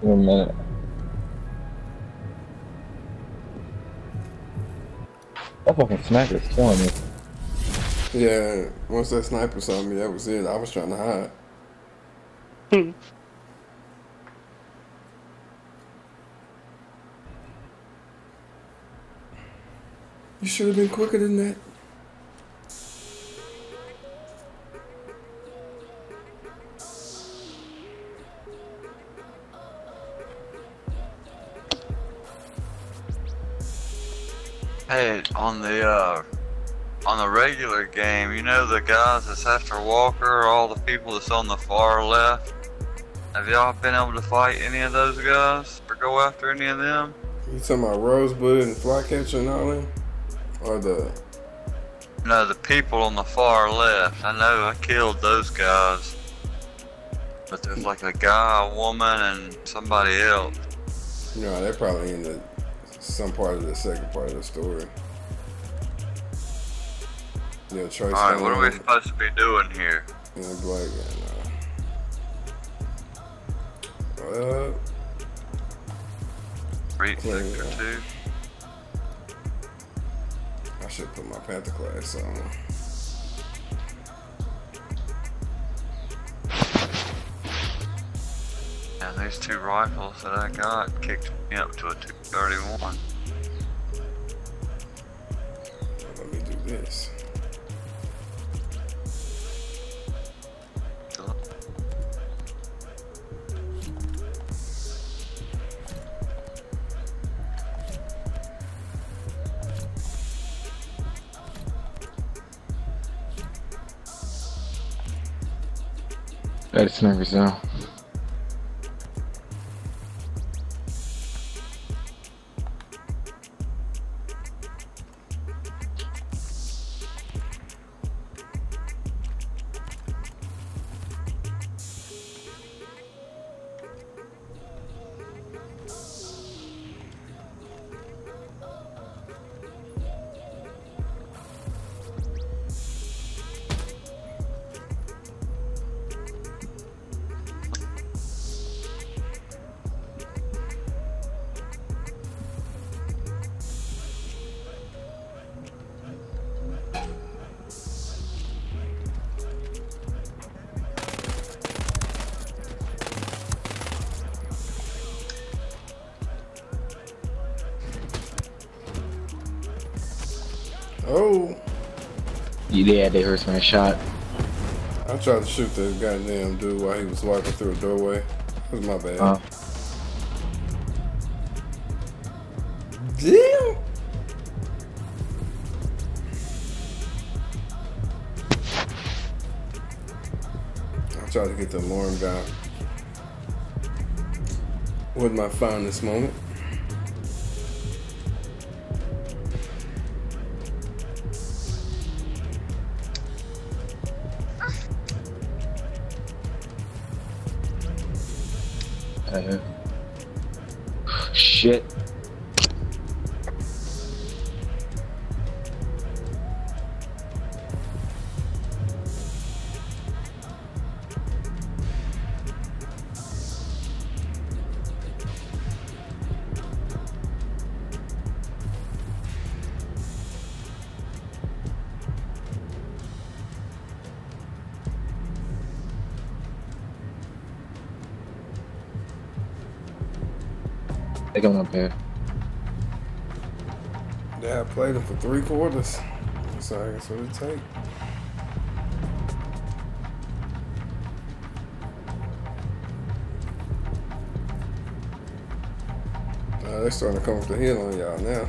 Give me a minute. That fucking sniper's killing me. Yeah, once that sniper saw me, that was it. I was trying to hide. you should have been quicker than that. Hey, on the uh, on the regular game, you know the guys that's after Walker, all the people that's on the far left. Have y'all been able to fight any of those guys or go after any of them? You talking about Rosebud and Flycatcher and all them? Or the No, the people on the far left. I know I killed those guys. But there's like a guy, a woman, and somebody else. you know, they're probably in the some part of the second part of the story. Yeah, Trace. Alright, what are we supposed to be doing here? In the black guy now. Uh, Reach sector two. I should put my Panther class on. And these two rifles that I got kicked me up to a 231. Snipers now. Yeah, they heard my shot. I tried to shoot the goddamn dude while he was walking through a doorway. That was my bad. Uh, Damn. I tried to get the alarm down. Wasn't my finest moment. There. Yeah, I played him for three quarters. So I guess what it take. Uh, they're starting to come up the hill on y'all now.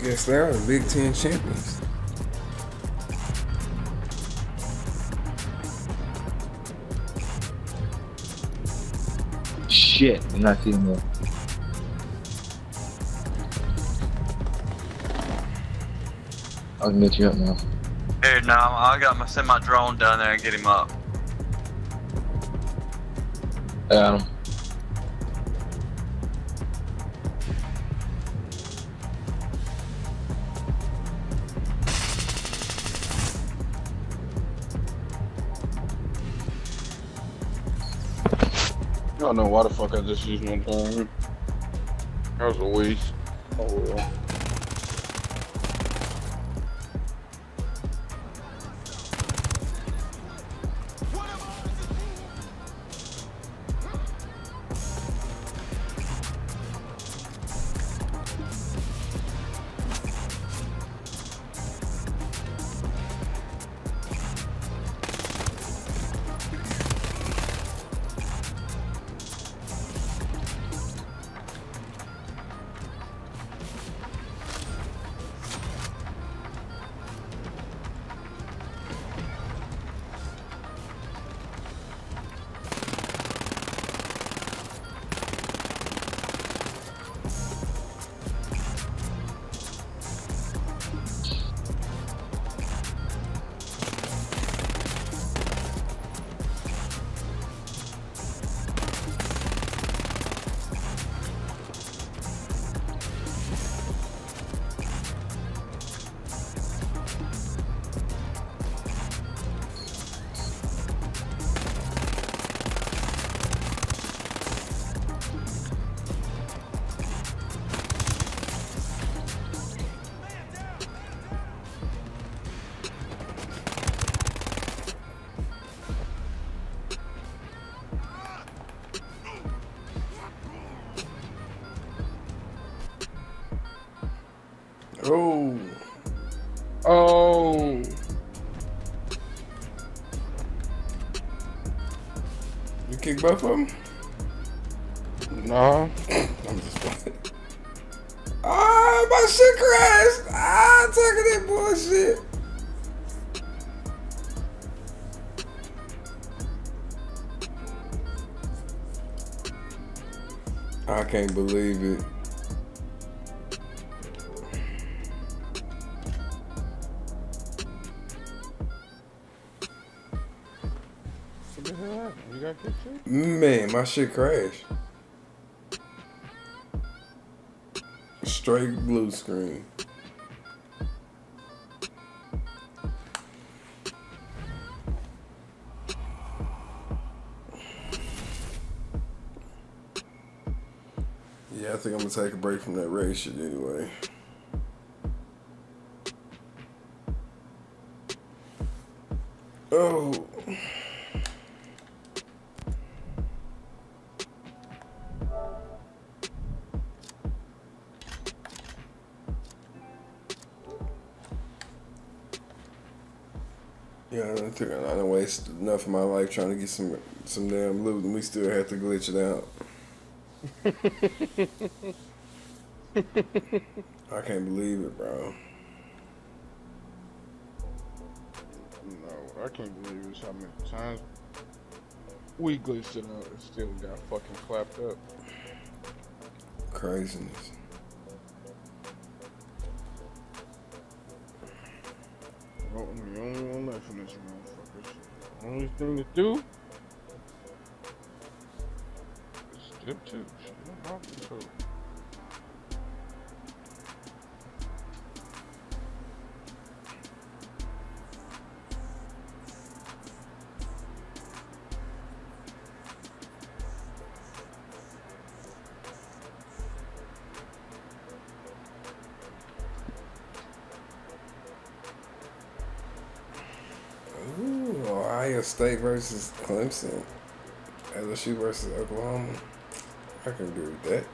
Guess they are the Big Ten champions. Shit, I'm not seeing them. I can get you up now. Here, now I got my send my drone down there and get him up. I don't know why the fuck I just used my phone. That was a waste. Oh well. Both of them? Shit crashed. Straight blue screen. Yeah, I think I'm gonna take a break from that race shit anyway. Trying to get some some damn loot, and we still have to glitch it out. I can't believe it, bro. No, I can't believe it's how many times we glitched it out and still got fucking clapped up. Craziness. Thing to do State versus Clemson. LSU versus Oklahoma. I can agree with that.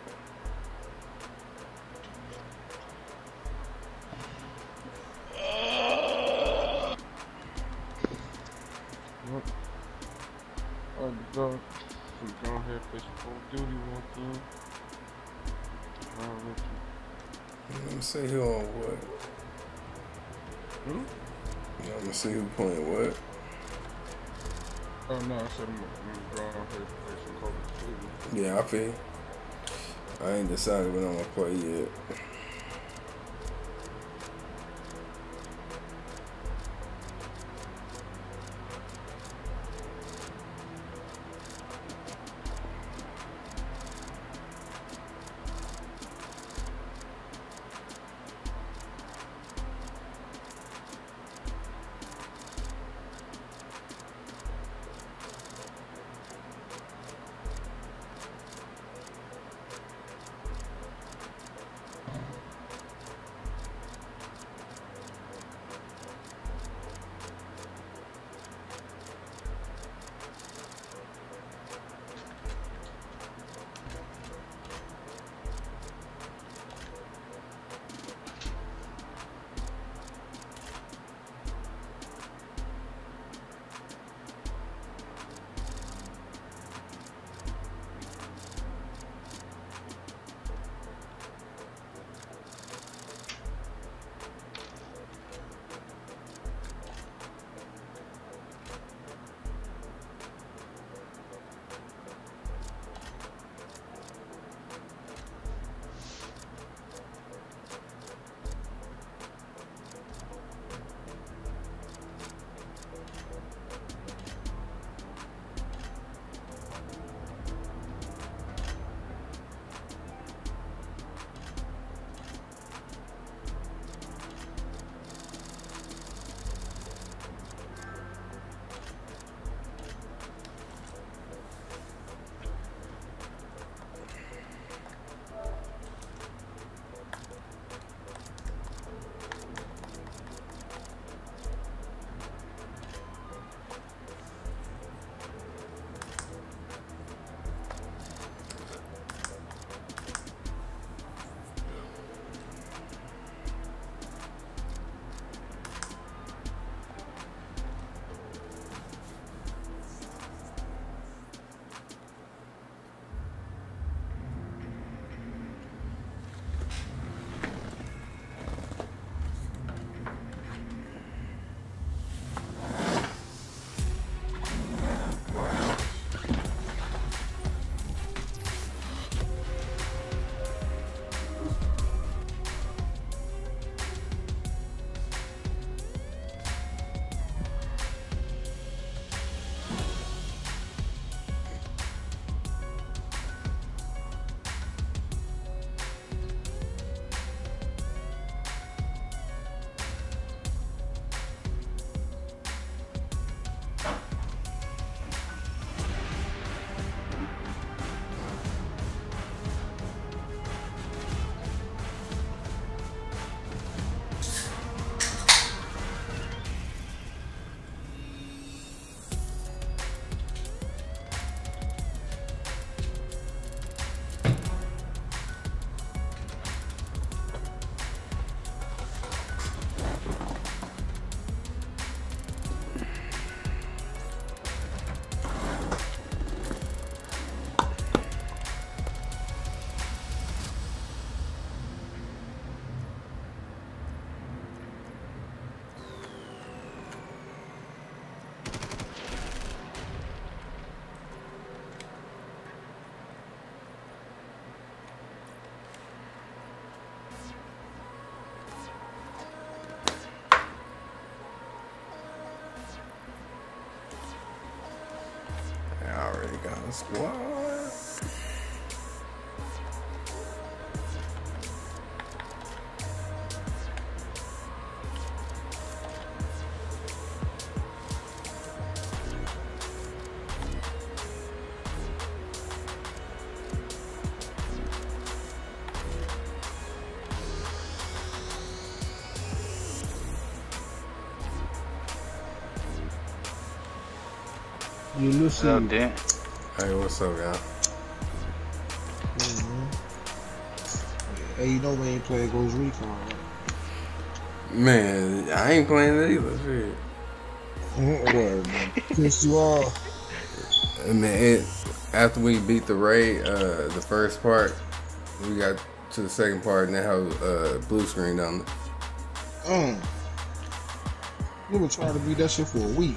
A squad. You Lucy. Oh, damn. Hey, what's up, y'all? Mhm. Hey, you know we ain't playing Ghost Recon, right? Man, I ain't playing it either. Shit. Mhm, Whatever, man. Pissed you off. And then it, after we beat the raid, uh, the first part, we got to the second part, and that had uh, blue screen on it. Mm. You been trying to beat that shit for a week.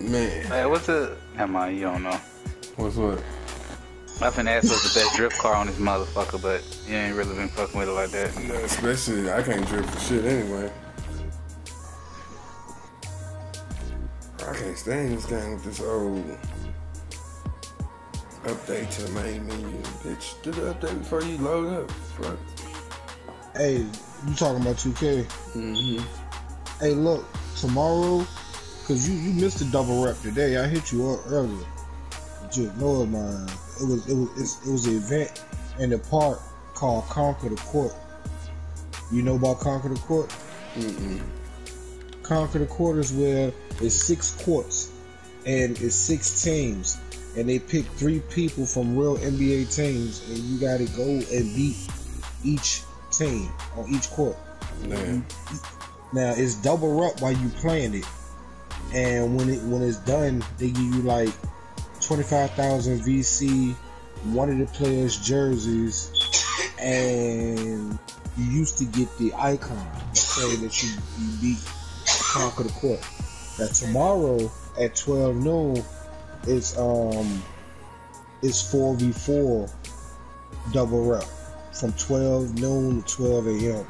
Man, Hey, what's the? Never mind, you don't know. what's what? I finna ask what's the best drift car on this motherfucker, but you ain't really been fucking with it like that. Especially, I can't drift for shit anyway. I can't stand this game with this old update to the main menu. Bitch, do the update before you load up. Fuck. Hey, you talking about 2K? Mm-hmm. Hey, look, tomorrow, cause you you missed the double rep today. I hit you up earlier. But you ignored mine. It was it was it's, it was an event in the park called Conquer the Court. You know about Conquer the Court? Mm-mm. Conquer the Court is where it's six courts and it's six teams, and they pick three people from real NBA teams, and you got to go and beat each team on each court. Damn. Now it's double up while you playing it, and when it when it's done, they give you like twenty five thousand VC, one of the players' jerseys, and you used to get the icon saying that you, you beat conquer the court. Now tomorrow at twelve noon, it's um it's four v four double rep from twelve noon to twelve a.m.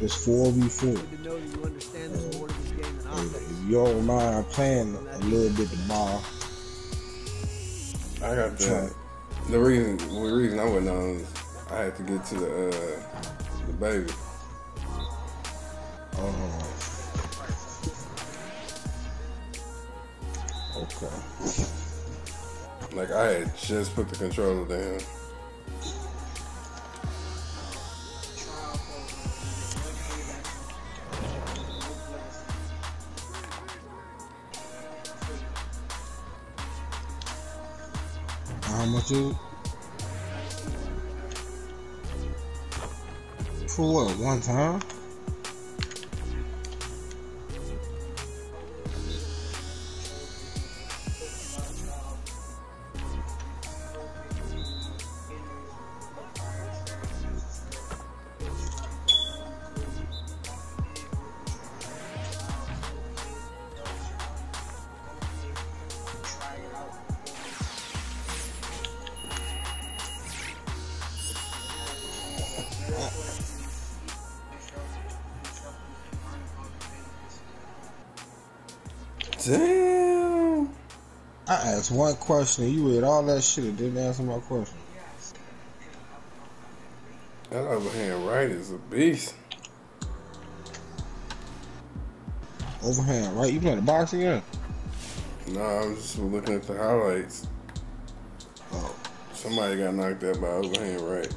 It's four v four. If you don't mind playing a little bit tomorrow, I got that. The reason, the reason I went on is I had to get to the uh, the baby. uh, okay. Like I had just put the controller down. Much is? For what? One time? Asked one question. You read all that shit and didn't answer my question. That overhand right is a beast. Overhand, right? You playing the boxing again? No, I'm just looking at the highlights. Oh. Somebody got knocked out by overhand right.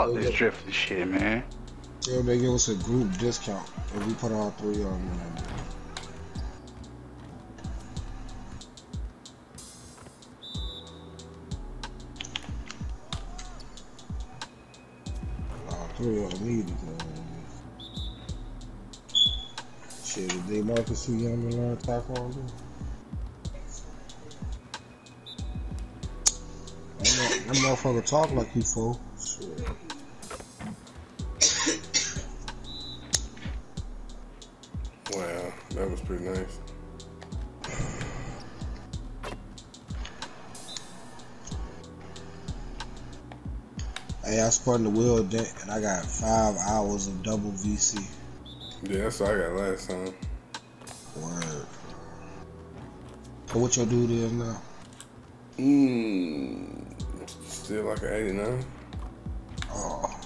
Fuck this yeah. drifting shit, man. Yeah, they give us a group discount if we put all three on there. All three on me because shit, did they Marcus too young to learn taekwondo? That mo- that motherfucker talk like he full. Spun the wheel deck and I got five hours of double VC. Yeah, that's what I got last time. Word. So what your dude is now? Mmm. Still like an 89. Oh,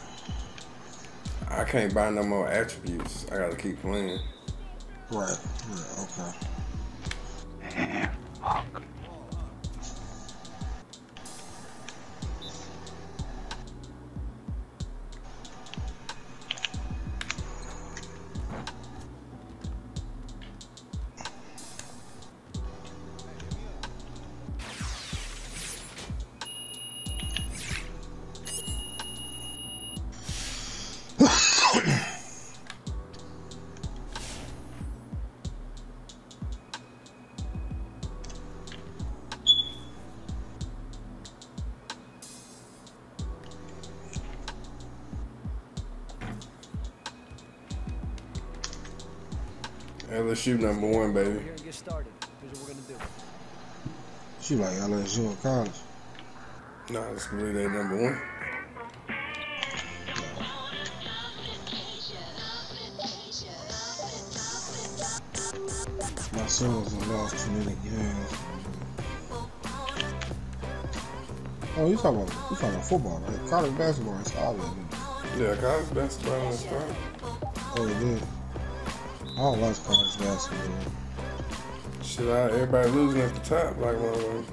I can't buy no more attributes. I gotta keep playing. right. Yeah, okay. LSU number one, baby. here and get started. Here's what we're gonna do. She like LSU in college. Nah, I just believe they number one. My sons have lost too many games. Oh, you talking about you talking about football, right? College basketball is obvious. Yeah, college basketball on the. Oh, it is. I don't watch college basketball. Shit, I, everybody losing at the top. Like, one. well,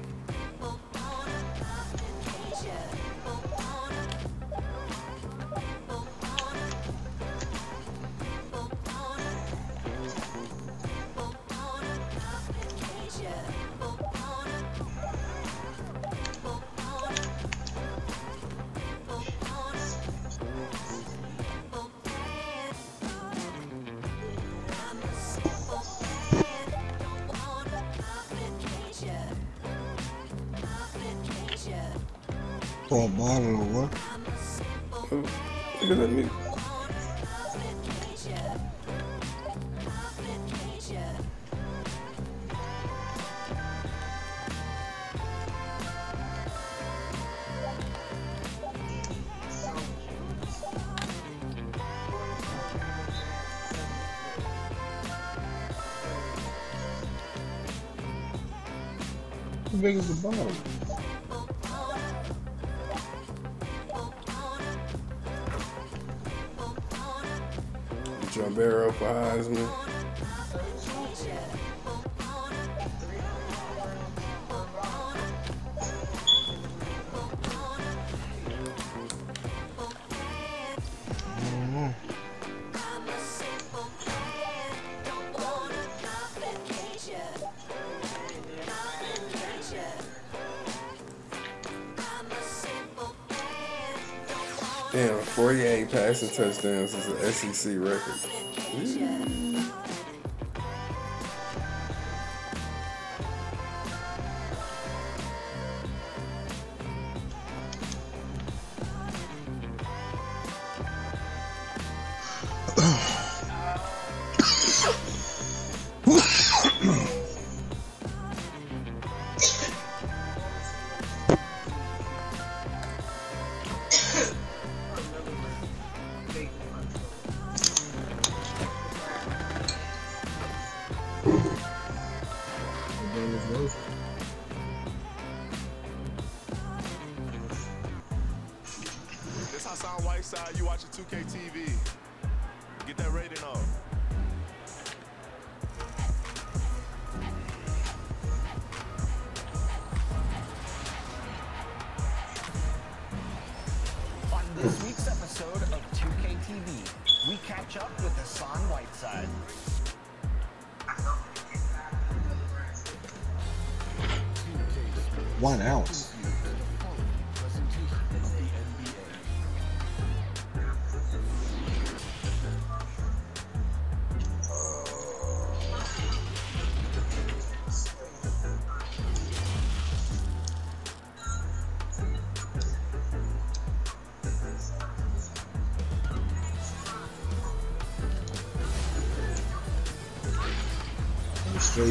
How touchdowns is an SEC record.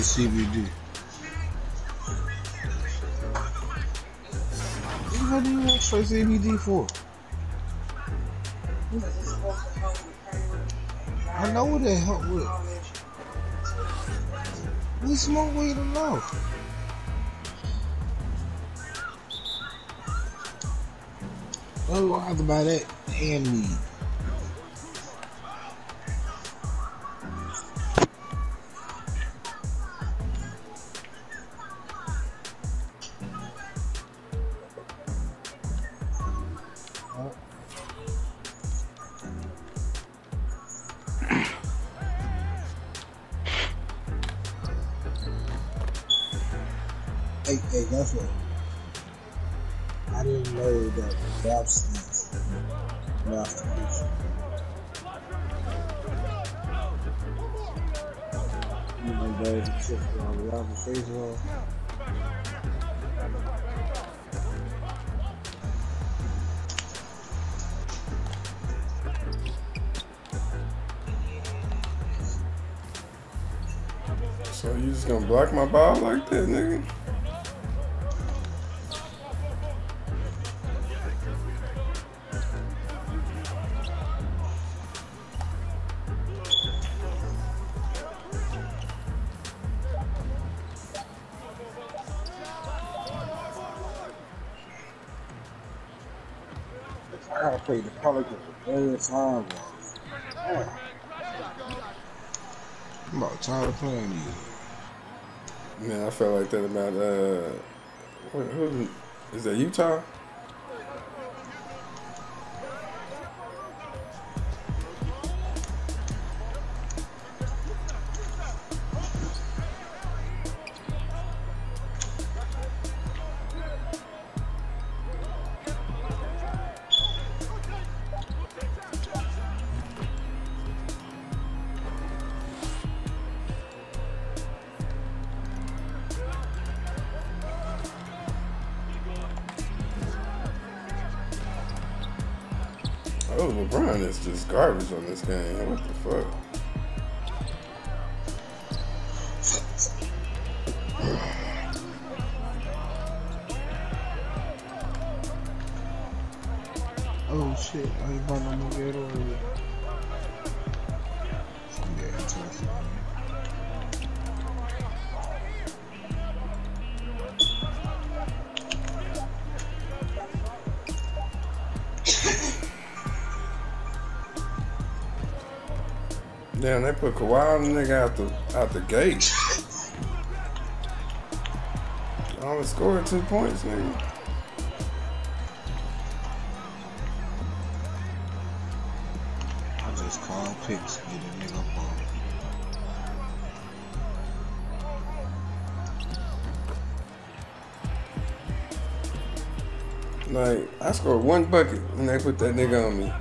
Straight CBD. What do you want straight CBD for? I know what it help with. We smoke weed enough. Oh, I have to buy that and weed. Just gonna block my ball like that, nigga? I gotta play the Pelicans third time. I'm about tired of playing these. Man, I felt like that about uh, who is that? Utah? Garbage Kawhi nigga out the out the gate. I only scored two points, nigga. I just call picks, get a nigga ball. Like, I scored one bucket and they put that nigga on me.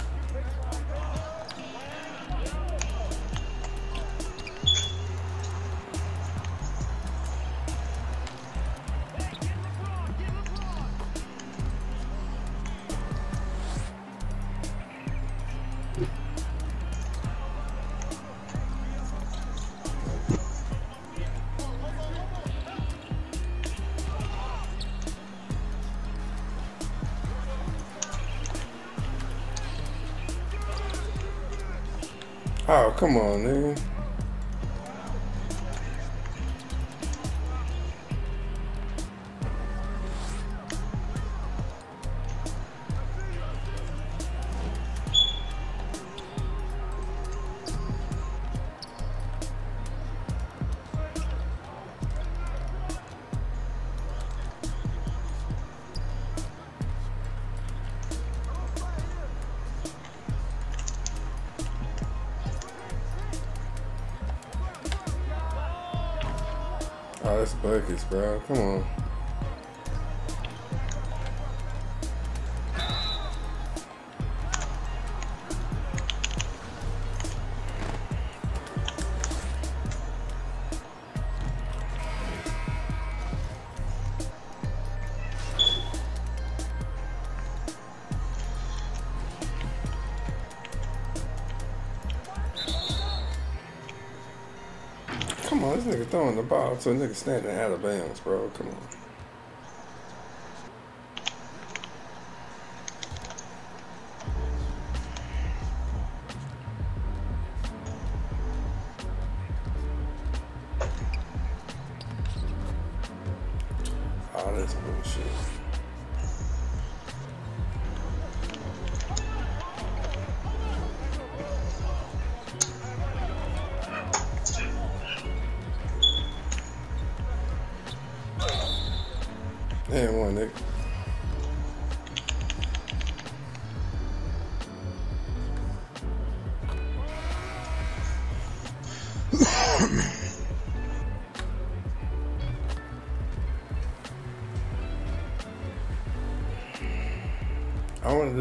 Ball to a nigga standing out of bounds, bro. Come on.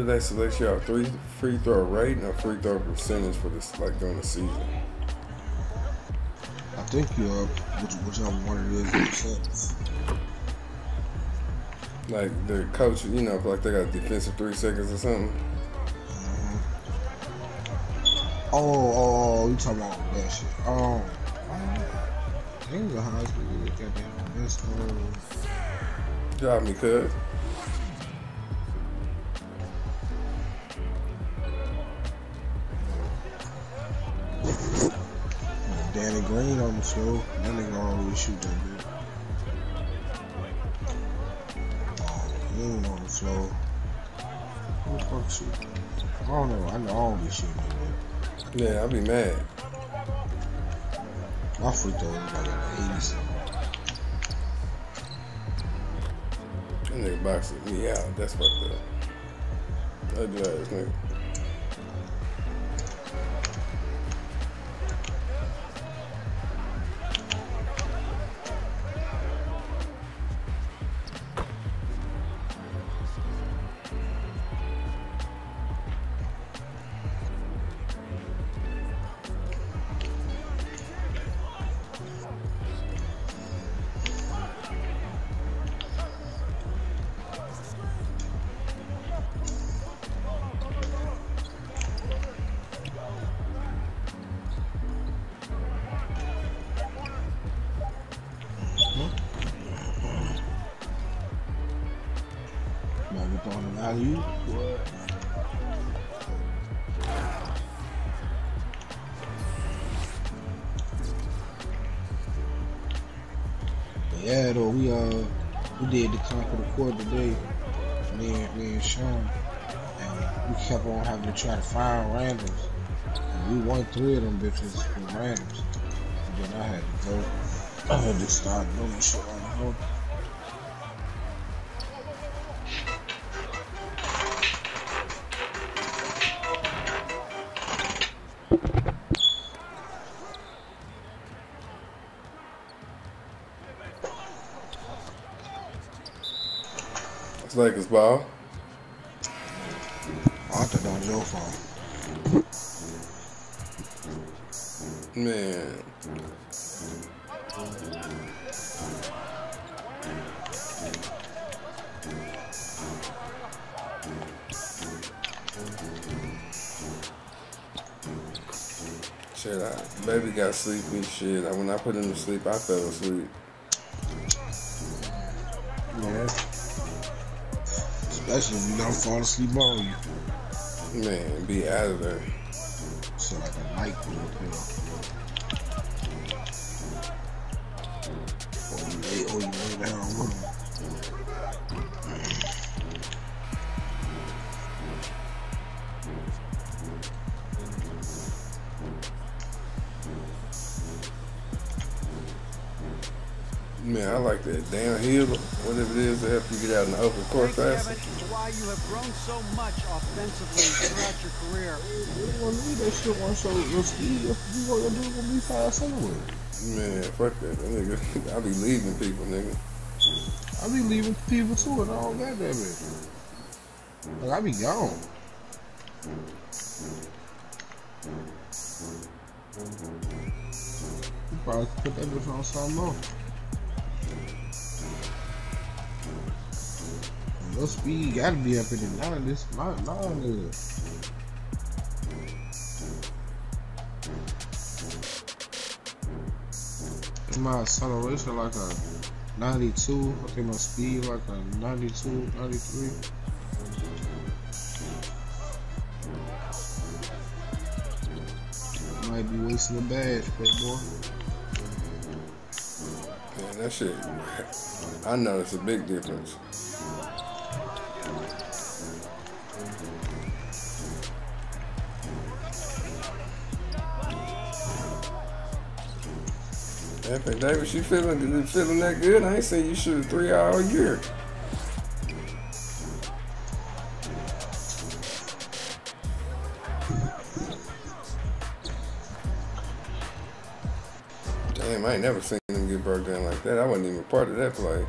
I wonder did they select y'all three free throw rate and a free throw percentage for this like during the season? I think you are which, whichever one it is. percent. Like the coach, you know, like they got defensive three seconds or something. Oh, oh, oh, you talking about that shit? Um, I think it was a high school. Goddamn, this um, Drive me, cuz. The show. That nigga don't shoot that good. Oh, he ain't on the floor. Who the fuck shoot? I don't know. I know I don't be shooting that. Yeah, I'll be mad. My free throw is like an 80 something. That nigga boxing me out. That's fucked up. That ass nigga. To start doing shit on the Lakers ball. Shit, I, baby got sleepy. Shit, I- when I put him to sleep, I fell asleep. Yeah. Especially if you don't fall asleep on you. Man, be out of there. So like a night pill. Get out in the open court faster. why you have grown so much offensively throughout your career. You don't need that shit on so your speed. You what you do gonna be fast anyway. Man, fuck that. that nigga, I be leaving people, nigga. I be leaving people too, and I don't got that bitch. Like I be gone. You probably put that bitch on something else. Your speed gotta be up in the nine. This my nine is. my acceleration like a 92. I think my speed like a 92, 93. Might be wasting a badge, playboy. Man, that shit. I know it's a big difference. Anthony Davis, you feeling feeling that good? I ain't seen you shoot a three all year. Damn, I ain't never seen him get broke down like that. I wasn't even part of that play.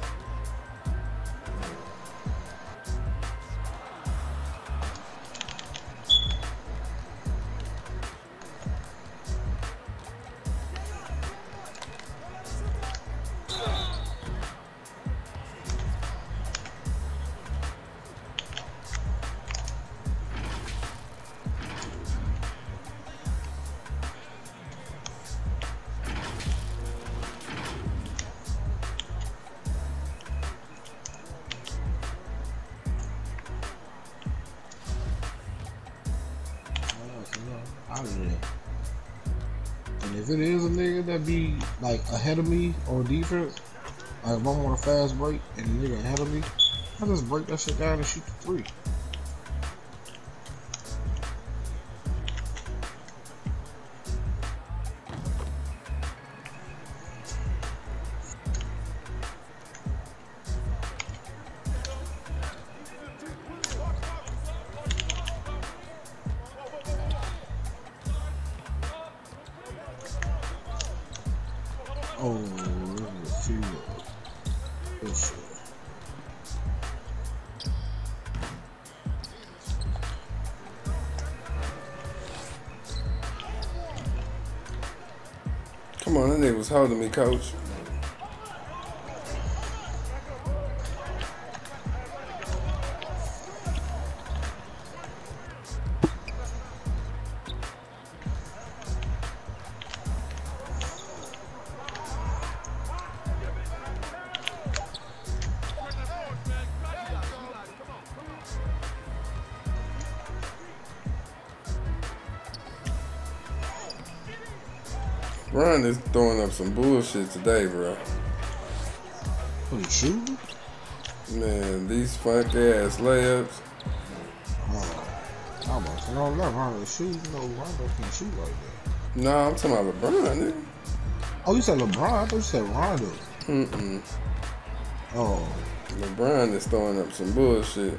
Ahead of me on defense, like if I'm on a fast break and the nigga ahead of me, I just break that shit down and shoot the three. Some bullshit today, bro. What, he shooting? Man, these funk ass layups. Oh, I'm about to know left Rondo shoot. No, Rondo can't shoot like that. No, I'm talking about LeBron, nigga. Oh, you said LeBron? I thought you said Rondo. Mm-mm. Oh, LeBron is throwing up some bullshit.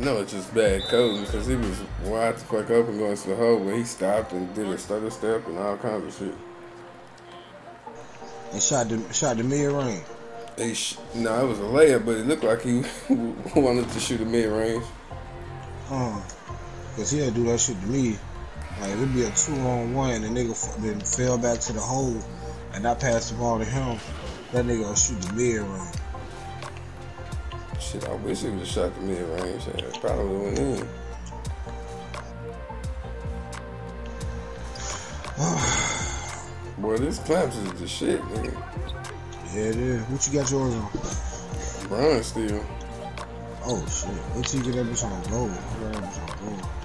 Know it's just bad coding because he was wide the fuck up and going to the hole, but he stopped and did a stutter step and all kinds of shit. and shot the shot the mid range. He sh- no, it was a layup, but it looked like he wanted to shoot a mid range. Uh, cause he'll do that shit to me. Like it'd be a two on one, and the nigga f- then fell back to the hole, and I passed the ball to him. That nigga will shoot the mid range. Shit, I wish he would have shot the mid range. It eh? probably went in. Boy, this clamps is the shit, nigga. Yeah, it is. What you got yours on? Bron still. Oh shit. What you get that bitch on gold? I got that bitch on gold.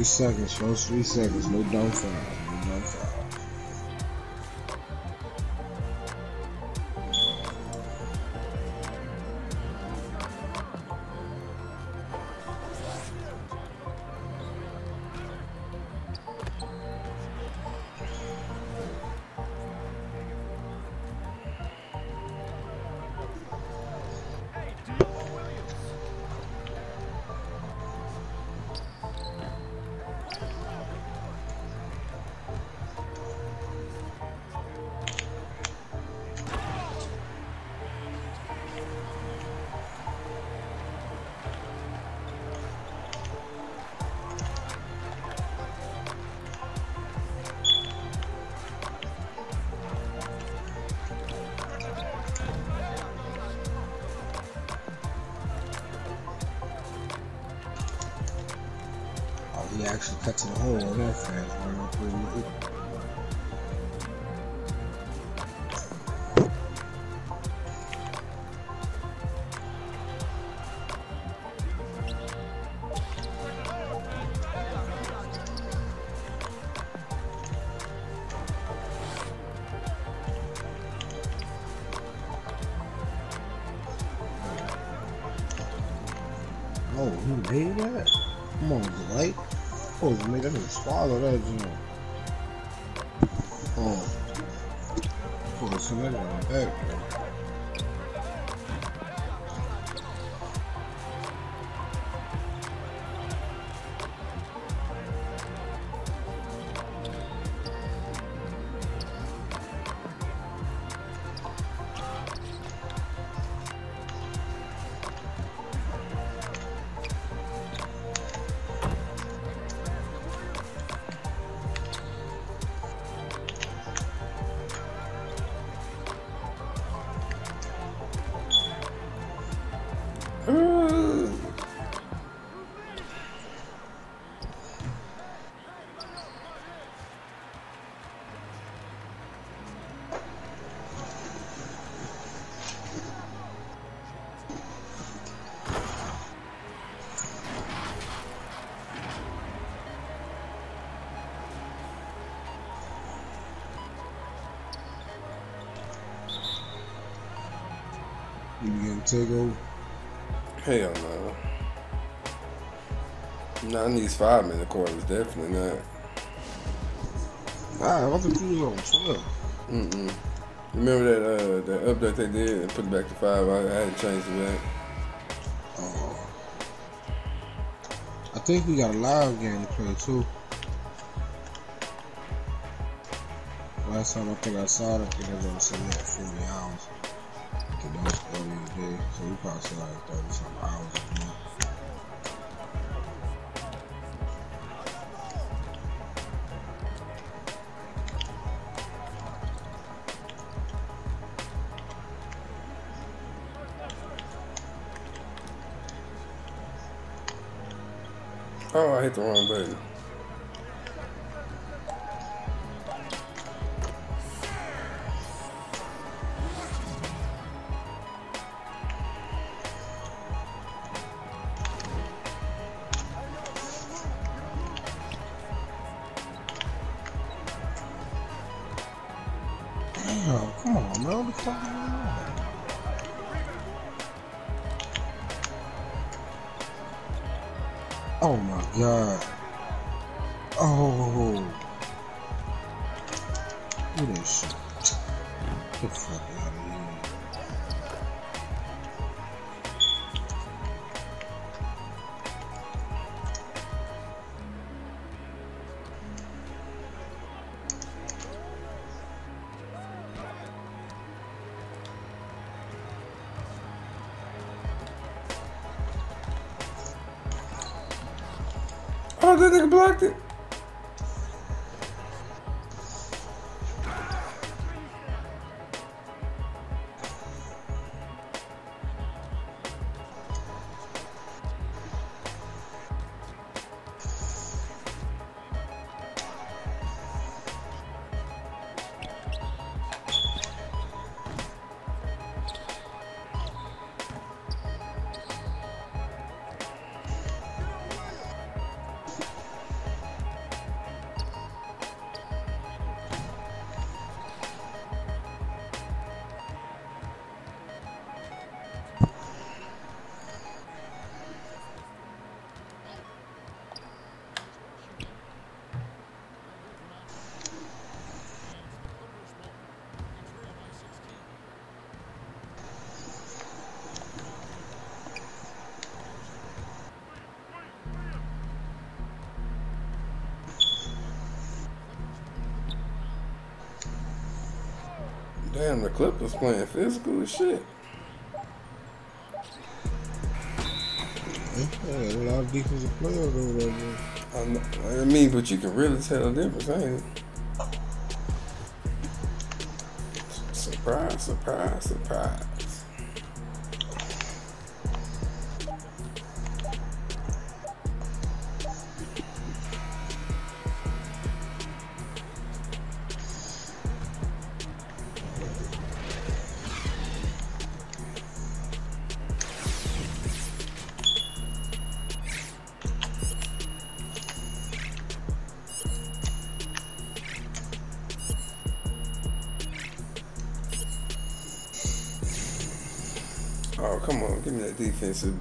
Three seconds, folks. Three seconds. No foul. Foul. Oh, he made that? Come on, Dwight. Oh, made that nigga swallow that, you know. Oh. Oh, so that on back, bro. You take over? Hell no. Not in these five minute quarters, definitely not. Wow, I think you was on 12. Mm-mm. Remember that uh, that update they did and put it back to five? I, I had to change it back. Oh. I think we got a live game to play too. Last time I think I saw it, I think I was like 40 hours. So we probably said like 30 some hours. Oh, I hit the wrong button. That nigga Clippers playing physical as shit. A lot of defensive players over there. I, I mean, but you can really tell the difference, ain't it? Surprise, surprise, surprise. Give me